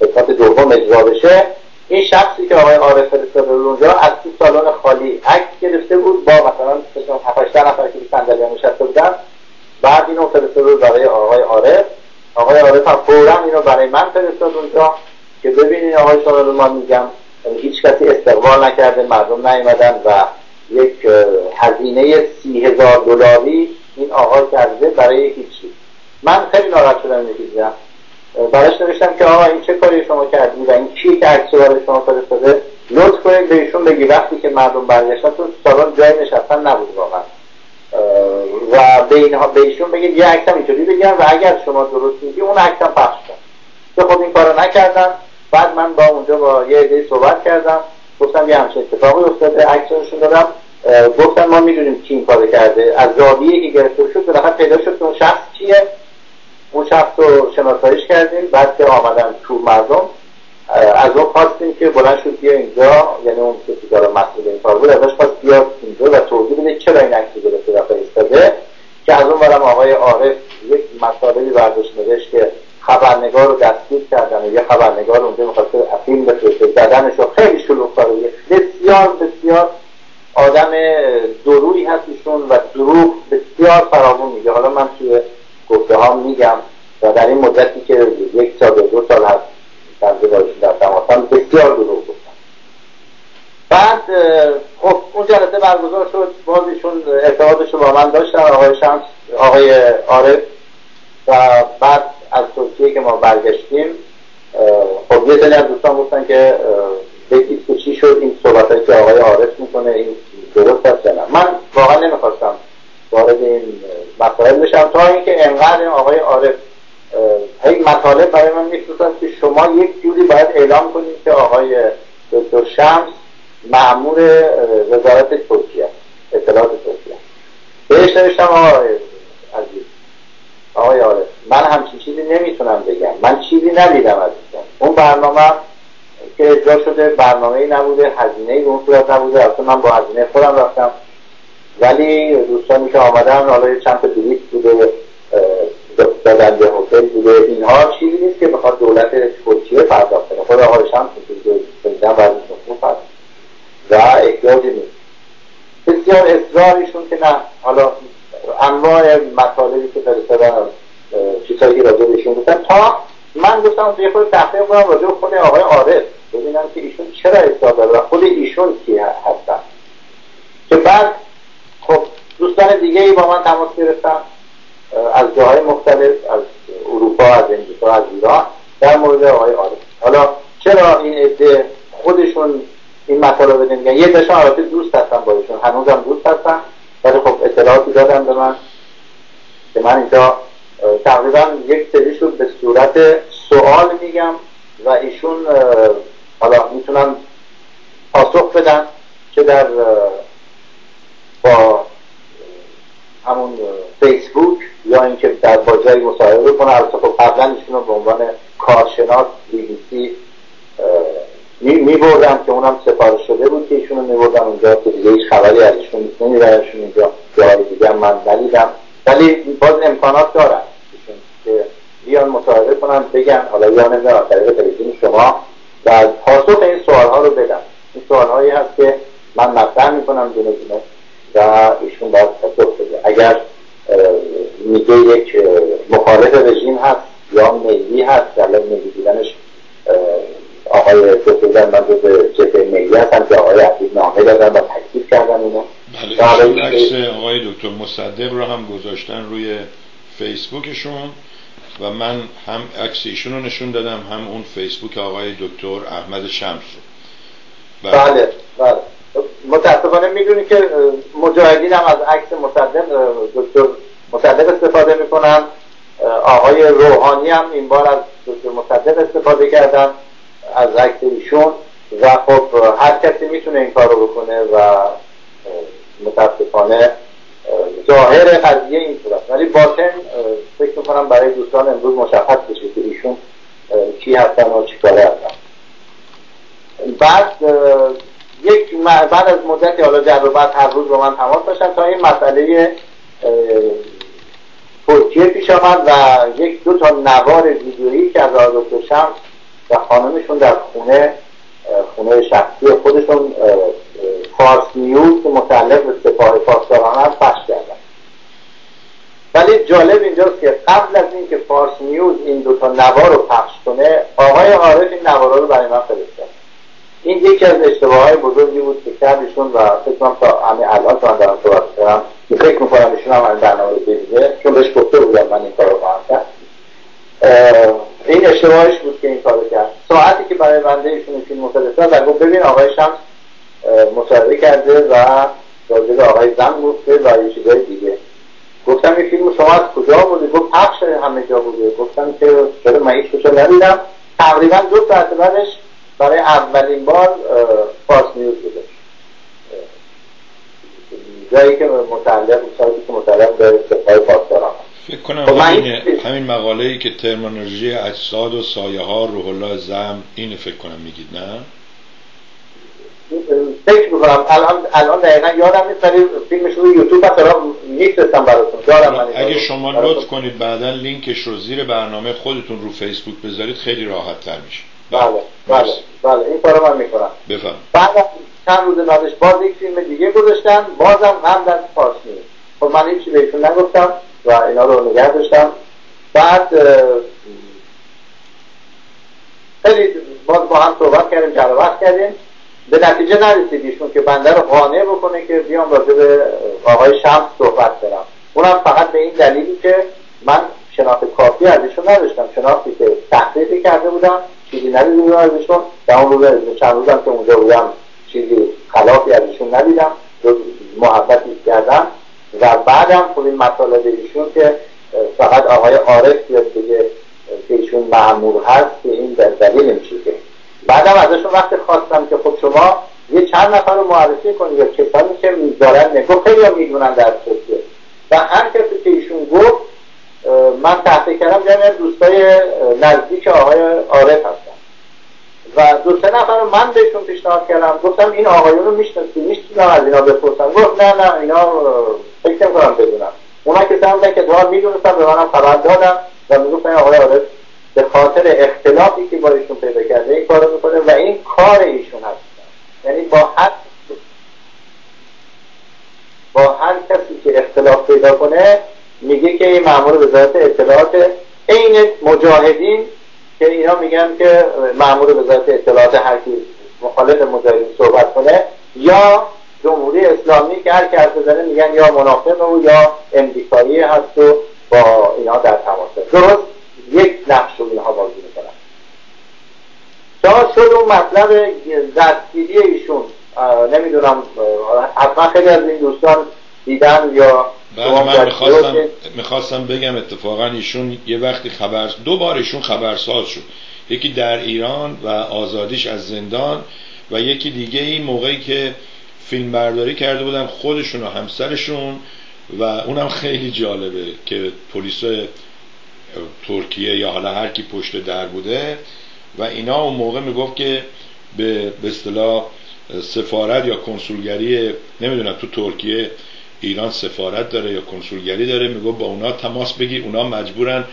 قسمت دوم اجرا بشه. این شخصی که آقای عارف فرستاده اونجا از تو سالن خالی عکس گرفته بود با مثلا 7 نفر که صندلی نشسته بودن. بعد اینو فرستاده بود برای آقای عارف آقای عارف هم فورا اینو برای من فرستاد اونجا که ببینید آقای شامل من میگم. هیچ کسی استقبال نکرده مردم نیومدن و یک هزینه سی هزار دلاری این آقا کرده برای هیچی من خیلی ناراحت شدم دیدم. براش نوشتم که آقا این چه کاری شما کردی و این کی که عکس برای شما فرستاده؟ لطف کنید به ایشون بگی وقتی که مردم برگشتن تو سالن جای نشستن نبود واقعا. و به اینها به بگید یه عکسم اینطوری بگیرن و اگر شما درست میگی اون عکسم پخش کن که خب این کارو نکردن. بعد من با اونجا با یه عده صحبت کردم گفتم یه همچین اتفاقی افتاده عکسشون دادم گفتن ما می‌دونیم کی این کارو کرده از زاویه که گرفته شد بالاخره پیدا شد اون شخص کیه. اون شخص رو شناساییش کردیم بعد که آمدن تو مردم از اون خواستیم که بلند شد بیا اینجا یعنی اون کسی داره مسئول این کار بود ازش خواست بیا اینجا و توضیح بده چرا این عکس گرفته و فرستاده که از اون برم آقای عارف یک مطالبی برداشت نوشت که خبرنگار رو دستگیر کردن و یه خبرنگار اونجا می‌خواست افیلم بفرسته. زدنش رو خیلی شلوغ کاره. بسیار بسیار آدم دروی هست و دروغ بسیار فراوون میگه. حالا من توی گفته ها میگم و در این مدتی که یک سال دو سال هست بنده باشون در تماسم بسیار دروغ گفتم بعد خب اون جلسه برگزار شد. بازیشون ارتباطش رو با من داشتن آقای شمس آقای عارف. و بعد از ترکیه که ما برگشتیم خب یه سری از دوستان گفتن که بگید که چی شد این صحبت که آقای عارف می‌کنه این درست است نه؟ من واقعا نمی‌خواستم وارد این مسائل بشم تا اینکه انقدر آقای عارف هی مطالب برای من میفرستن که شما یک جوری باید اعلام کنید که آقای دکتر شمس معمور وزارت ترکیه اطلاعات ترکیه بهش نوشتم آقای عزیز. آقای عارف. من همچین چیزی نمی‌تونم بگم. من چیزی ندیدم عزیزم اون برنامه که اجرا شده برنامه نبوده هزینه ای اون صورت نبوده. اصلا من با هزینه خودم رفتم. ولی دوستانی که آمدن حالا چند تا بلیط بوده دادن به هتل بوده. اینها چیزی نیست که بخواد دولت ترکیه پرداخت کنه. خود آقای شمس میدن هست و احتیاجی نیست. بسیار اصراریشون که نه. حالا انواع مطالبی که فرستادن چیزهایی راجع بهشون گفتن. تا من گفتم یه خود تحقیق کنم راجع خود آقای عارف. ببینم که ایشون چرا اصرار داره و خود ایشون کی هستن. که بعد خب دوستان دیگه ای با من تماس گرفتن. از جاهای مختلف از اروپا از امریکا از ایران در مورد آقای عارف. حالا چرا این عده خودشون این مطالب میگن یه دشان البته دوست هستن با ایشون. هنوزم دوست هستن. ولی خب اطلاعاتی دادم به من. که من اینجا تقریبا یک سریشون به صورت سوال میگم و ایشون حالا می‌تونن پاسخ بدن که در با همون فیسبوک یا اینکه در با جایی مصاحبه کنه البته خب قبلا ایشون رو به عنوان کارشناس بی بی سی می بردم که اونم سفارش شده بود که ایشون رو می اونجا که دیگه هیچ خبری از ایشون نیست. نمیبرنشون اینجا جای دیگه من ندیدم. ولی باز امکانات دارن. که بیان مصاحبه کنن بگن. حالا یا نمی‌دونم طریق تلویزیون شما. و پاسخ این سوال ها رو بدم این سوال هایی هست که من مطرح می‌کنم دونه دونه و ایشون باید پاسخ بده. اگر میگه یک مخالف رژیم هست یا ملی هست در ملی دیدنش آقای دکتر من جز جبهه ملی هستم که آقای عبید نامه دادن و تکلیف کردن اینو بله عکس آقای دکتر مصدق رو هم گذاشتن روی فیسبوکشون و من هم عکس ایشون رو نشون دادم هم اون فیسبوک آقای دکتر احمد شمس. بله. بله, بله. متاسفانه می‌دونی که مجاهدین هم از عکس مصدق دکتر مصدق استفاده می‌کنن. آقای روحانی هم این بار از دکتر مصدق استفاده کردن از عکس ایشون. و خب هر کسی می‌تونه این کار رو بکنه و متاسفانه ظاهر قضیه این صورت. ولی باطن فکر می‌کنم برای دوستان امروز مشخص بشه که ایشون کی هستن و چی کاره هستن. بعد یک بعد از مدتی حالا جر و بعد هر روز با من تماس داشتن تا این مسئله ترکیه پیش آمد و یک دو تا نوار ویدیویی که از آقای دکتر شمس و خانمشون در خونه خونه شخصی خودشون فارس نیوز که متعلق به سپاه پاسداران هم پخش کردن. ولی جالب اینجاست که قبل از اینکه فارس نیوز این دوتا نوار رو پخش کنه آقای عارف این نوارا رو برای من فرستاد. این یکی از اشتباه های بزرگی بود که کردشون و فکر کنم تا همین الان تو دارم صحبت کنم فکر می‌کنم ایشون هم برنامه ببینه چون بهش گفته بودم من این کار رو خواهم کرد. این اشتباهش بود که این کارو کرد. ساعتی که برای بنده ایشون فیلم فرستاد و گفت ببین آقای شمس مصاحبه کرده و راجع آقای زن گفته و یه چیزای دیگه. گفتم این فیلم شما از کجا بوده؟ گفت پخش همه جا بوده. گفتم که چرا من هیچ ندیدم. تقریبا دو ساعت بعدش برای اولین بار فارس نیوز بوده. جایی که متعلق سایتی که متعلق به سپاه پاسداران فکر کنم خب همین, همین مقاله ای که ترمینولوژی اجساد و سایه ها روح الله زم اینو فکر کنم میگید نه؟ فکر می‌کنم. الان الان دقیقا یادم نیست ولی فیلمش روی یوتیوب هست میفرستم براتون. من اگه شما لطف کنید بعدا لینکش رو زیر برنامه خودتون رو فیسبوک بذارید خیلی راحت تر میشه. بله بله. بله این کارو من می‌کنم. بفهم بعد چند روز بعدش باز یک فیلم دیگه گذاشتن بازم هم در فارسی. خب من هیچی بهشون نگفتم. و اینا رو نگه داشتم. بعد خیلی باز با هم صحبت کردیم جلوت کردیم. به نتیجه نرسیدیشون که بنده رو قانع بکنه که بیام راجع به آقای شمس صحبت کنم. اونم فقط به این دلیلی که من شناخت کافی ازشون نداشتم. شناختی که تحقیقی کرده بودم چیزی ندیده بودم ازشون و اون روز چند روزم که اونجا بودم چیزی خلافی ازشون ندیدم. محبتی کردم. و بعدم خب این مطالب ایشون که فقط آقای عارف بیاد بگه که ایشون معمور هست که این در دلیل نمیشه بعدم ازشون وقت خواستم که خب شما یه چند نفر رو معرفی کنید یا کسانی که می‌ذارن نگو خیلی می‌دونن در ترکیه و هر کسی که ایشون گفت من تحقیق کردم جمعی دوستای نزدیک آقای عارف هستن. و دو سه نفر من بهشون پیشنهاد کردم. گفتم این آقایون رو می‌شناسی؟ میشنم از اینا بپرسم گفت نه نه اینا فکر کنم بدونم اونا که سمتن که دوار می‌دونستم به منم خبر دادم و می‌گفتن آقای عارف به خاطر اختلافی که با ایشون پیدا کرده این کارو می‌کنه و این کار ایشون هست. یعنی با هر با هر کسی که اختلاف پیدا کنه میگه که این مأمور وزارت اطلاعات عین مجاهدین که اینا میگن که مأمور وزارت اطلاعات هر کی مخالف مجاهدین صحبت کنه یا جمهوری اسلامی که هر کی بزنه میگن یا منافق او یا امریکایی هست و با اینا در تماسه درست یک نقش رو اینها بازی می‌کنن. تا شد اون مطلب دستگیری ایشون نمی‌دونم حتما خیلی از این دوستان دیدن یا من می‌خواستم, می‌خواستم بگم اتفاقا ایشون یه وقتی خبر دو بار ایشون خبرساز شد. یکی در ایران و آزادیش از زندان و یکی دیگه این موقعی که فیلم برداری کرده بودن خودشون و همسرشون و اونم خیلی جالبه که پلیس ترکیه یا حالا هر کی پشت در بوده و اینا اون موقع می‌گفت که به اصطلاح سفارت یا کنسولگری نمی‌دونم تو ترکیه ایران سفارت داره یا کنسولگری داره می‌گفت با اونا تماس بگیر اونا مجبورن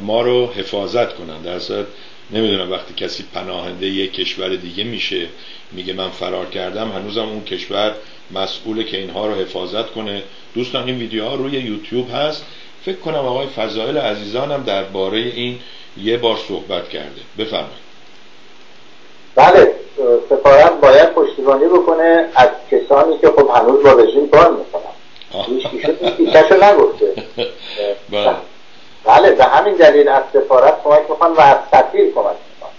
ما رو حفاظت کنن. در صورت نمی‌دونم وقتی کسی پناهنده یک کشور دیگه میشه میگه من فرار کردم هنوزم اون کشور مسئوله که اینها رو حفاظت کنه. دوستان این ویدیوها روی یوتیوب هست. فکر کنم آقای فضایل عزیزانم درباره این یه بار صحبت کرده. بفرمایید. بله سفارت باید پشتیبانی بکنه از کسانی که خب هنوز با رژیم کار می‌کنن. رو نگفته. بله. بله به همین دلیل از سفارت کمک می‌خوان و از سفیر کمک می‌خوان.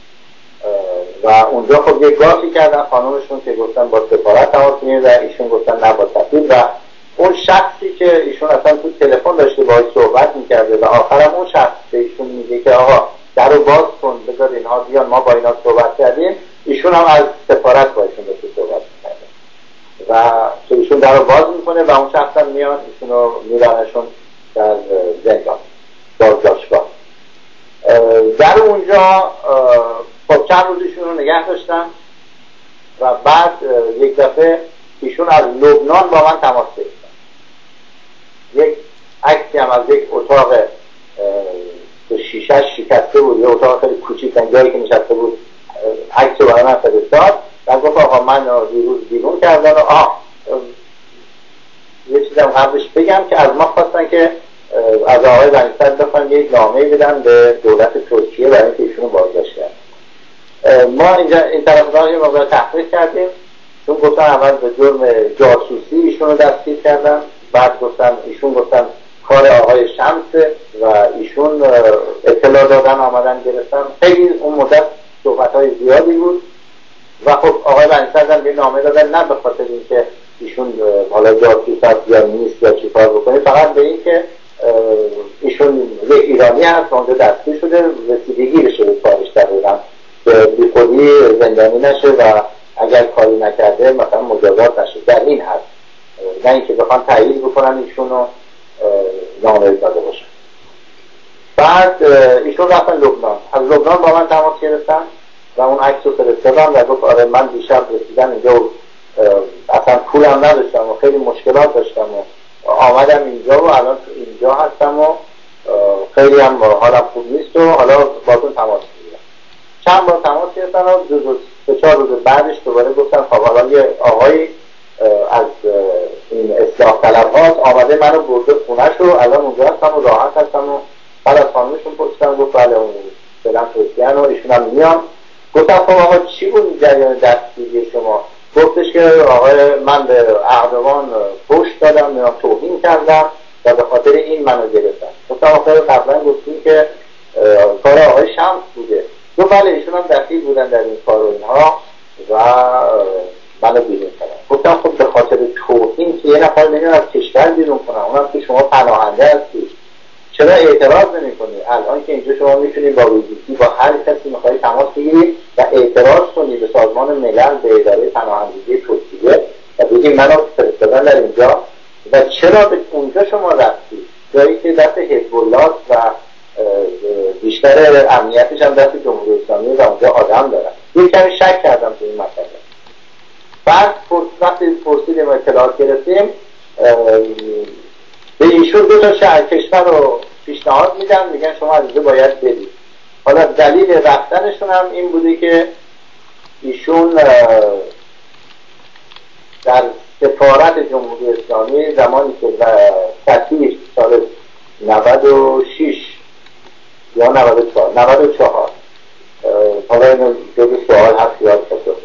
و اونجا خب یه گافی کردن خانومشون که گفتن با سفارت تماس و ایشون گفتن نه با سفیر و اون شخصی که ایشون اصلا تو تلفن داشته باهاش صحبت می‌کرده و آخرم اون شخص به ایشون میگه که آقا در رو باز کن بذار اینها بیان ما با اینا صحبت کردیم. ایشون هم از سفارت با ایشون داشته صحبت و که ایشون در رو باز می‌کنه و اون شخص هم میان ایشون رو میرانشون در زندان بازداشتگاه در اونجا خب چند روز ایشون رو نگه داشتن و بعد یک دفعه ایشون از لبنان با من تماس گرفتن. یک عکسی هم از یک اتاق که شیشش شکسته بود یه اتاق خیلی کوچیک جایی که نشسته بود عکس رو برای من فرستاد. و گفت آقا من دیروز بیرون کردن و آه یه چیزم قبلش بگم که از ما خواستن که از آقای بنیصد بخوایم یک نامه بدن به دولت ترکیه برای اینکه ایشونو بازداشت ما اینجا این طرف یه مقدار تحقیق کردیم. چون گفتن اول به جرم جاسوسی ایشون رو دستگیر کردن بعد گفتن ایشون گفتن کار آقای شمس و ایشون اطلاع دادن آمدن گرفتن. خیلی اون مدت صحبت های زیادی بود. و خب آقای بنیصد هم یه نامه دادن نه به خاطر اینکه ایشون حالا جاسوس هست یا نیست یا چی کار بکنه فقط به اینکه ایشون یه ایرانی هست اونجا دستگیر شده رسیدگی بشه به کارش دقیقا. که بی خودی زندانی نشه و اگر کاری نکرده مثلا مجازات نشه. در این هست نه اینکه بخوان تایید بکنن ایشون رو نامه داده باشن بعد ایشون رفتن لبنان. از لبنان با من تماس گرفتن. و اون عکس رو فرستادم و گفت آره من دیشب رسیدم اینجا اصلا پولم نداشتم و خیلی مشکلات داشتم و آمدم اینجا و الان اینجا هستم و خیلی هم حالم خوب نیست و حالا باتون تماس می‌گیرم. چند بار تماس گرفتن و دو روز سه چهار روز بعدش دوباره گفتن خب حالا یه آقای از این اصلاح طلب هاست آمده منو برده خونه شو الان اونجا هستم و راحت هستم و بعد از خانمشون پرسیدم گفت بله اون فعلا توسیان و ایشون میان. گفتم خب آقا چی بود جریان دستگیری شما؟ گفتش که آقای من به اردوان پشت دادم میام توهین کردم و به خاطر این منو گرفتن. گفتم آخر قبلا گفتیم که کار آقای شمس بوده. دو بله ایشون هم دخیل بودن در این کار و اینها و منو بیرون کردن. گفتم خب به خاطر توهین که یه نفر نمیاد از کشور بیرون کنم اونم که شما پناهنده هستی چرا اعتراض نمی‌کنی؟ الان که اینجا شما می‌تونید با ویزیتی با هر کسی میخوایی تماس بگیرید و اعتراض کنید به سازمان ملل به اداره پناهندگی ترکیه و بگید منو فرستادن در اینجا. و چرا به اونجا شما رفتی؟ جایی که دست حزب و بیشتر امنیتش هم دست جمهوری اسلامی و اونجا آدم دارن یه کمی شک کردم تو این مسئله. بعد وقتی پرسیدیم اطلاعات گرفتیم به ایشون دو تا شهر کشور رو پیشنهاد میدن میگن شما از باید بدید حالا دلیل رفتنشون هم این بوده که ایشون در سفارت جمهوری اسلامی زمانی که سفیر سال 96 یا 94 94 حالا اینو جز سوال هست یاد پاسخ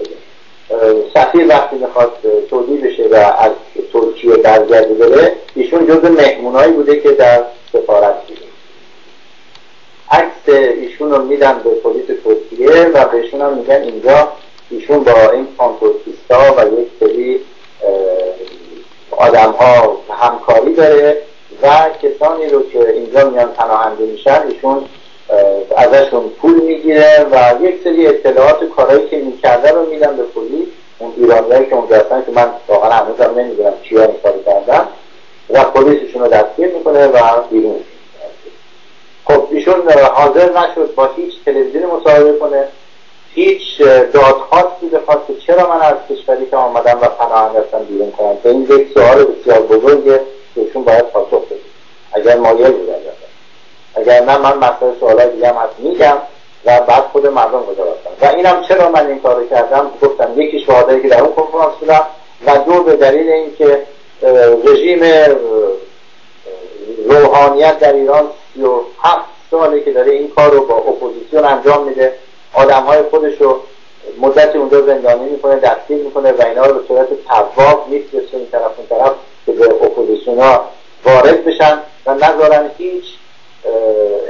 سفیر وقتی می‌خواد توضیح بشه و از ترکیه برگرده بره ایشون جز مهمونایی بوده که در سفارت دیده عکس ایشون رو میدن به پلیس ترکیه و بهشون هم میگن اینجا ایشون با این پانتورکیستا و یک سری آدم ها همکاری داره و کسانی رو که اینجا میان پناهنده میشن ایشون ازشون پول می‌گیره و یک سری اطلاعات کارهایی که می‌کرده رو میدن به پلیس. اون ایرانیایی که اونجا هستن که من واقعا هنوزم نمی‌دونم چیا این کارو کردن و پلیسشون رو دستگیر می‌کنه و بیرون خب ایشون حاضر نشد با هیچ تلویزیون مصاحبه کنه. هیچ دادخواستی بخواد که چرا من از کشوری که آمدم و پناه هستم بیرون کنم؟ که این یک سوال بسیار بزرگه که ایشون باید پاسخ بده. اگر مایل بودن اگر نه من مسئله سوالای دیگه هست. میگم و بعد خود مردم گذارستم و اینم چرا من این کارو کردم؟ گفتم یکی شهادایی که در اون کنفرانس بودم و دو به دلیل اینکه رژیم روحانیت در ایران سی و هفت ساله که داره این کار رو با اپوزیسیون انجام میده آدم های خودش رو مدت اونجا زندانی می‌کنه دستگیر می‌کنه و اینا رو به صورت تواب میفرسته این طرف اون طرف که به اپوزیسیون ها وارد بشن و نذارن هیچ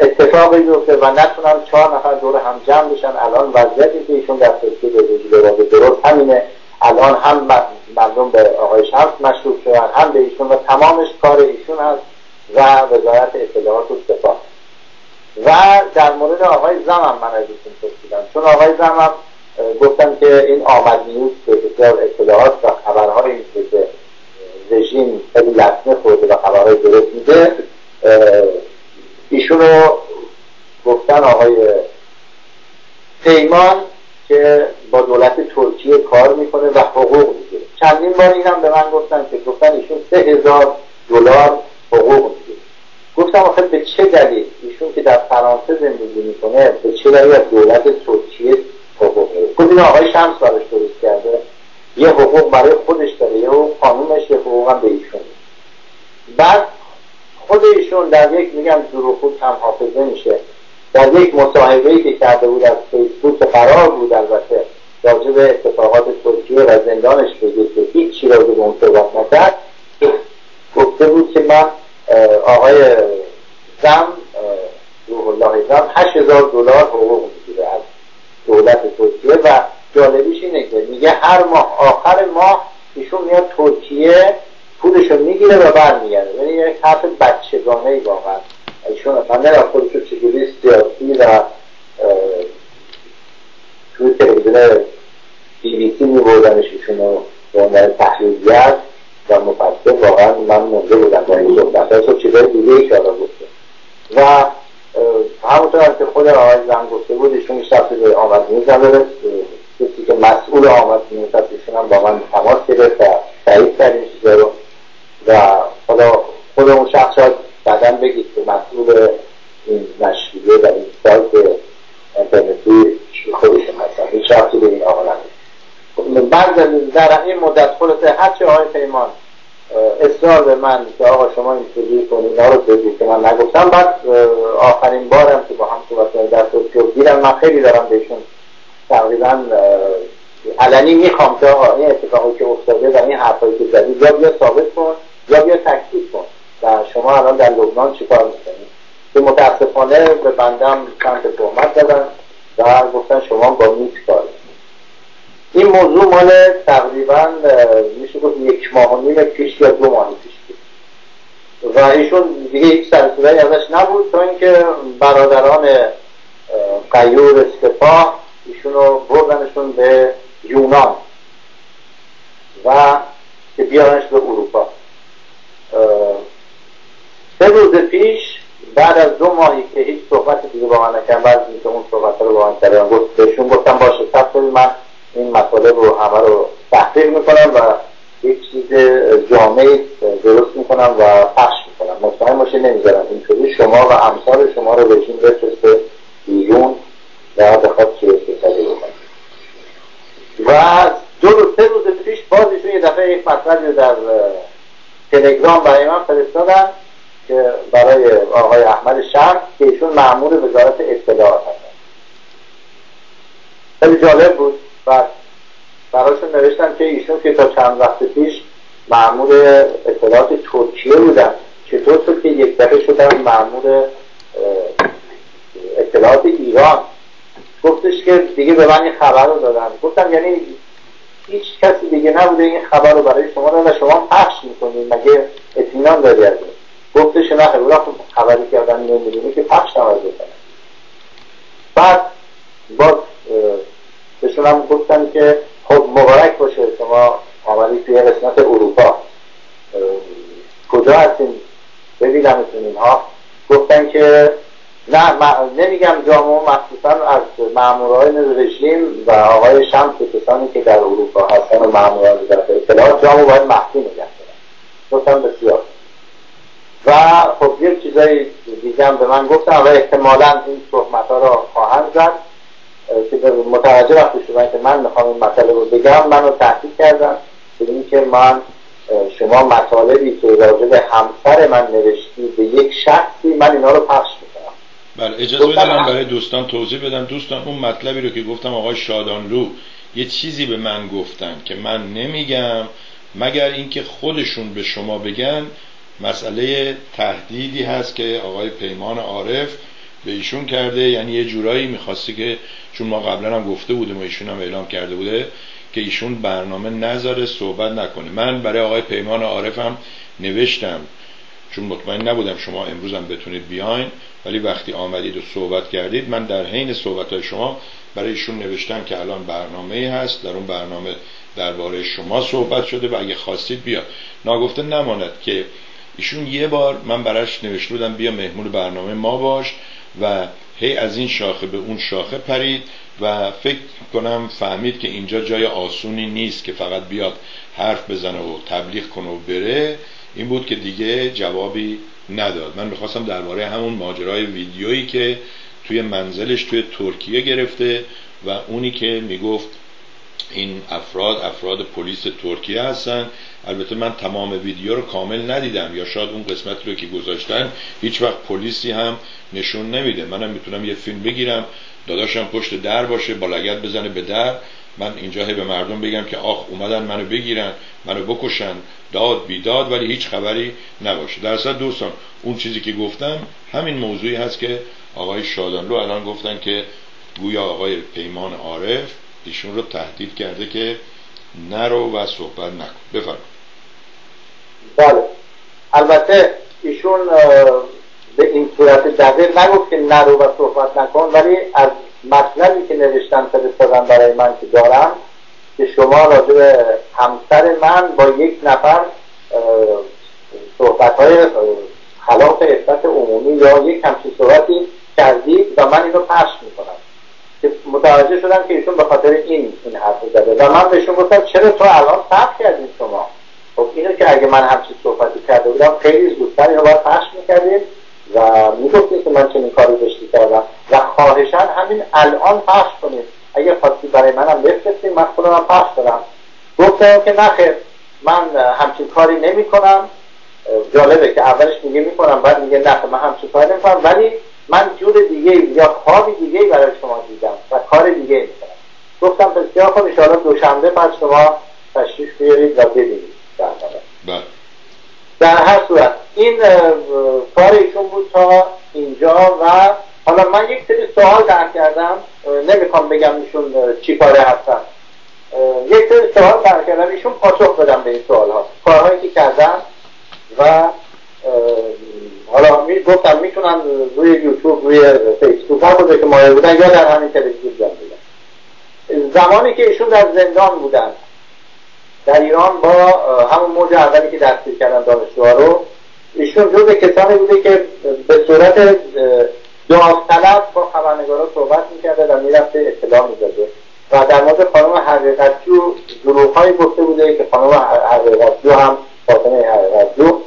اتفاقی بیفته و نتونن چهار نفر دور هم جمع بشن. الان وضعیتی که ایشون در ترکیه به درست همینه. الان هم مردم به آقای شمس مشکوک شدن هم به ایشون و تمامش کار ایشون هست و وزارت اطلاعات و سپاه و در مورد آقای زمم من از ایشون پرسیدم. چون آقای زمم گفتم که این آمد نیوز که بسیار اطلاعات و خبرهایی که رژیم خیلی لطمه خورده و خبرهای درست میده ایشون رو گفتن آقای پیمان که با دولت ترکیه کار می‌کنه و حقوق می‌گیره. چندین بار اینم به من گفتن که گفتن ایشون سه هزار دلار حقوق می‌گیره. گفتم آخه به چه دلیل؟ ایشون که در فرانسه زندگی می‌کنه به چه دلیل از دولت ترکیه حقوق می‌گیره؟ گفت آقای شمس براش درست کرده. یه حقوق برای خودش داره یه حقوق قانونش یه حقوق هم به ایشون. بعد خود ایشون در یک میگم خوب هم حافظه میشه. در یک مصاحبه که کرده بود از فیسبوک قرار بود البته راجع به اتفاقات ترکیه و زندانش بگه که هیچ راجع به اون صحبت نکرد گفته بود که من آقای زم روح الله زم هشت هزار دلار حقوق می‌گیره از دولت ترکیه و جالبیش اینه که میگه هر ماه آخر ماه ایشون میاد ترکیه پولشو می‌گیره و برمیگرده. یعنی یک حرف بچگانه ای واقعا. ایشون من نمی‌دونم خودش رو چجوری سیاسی و توی تلویزیون بی بی سی میبردنش ایشون رو به عنوان تحلیلگر و مفسر. واقعا من مونده بودم با این صحبت. ها چیزای دیگه ای که گفته. و همونطور که خود آقای زن گفته بود ایشون شخصی به آمد نیز کسی که مسئول آمد نیز ایشون هم با من تماس گرفت و تایید کرد این چیزا رو. و حالا خود اون شخص شاید بعدا بگید که مسئول این نشریه و این سایت انترنتی خودشون هستن. این شخصی به این آقا بعد در این مدت خلاصه هرچه آقای پیمان اصرار به من که آقا شما این کنید اینا رو بگید که من نگفتم. بعد آخرین بارم که با هم صحبت در ترکیه دیدم من خیلی دارم بهشون تقریبا علنی می‌خوام که آقا این اتفاقی که افتاده و این حرفایی که زدید یا بیا ثابت کن. یا بیا تکلیف کن. و شما الان در لبنان چیکار می‌کنید که متاسفانه به بندم چند تهمت دادن و گفتن شما با میت کار این موضوع مال تقریبا میشه گفت یک ماه و نیم پیش یا دو ماه پیش بود. و ایشون دیگه هیچ سرسولهی ازش نبود تا اینکه برادران قیور سپاه ایشون رو بردنشون به یونان و که بیارنش به اروپا. سه روز پیش بعد از دو ماهی که هیچ صحبت دیگه با من نکردم بعد اینکه اون صحبت رو با من کردم گفت بهشون گفتم باشه سب من این مسئله رو همه رو تحقیق می‌کنم و یک چیز جامعه درست می‌کنم و پخش می‌کنم. مطمئن باشه نمی‌ذارم. اینطوری شما و امثال شما رو بهشون بفرسته بیرون و بخواد که استفاده بکنم و دو روز سه روز پیش باز یه دفعه یک مطلبی در تلگرام برای من فرستادن که برای آقای احمد شمس که ایشون معمول وزارت اطلاعات هستن. خیلی جالب بود. و براشون نوشتم که ایشون که تا چند وقت پیش معمول اطلاعات ترکیه بودن. چطور شد که یک دفعه شدن معمول اطلاعات ایران؟ گفتش که دیگه به من خبر رو دادن. گفتم یعنی هیچ کسی دیگه نبوده این خبر رو برای شما و شما پخش می‌کنید. مگه اطمینان داری از این گفتش نه خیلی خب خبری که نمی‌دونه که پخش نماز بکنه بعد باز بهشون هم گفتن که خب مبارک باشه شما آمدی توی قسمت اروپا. کجا هستین؟ ببینمتون اینها. گفتن که نه نمیگم جامعه مخصوصا از ماموران رژیم و آقای شمس کسانی که در اروپا هستن و ماموران در اطلاعات جامعه باید مخفی نگه گفتم بسیار. و خب یک چیزایی دیگه به من گفتن و احتمالا این صحبت ها را خواهند زد. که متوجه وقتی شدن که من می‌خوام این مسئله رو بگم منو تحقیق کردن به اینکه من شما مطالبی که راجع به همسر من نوشتی به یک شخصی من اینا رو پخش می‌کنم. بله اجازه بدم برای دوستان توضیح بدم. دوستان اون مطلبی رو که گفتم آقای شادانلو یه چیزی به من گفتن که من نمیگم مگر اینکه خودشون به شما بگن مسئله تهدیدی هست که آقای پیمان عارف به ایشون کرده. یعنی یه جورایی می‌خواسته که چون ما قبلا هم گفته بودیم و ایشون هم اعلام کرده بوده که ایشون برنامه نذاره صحبت نکنه. من برای آقای پیمان عارفم نوشتم چون مطمئن نبودم شما امروز هم بتونید بیاین ولی وقتی آمدید و صحبت کردید من در حین صحبت های شما برای ایشون نوشتم که الان برنامه هست در اون برنامه درباره شما صحبت شده و اگه خواستید بیا. ناگفته نماند که ایشون یه بار من براش نوشته بودم بیا مهمون برنامه ما باش و هی از این شاخه به اون شاخه پرید و فکر کنم فهمید که اینجا جای آسونی نیست که فقط بیاد حرف بزنه و تبلیغ کنه و بره. این بود که دیگه جوابی نداد. من می‌خواستم درباره همون ماجرای ویدیویی که توی منزلش توی ترکیه گرفته و اونی که می‌گفت این افراد افراد پلیس ترکیه هستن. البته من تمام ویدیو رو کامل ندیدم یا شاید اون قسمت رو که گذاشتن هیچ وقت پلیسی هم نشون نمیده. منم می‌تونم یه فیلم بگیرم داداشم پشت در باشه با لگت بزنه به در. من اینجا به مردم بگم که آخ اومدن منو بگیرن منو بکشن. داد بیداد ولی هیچ خبری نباشه. در اصل دوستان اون چیزی که گفتم همین موضوعی هست که آقای شادانلو الان گفتن که گویا آقای پیمان عارف ایشون رو تهدید کرده که نرو و صحبت نکن. بفرمایید. بله. البته ایشون به این صورت دقیق نگفت که نرو و صحبت نکن ولی از مطلبی که نوشتن فرستادن برای من که دارم که شما راجع به همسر من با یک نفر صحبت های خلاف عفت عمومی یا یک همچین صحبتی کردید و من اینو پخش می‌کنم. که متوجه شدم که ایشون به خاطر این این حرف زده و من بهشون گفتم چرا تو الان ثبت کردید شما؟ خب اینو که اگه من همچین صحبتی کرده بودم خیلی زودتر اینو باید پخش می‌کردید و می‌گفتید که من چنین کاری داشتی کردم. و خواهشان همین الان پخش کنید اگه خواستی برای منم بفرستید من خودم پخش کنم. گفتم که نخیر من همچین کاری نمی کنم جالبه که اولش میگه می‌کنم بعد میگه نه من همچین کاری نمی ولی من جور دیگه یا خوابی دیگه برای شما دیدم و کار دیگه می‌کنم گفتم بسیار خوب انشاءالله دوشنبه پس شما تشریف بیارید و ببینید بله. در هر صورت. این کار ایشون بود تا اینجا و حالا من یک سری سوال در کردم. نمی‌خوام بگم ایشون چی کاره هستن. یک سری سوال در کردم. ایشون پاسخ بدم به این سوال ها کارهایی که کردم و حالا می گفتم می‌تونن روی یوتیوب روی فیسبوک هم که مایه بودن یا در همین تلویزیون بودن زمانی که ایشون در زندان بودن در ایران با همون موج اولی که دستگیر کردن دانشجوها رو ایشون جز کسانی بوده که به صورت داوطلب با خبرنگارا صحبت می‌کرده و می‌رفته اطلاع می‌داده. و در مورد خانم حقیقتجو دروغهایی گفته بوده که خانم حقیقتجو هم فاطمه حقیقتجو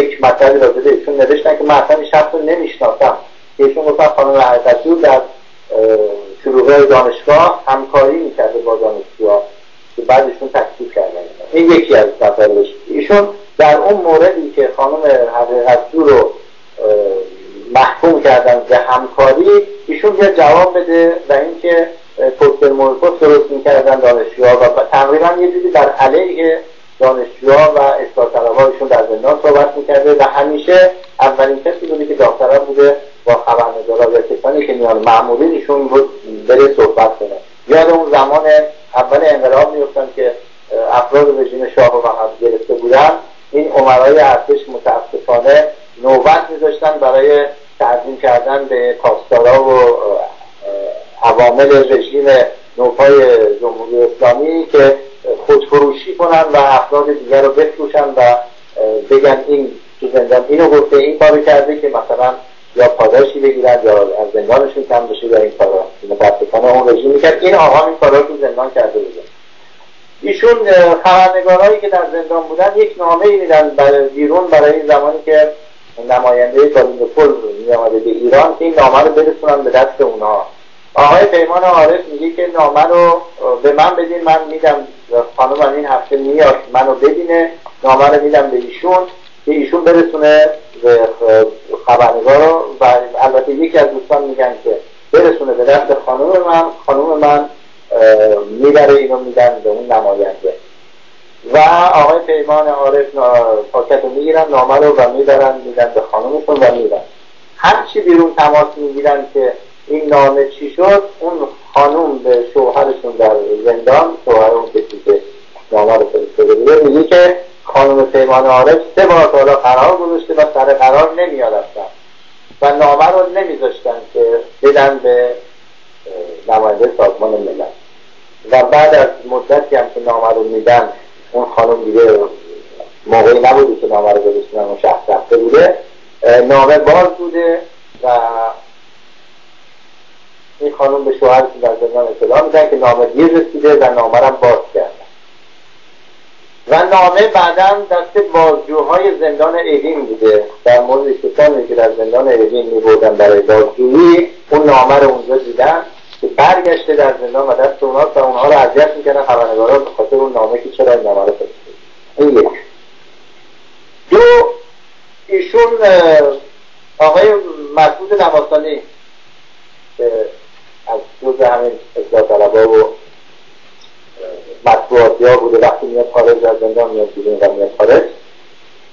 یک مطلبی راجع به ایشون نوشتن که من اصلا شخص رو نمی‌شناسم. که ایشون گفتن خانم حقیقتجو در شروع دانشگاه همکاری می‌کرده با دانشجوها. که بعدشون تکلیف کردن. این یکی از مطالبش. ایشون در اون موردی که خانم حقیقتجو رو محکوم کردن به همکاری ایشون یه جواب بده و اینکه پوستر مورکوس درست می‌کردن دانشجوها و تقریبا یه جوری در علیه دانشجوها و اصلاح ایشون در زندان صحبت می‌کرده و همیشه اولین کسی بوده که داوطلب بوده با خبرنگارا یا کسانی که میان معمولین ایشون بود بره صحبت کنه. یاد اون زمان اول انقلاب میفتن که افراد رژیم شاه رو هم گرفته بودن. این عمرای ارتش متاسفانه نوبت میذاشتن برای تعظیم کردن به کاستارا و عوامل رژیم نوپای جمهوری اسلامی که خودفروشی کنن و افراد دیگر رو بفروشن و بگن این تو زندان اینو گفته این کارو کرده که مثلا یا پاداشی بگیرن یا از زندانشون کم بشه یا این کارا. متاسفانه اون رژیم می‌کرد. این آقا این کارا تو زندان کرده بوده ایشون خبرنگارهایی که در زندان بودن یک نامه ای میدن برای بیرون برای این زمانی که نماینده پل می آمده به ایران که این نامه رو برسونن به دست اونا. آقای پیمان عارف میگه که نامه رو به من بدین من میدم. خانم این هفته میاد منو ببینه نامه رو میدم به ایشون. که ایشون برسونه خبرنگار و البته یکی از دوستان میگن که برسونه به دست خانم من خانم من می‌بره اینو میدن به اون نماینده. و آقای پیمان عارف پاکت رو می‌گیرن نامه رو و می‌برن میدن به خانمشون و میرن. هرچی بیرون تماس می‌گیرن که این نامه چی شد اون خانوم به شوهرشون در زندان شوهر اون کسی که نامه رو فرستاده میگه که خانم پیمان عارف سه بار حالا قرار گذاشته و سر قرار نمیاد اصلا. و نامه رو نمیذاشتن که بدن به نماینده سازمان ملل. و بعد از مدتی هم که نامه رو میدن اون خانم دیگه موقعی نبوده که نامه رو برسونن اون شخص رفته بوده. نامه باز بوده و این خانم به شوهرش در زندان اطلاع میدن که نامه دیر رسیده و نامه رو باز کردن و نامه بعدا دست بازجوهای زندان اوین بوده. در مورد کسانی که در زندان اوین میبردن برای بازجویی اون نامه رو اونجا دیدن که برگشته در زندان و دست اونها و اونها رو اذیت می‌کنن خبرنگارا به خاطر اون نامه که چرا این نامه رو این یک. دو ایشون آقای مسعود نواسانی که از جز همین اصلاح طلبا و مطبوعاتی ها بوده. وقتی میاد خارج از زندان میاد بیرون و میاد خارج.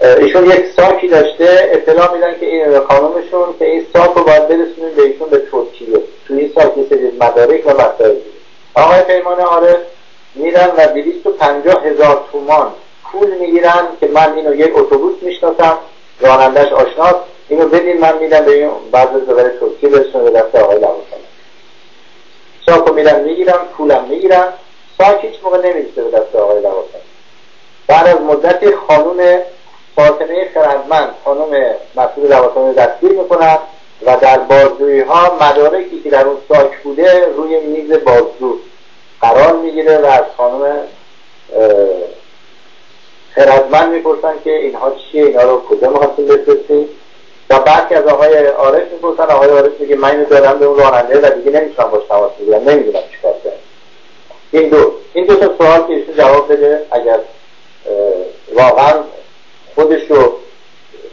ایشون یک ساکی داشته. اطلاع میدن که این خانمشون که این ساک رو باید برسونیم به ایشون به ترکیه. توی این ساک یه سری مدارک و مسائل آقای پیمان آره میرن و پنجاه هزار تومان پول می‌گیرن که من اینو یک اتوبوس می‌شناسم. رانندش آشناست اینو بدین من میدم به این بعض برای ترکیه برسونه به دست آقای لواسانی ساکو میرن می‌گیرن پولم می‌گیرن. ساک هیچ موقع نمی‌رسه به دست آقای لواسانی بعد از مدتی خانوم فاطمه خردمند خانم مسئول لواسانی دستگیر می‌کنن و در بازجویی ها مدارکی که در اون ساک بوده روی میز بازجو قرار می‌گیره و از خانم خردمند می‌پرسن که اینها چیه اینا رو کجا می‌خواستیم بفرستیم. و بعد که از آقای عارف می‌پرسن آقای عارف میگه من اینو دادم به اون راننده و دیگه نمی‌تونم باش تماس بگیرم نمی‌دونم چیکار کنم. این دو این دو تا سوال که ایشون جواب بده اگر واقعا خودش رو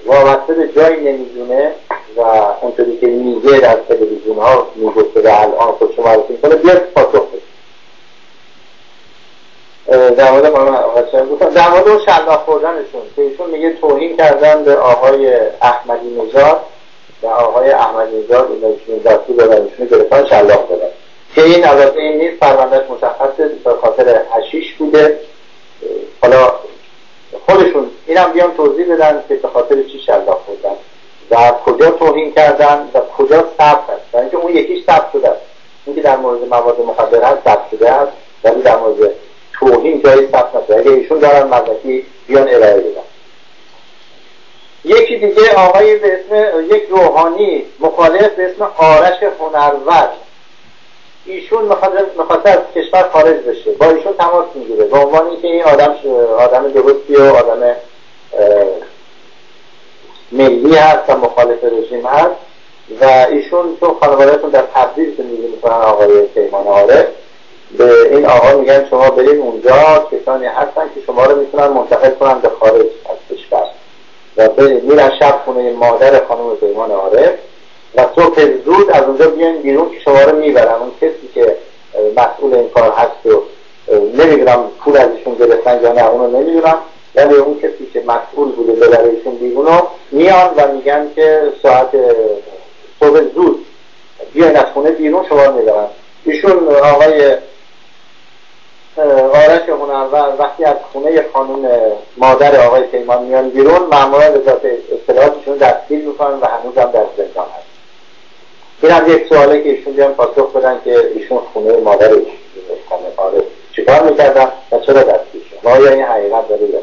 وابسته به جایی نمی‌دونه و اونطوری که میگه در تلویزیون ها می‌گفته و الان خودشو معرفی می‌کنه بیاد پاسخ بده در مورد گفتم در مورد اون شلاق خوردنشون که ایشون میگه توهین کردن به آقای احمدی نژاد و آقای احمدی نژاد ایشون دستی دادن ایشون گرفتن شلاق دادن. که این البته این نیست پروندهش مشخصه به خاطر هشیش بوده. حالا خودشون اینم بیان توضیح بدن که به خاطر چی شلاق خوردن و کجا توهین کردن و کجا ثبت هست و اینکه اون یکیش ثبت شده است. اینکه در مورد مواد مخدر هست ثبت شده است. ولی در مورد توهین جایی ثبت نشده. اگه ایشون دارن مدرکی بیان ارائه بدن. یکی دیگه آقای به اسم یک روحانی مخالف به اسم آرش هنرور ایشون می‌خواسته از کشور خارج بشه. با ایشون تماس می‌گیره. به عنوان اینکه این آدم آدم درستی و آدم ملی هست و مخالف رژیم هست و ایشون چون خانوادهتون در تبریز زندگی می‌کنن آقای پیمان آره به این آقا میگن شما برید اونجا کسانی هستن که شما رو می‌تونن منتقل کنن به خارج از کشور. و میرن شب خونه مادر خانم پیمان عارف و صبح زود از اونجا بیان بیرون که شما رو می‌برن. اون کسی که مسئول این کار هست و نمی‌دونم پول ازشون گرفتن یا نه اونو نمی‌دونم. ولی اون کسی که مسئول بوده ببره ایشون بیرونو میان و میگن که ساعت صبح زود بیاین از خونه بیرون شما رو می‌برن. ایشون آقای آرش هنرور وقتی از خونه خانم مادر آقای پیمان میان بیرون ماموران وزارت اطلاعاتشون دستگیر می‌کنن و هنوز هم در زندان هست این هم یک سواله که ایشون بیان پاسخ بدن که ایشون خونه مادرش خانه آره چیکار می‌کردن و چرا دست ایشون آیا این حقیقت داره یا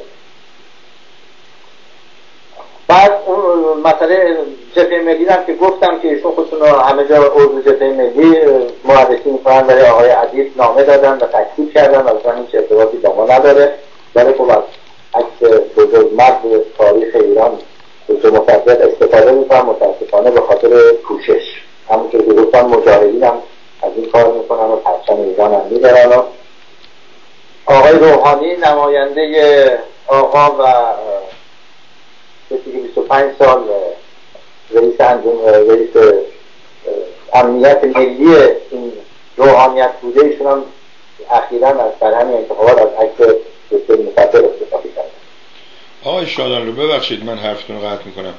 بعد مسئله جبهه ملی هم که گفتم که ایشون خودشون رو همه جا عضو جبهه ملی معرفی می‌کنن. برای آقای عزیز نامه دادن و تکلیف کردن. و اصلا هیچ ارتباطی با ما نداره. برای خب از عکس بزرگ مرد تاریخ ایران دکتر مفضل استفاده می‌کنن متاسفانه به خاطر پوشش همونطور که گفتن مجاهدین هم از این کار می‌کنن و پرچم ایران هم میدارن. و آقای روحانی نماینده آقا و کسی که 25 سال رئیس انجام رئیس امنیت ملی این روحانیت بوده ایشون هم اخیرا از در همین انتخابات از عکس دکتر مصدق استفاده کرد آقای شادان رو ببخشید من حرفتون رو قطع می‌کنم.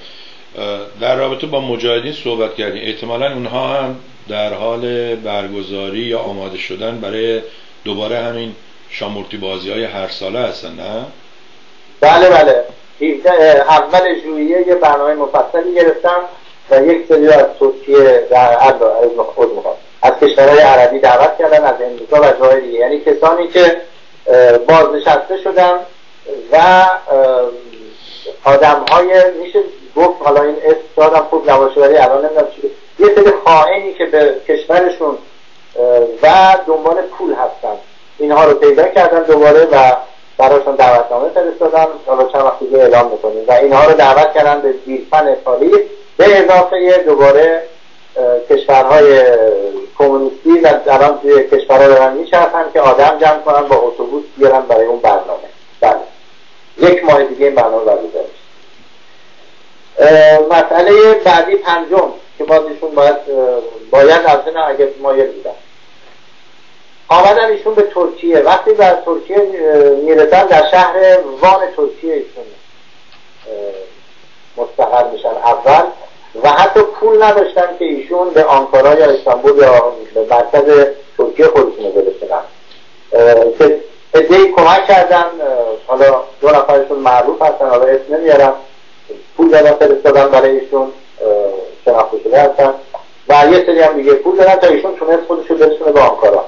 در رابطه با مجاهدین صحبت کردیم. احتمالا اونها هم در حال برگزاری یا آماده شدن برای دوباره همین شامورتی بازی های هر ساله هستن نه؟ بله بله. اول ژوئیه یه برنامه مفصلی گرفتم و یک سری از ترکیه در از کشورهای عربی دعوت کردن از امریکا و جای دیگه. یعنی کسانی که بازنشسته شدن و آدم های میشه گفت حالا این اسم دادم خوب نباشه ولی الان نمی‌دونم یه سری خائنی که به کشورشون و دنبال پول هستن. اینها رو پیدا کردن دوباره و براشون دعوتنامه فرستادن. حالا چند وقت دیگه اعلام می‌کنیم. و اینها رو دعوت کردن به زیرفن پاریس به اضافه دوباره کشورهای کمونیستی و الان توی کشورها دارن میچرخن که آدم جمع کنن با اتوبوس بیارن برای اون برنامه. بله. یک ماه دیگه این برنامه برگزار مسئله بعدی پنجم که باز ایشون باید باید از اگر مایل بودن. آمدن ایشون به ترکیه. وقتی در ترکیه می‌رسن در شهر وان ترکیه ایشون مستقر میشن اول و حتی پول نداشتن که ایشون به آنکارا یا استانبول یا به مرکز ترکیه خودشون برسونن. که ادهی کمک کردن حالا دو نفرشون معروف هستن حالا اسم نمیارم پول دادن فرستادن برای ایشون شناخته شده هستن. و یه سری هم دیگه پول دادن تا ایشون تونست خودش رو برسونه به آنکارا.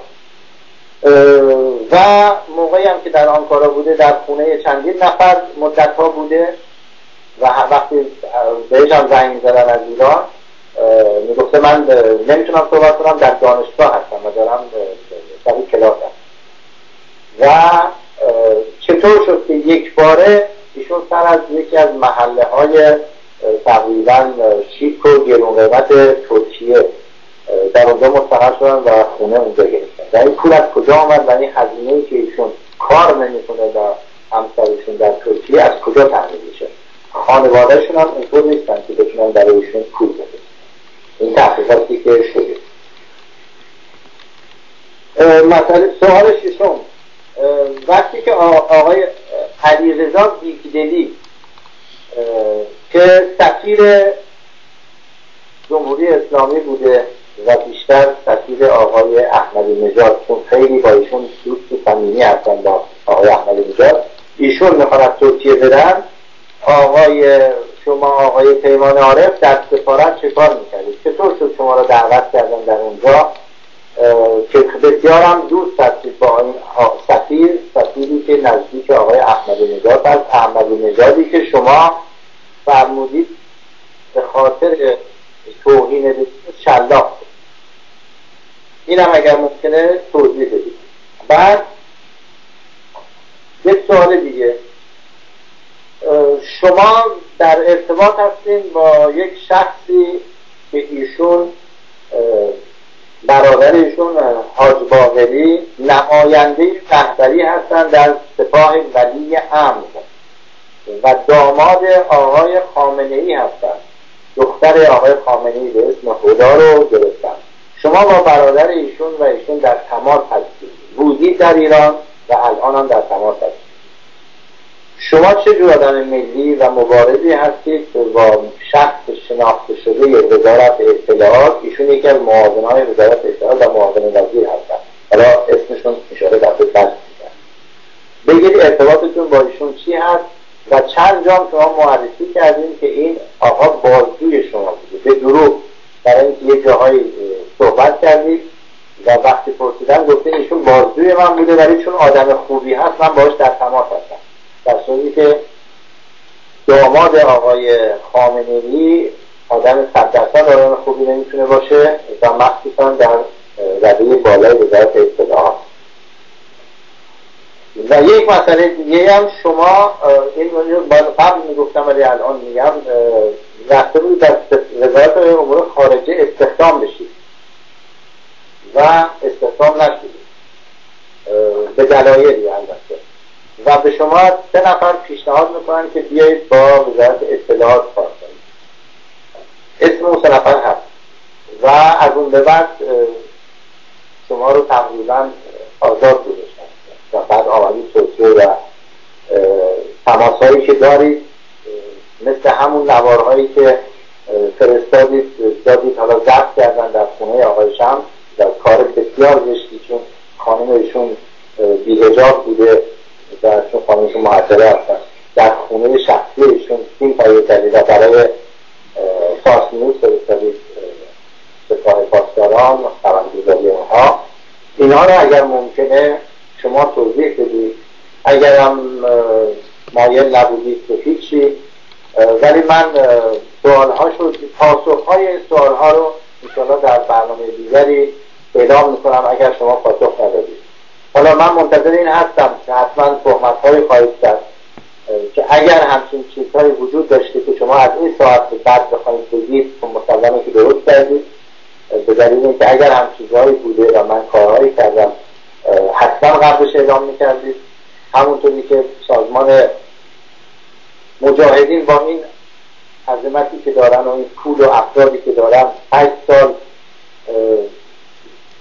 و موقعی هم که در آنکارا بوده در خونه چندین نفر مدت ها بوده و وقتی بهش هم زنگ زدن از ایران می‌گفته من نمی‌تونم صحبت کنم در دانشگاه هستم و دارم در کلاس هستم. و چطور شد که یک باره ایشون سر از یکی از محله های تقریبا شیک و گرون قیمت ترکیه در اونجا مستقر شدن و خونه اونجا گرفتن. و این پول از کجا آمد و این هزینه که ایشون کار نمی‌کنه و همسرشون در ترکیه از کجا تحمیل میشه؟ خانوادهشون هم اینطور نیستن که بتونن برای ایشون پول بده این تحقیقاتی که شده. مثلا سوال ششم. وقتی که آقای علیرضا بیگدلی که سفیر جمهوری اسلامی بوده و بیشتر سفیر آقای احمدی نژاد چون خیلی با ایشون دوست صمیمی هستن با آقای احمدی نژاد ایشون می‌خوان از ترکیه برن آقای شما آقای پیمان عارف در سفارت چه کار می‌کردید؟ چطور شد شما را دعوت کردن در اونجا؟ که بسیار هم دوست هستید با این سفیر سفیری که نزدیک آقای احمدی نژاد هست احمدی نژادی که شما فرمودید به خاطر توهین شلاق. این هم اگر ممکنه توضیح بدید. بعد یک سوال دیگه. شما در ارتباط هستین با یک شخصی که ایشون برادر ایشون حاج باقری نماینده رهبری هستند در سپاه ولی امن. و داماد آقای خامنه ای هستند. دختر آقای خامنه ای به اسم خدا رو گرفتن. شما با برادر ایشون و ایشون در تماس هستید. بودید در ایران و الان هم در تماس هستید. شما چه جور آدم ملی و مبارزی هستید که با شخص شناخته شده وزارت اطلاعات ایشون یکی از های وزارت اطلاعات و معاون وزیر هستن. حالا اسمشون اشاره در خدمت بگید ارتباطتون با ایشون چی هست و چند جام شما معرفی کردیم که این آقا بازجوی شما بوده. به دروغ. برای اینکه یه جاهایی صحبت کردید و وقتی پرسیدن گفته ایشون بازجوی من بوده ولی چون آدم خوبی هست من باش در تماس هستم. صورتی که داماد آقای خامنه‌ای آدم صد درصد آدم خوبی نمی‌تونه باشه و مخصوصا در رده بالای وزارت اطلاعات. و یک مسئله دیگه هم شما این قبل می‌گفتم ولی الان میگم رفته بود در وزارت امور خارجه استخدام بشید. و استخدام نشدید. به دلایلی البته. و به شما سه نفر پیشنهاد می‌کنن که بیایید با وزارت اطلاعات کار کنید. اسم اون سه نفر هست. و از اون به بعد شما رو تقریبا آزاد گذاشتن. و بعد آمدید توسعه و تماسهایی که دارید مثل همون نوارهایی که فرستادید دادید حالا ضبط کردن در خونه آقای شم در کار بسیار زشتی چون خانم ایشون بیهجاب بوده. و چون خانمشون محضره هستن. در خونه شخصی ایشون فیلم تهیه کردید و برای فارس نیوز فرستادید سپاه پاسداران خبرگزاری اونها. اینها رو اگر ممکنه شما توضیح بدید. اگر هم مایل نبودید که هیچی ولی من سوال هاشو پاسخ های سوال ها رو انشاءالله در برنامه دیگری اعلام می‌کنم اگر شما پاسخ ندادید. حالا من منتظر این هستم که حتما صحبت های خواهید کرد که اگر همچین چیزهایی وجود داشته که شما از این ساعت بعد بخواهید بگید که مسلمه که درست کردید. به دلیل اینکه اگر هم چیزهایی بوده و من کارهایی کردم حتما قبلش اعلام می‌کردید. همونطوری که سازمان مجاهدین با این عظمتی که دارن و این پول و افرادی که دارن هشت سال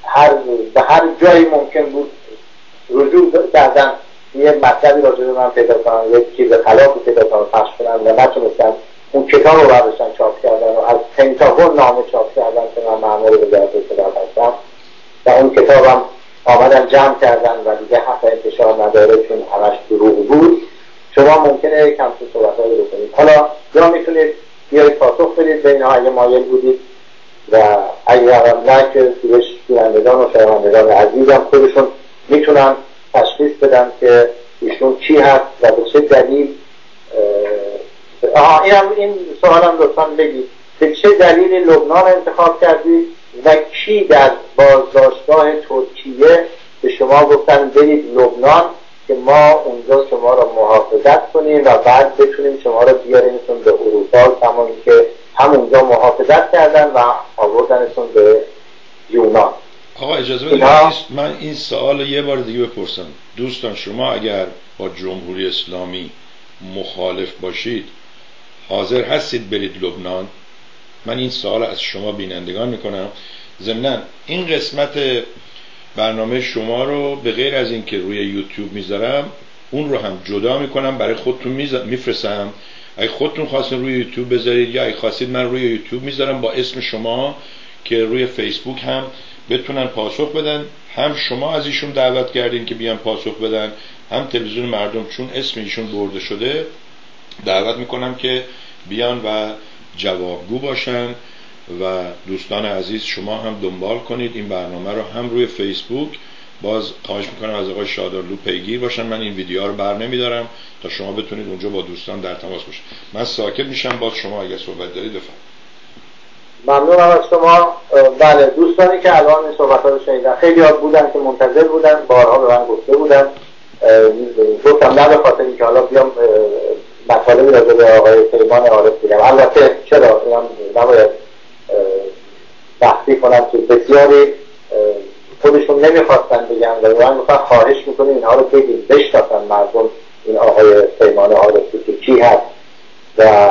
هر به هر جایی ممکن بود رجوع کردن یه مطلبی راجع به من پیدا کنن یک چیز خلافی پیدا کنن پخش کنن و نتونستن اون کتاب رو برداشتن چاپ کردن و از پنتاگون نامه چاپ کردن که من معمول وزارت اطلاعات هستم و اون کتابم آمدن جمع کردن و دیگه حق انتشار نداره چون همش دروغ بود. شما ممکنه کم تو صحبت رو بکنید. حالا یا می‌تونید بیایید پاسخ بدید به اینها اگه مایل بودید. و اگر هم نه که سیرش بینندگان و شنوندگان عزیزم خودشون می‌تونن تشخیص بدن که ایشون چی هست و به چه دلیل آها این هم این سوالم لطفا بگید. به چه دلیل لبنان انتخاب کردید و کی در بازداشتگاه ترکیه به شما گفتن برید لبنان که ما اونجا شما را محافظت کنیم و بعد بتونیم شما را بیاریمتون به اروپا کما که همونجا محافظت کردن و آوردنتون به یونان. آقا اجازه بدید. من این سوال یه بار دیگه بپرسم. دوستان شما اگر با جمهوری اسلامی مخالف باشید حاضر هستید برید لبنان؟ من این سوال از شما بینندگان می‌کنم. ضمنا این قسمت برنامه شما رو به غیر از اینکه روی یوتیوب می‌ذارم اون رو هم جدا می‌کنم. برای خودتون میفرستم. اگه خودتون خواستین روی یوتیوب بذارید یا اگه خواستید من روی یوتیوب می‌ذارم با اسم شما که روی فیسبوک هم بتونن پاسخ بدن. هم شما از ایشون دعوت کردین که بیان پاسخ بدن هم تلویزیون مردم چون اسم ایشون برده شده دعوت می‌کنم که بیان و جوابگو باشن و دوستان عزیز شما هم دنبال کنید. این برنامه رو هم روی فیسبوک. باز خواهش می‌کنم از آقای شادرلو پیگیر باشن. من این ویدیو رو بر نمیدارم تا شما بتونید اونجا با دوستان در تماس باشید. من ساکت میشم. باز شما اگر صحبت دارید بفرمایید. ممنونم از شما. بله دوستانی که الان این صحبت ها رو شنیدن خیلی ها بودن که منتظر بودن بارها به من گفته بودن. گفتم نه به خاطر اینکه حالا بیام مطالبی راجع به آقای پیمان عارف بگم. البته چرا؟ اینم نباید بحثی کنم که بسیاری خودشون نمی‌خواستن بگن و من مثلا خواهش می‌کنیم اینها رو بگیم بشناسن مردم این آقای پیمان عارفی که کی هست و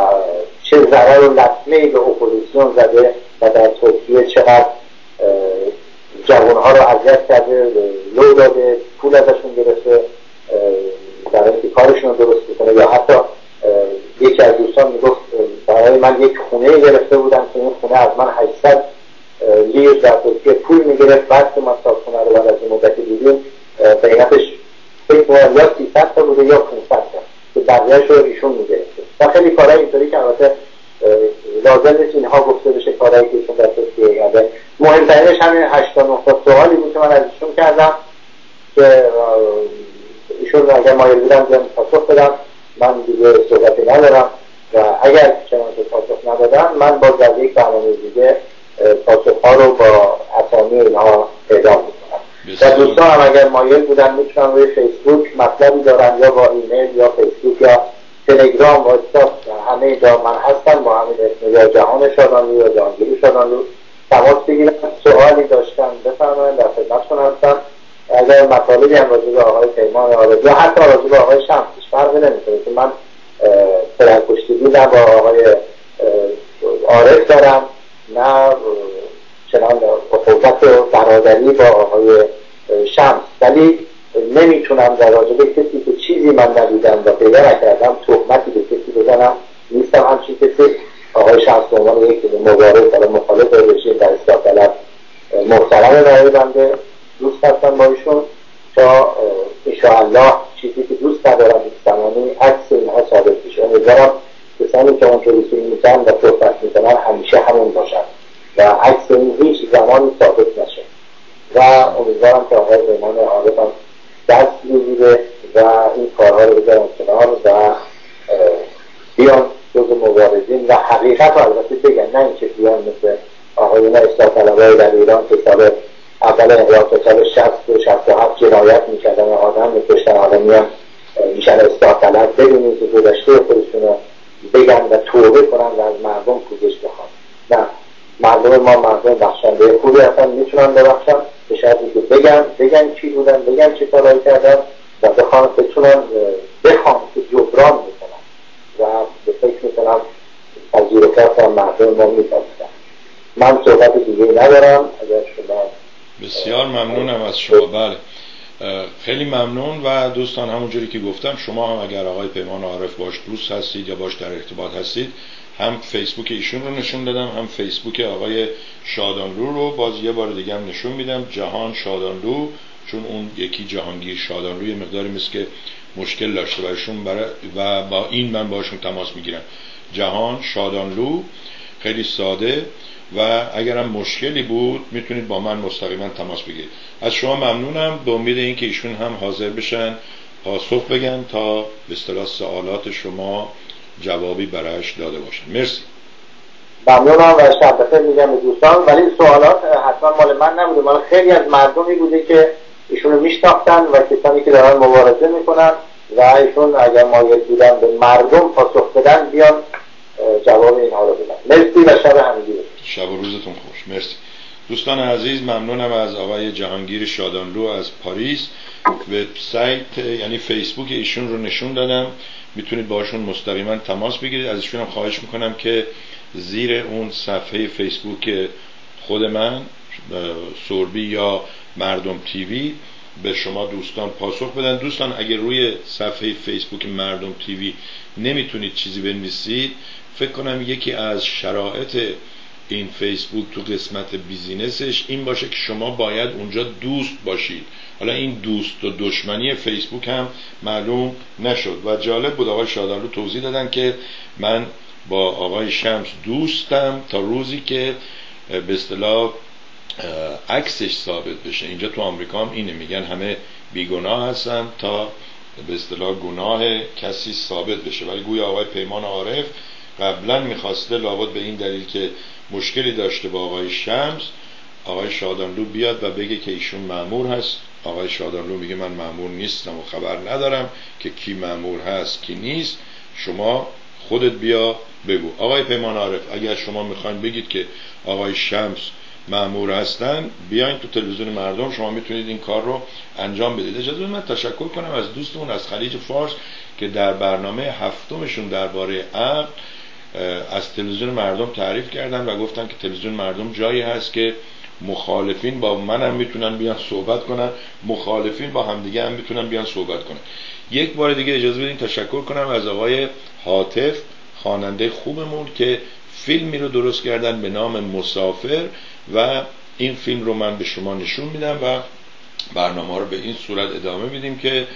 چه ضرر و لطمه به اپوزیسیون زده و در ترکیه چقدر جوانها رو اذیت کرده لو داده پول ازشون گرفته برای اینکه کارشون رو درست بکنه یا حتی یکی از دوستان می‌گفت برای من یک خونه گرفته بودم که این خونه از من 800 لیر در ترکیه پول می‌گرفت. بعد که ما خونه رو بعد از این مدتی دیدیم قیمتش فکر یا 300 تا بوده یا 500 تا که بقیهش رو ایشون می‌گرفته و خیلی کارهای اینطوری که البته لازم نیست اینها گفته بشه کارهایی که ایشون در ترکیه کرده. مهمترینش همین 89 تا سوالی بود که من از ایشون کردم که ایشون اگر مایل بودم بیان پاسخ بدم من دیگه صحبتی ندارم و اگر چنانچه پاسخ ندادن من با در یک برنامه دیگه پاسخها رو با اسامی اینها پیدا می‌کنم. و دوستان هم اگر مایل بودن می‌تونن روی فیسبوک مطلبی دارن یا با ایمیل یا فیسبوک یا تلگرام واتساپ همه جا من هستم با همین اسم یا جهان شادانلو یا جهانگیری شادانلو تماس بگیرم سوالی داشتن بفرمایید در خدمتتون هستم. اگر مطالبی هم راجع به آقای پیمان آرد یا حتی راجع به آقای شمس فرقی نمی‌کنه که من سرکشتگی نه با آقای عارف دارم نه چنان قوت برادری با آقای شمس. ولی نمی‌تونم در راجع به کسی که چیزی من ندیدم و پیدا نکردم تهمتی به کسی بزنم. نیستم همچین کسی. آقای شمس به عنوان یک مبارز حالا مخالف رژیم در اصلاح طلب محترم رای بنده دوست هستم با ایشون. تا انشاءالله چیزی که دوست ندارم این زمانی عکس اینها ثابت بشه. امیدوارم کسانی که اونطوری که میزن و صحبت می‌کنن همیشه همون باشن و عکس این هیچ زمانی ثابت نشه. و امیدوارم که آقای پیمان عارف دست بگیره و این کارها رو بذارن کنار و بیان جز مبارزین و حقیقت رو البته بگن نه اینکه بیان مثل آقایون اصلاح طلبای در ایران که سال اول انقلاب سال 60 و 67 جنایت می‌کردن آدم میکشتن میان میشن اصلاح طلب ببینید که گذشته خودشون رو بگن و توبه کنن و از مردم پوزش بخوان. نه. مردم ما مردم بخشنده خوبی هستن می‌تونن ببخشن به شرطی که بگن بگن چی بودن بگن چه کارایی کردن و بخوان بتونن بخوان که جبران می‌کنن و به فکر می‌کنم پذیر کار مردم ما میپذیرن من صحبت دیگه ندارم. اگر شما بسیار ممنونم از شما. بله. خیلی ممنون و دوستان همونجوری که گفتم شما هم اگر آقای پیمان عارف باش دوست هستید یا باش در ارتباط هستید هم فیسبوک ایشون رو نشون دادم هم فیسبوک آقای شادانلو رو باز یه بار دیگه هم نشون میدم جهان شادانلو چون اون یکی جهانگیر شادانلو یه مقداری مثل که مشکل داشته برشون برای و با این من باشون تماس می‌گیرم. جهان شادانلو خیلی ساده. و اگرم مشکلی بود می‌تونید با من مستقیما تماس بگیرید. از شما ممنونم. به امید اینکه ایشون هم حاضر بشن پاسخ بگن تا به اصطلاح سوالات شما جوابی برایش داده باشن. مرسی. ممنونم و شب میگم به دوستان. ولی سوالات حتما مال من نبوده. مال خیلی از مردمی بوده که ایشون رو و کسانی که دارن مبارزه می‌کنن و ایشون اگر مایل بودن به مردم پاسخ بدن بیان جواب اینها رو بدن مرسی و شب همگی شب و روزتون خوش. مرسی. دوستان عزیز ممنونم از آقای جهانگیر شادانلو از پاریس. وبسایت یعنی فیسبوک ایشون رو نشون دادم. می‌تونید باشون مستقیما تماس بگیرید. از ایشون هم خواهش می‌کنم که زیر اون صفحه فیسبوک خود من سوربی یا مردم تیوی به شما دوستان پاسخ بدن. دوستان اگر روی صفحه فیسبوک مردم تیوی نمی‌تونید چیزی بنویسید فکر کنم یکی از شرایط این فیسبوک تو قسمت بیزینسش این باشه که شما باید اونجا دوست باشید. حالا این دوست و دشمنی فیسبوک هم معلوم نشد. و جالب بود آقای شادالو توضیح دادن که من با آقای شمس دوستم تا روزی که به اصطلاح عکسش ثابت بشه. اینجا تو آمریکا هم اینه. میگن همه بیگناه هستن تا به اصطلاح گناه کسی ثابت بشه. ولی گویا آقای پیمان عارف قبلا می‌خواسته لابد به این دلیل که مشکلی داشته با آقای شمس آقای شادانلو بیاد و بگه که ایشون معمور هست. آقای شادانلو میگه من معمور نیستم و خبر ندارم که کی معمور هست کی نیست. شما خودت بیا بگو. آقای پیمان عارف اگر شما می‌خواین بگید که آقای شمس معمور هستن بیاین تو تلویزیون مردم شما می‌تونید این کار رو انجام بدید. اجازه من تشکر کنم از دوستمون از خلیج فارس که در برنامه هفتمشون درباره عقل از تلویزیون مردم تعریف کردن و گفتن که تلویزیون مردم جایی هست که مخالفین با من هم می‌تونن بیان صحبت کنن مخالفین با همدیگه هم می‌تونن بیان صحبت کنن. یک بار دیگه اجازه بدین تشکر کنم از آقای حاطف خواننده خوبمون که فیلمی رو درست کردن به نام مسافر و این فیلم رو من به شما نشون میدم و برنامه رو به این صورت ادامه میدیم که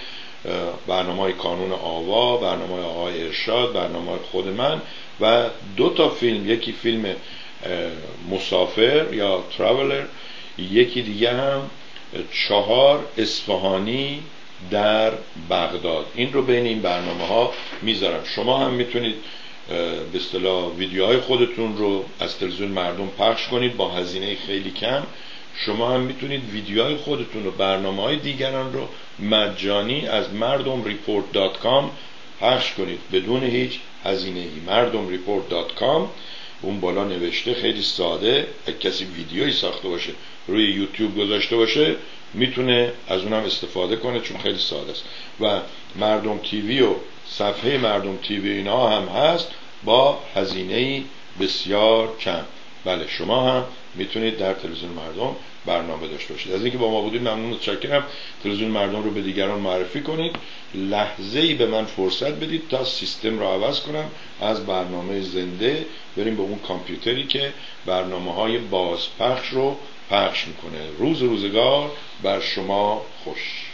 برنامه های کانون آوا برنامه های آقای ارشاد برنامه خود من و دو تا فیلم یکی فیلم مسافر یا تراولر یکی دیگه هم چهار اصفهانی در بغداد. این رو بین این برنامه ها می‌ذارم. شما هم می‌تونید به اصطلاح ویدیوهای خودتون رو از تلویزیون مردم پخش کنید با هزینه خیلی کم. شما هم می‌تونید ویدیوهای خودتون و برنامه های دیگران رو مجانی از مردم report dot com پخش کنید. بدون هیچ هزینه ای مردم dot com اون بالا نوشته خیلی ساده اگه کسی ویدیویی ساخته باشه روی یوتیوب گذاشته باشه می‌تونه از اونم استفاده کنه چون خیلی ساده است. و مردم تیوی و صفحه مردم تیوی اینا هم هست با هزینه بسیار کم. بله شما هم می‌تونید در تلویزیون مردم برنامه داشته باشید. از اینکه با ما بودید ممنون متشکرم. تلویزیون مردم رو به دیگران معرفی کنید. لحظه ای به من فرصت بدید تا سیستم رو عوض کنم. از برنامه زنده بریم به اون کامپیوتری که برنامه های بازپخش رو پخش می‌کنه. روز روزگار بر شما خوش.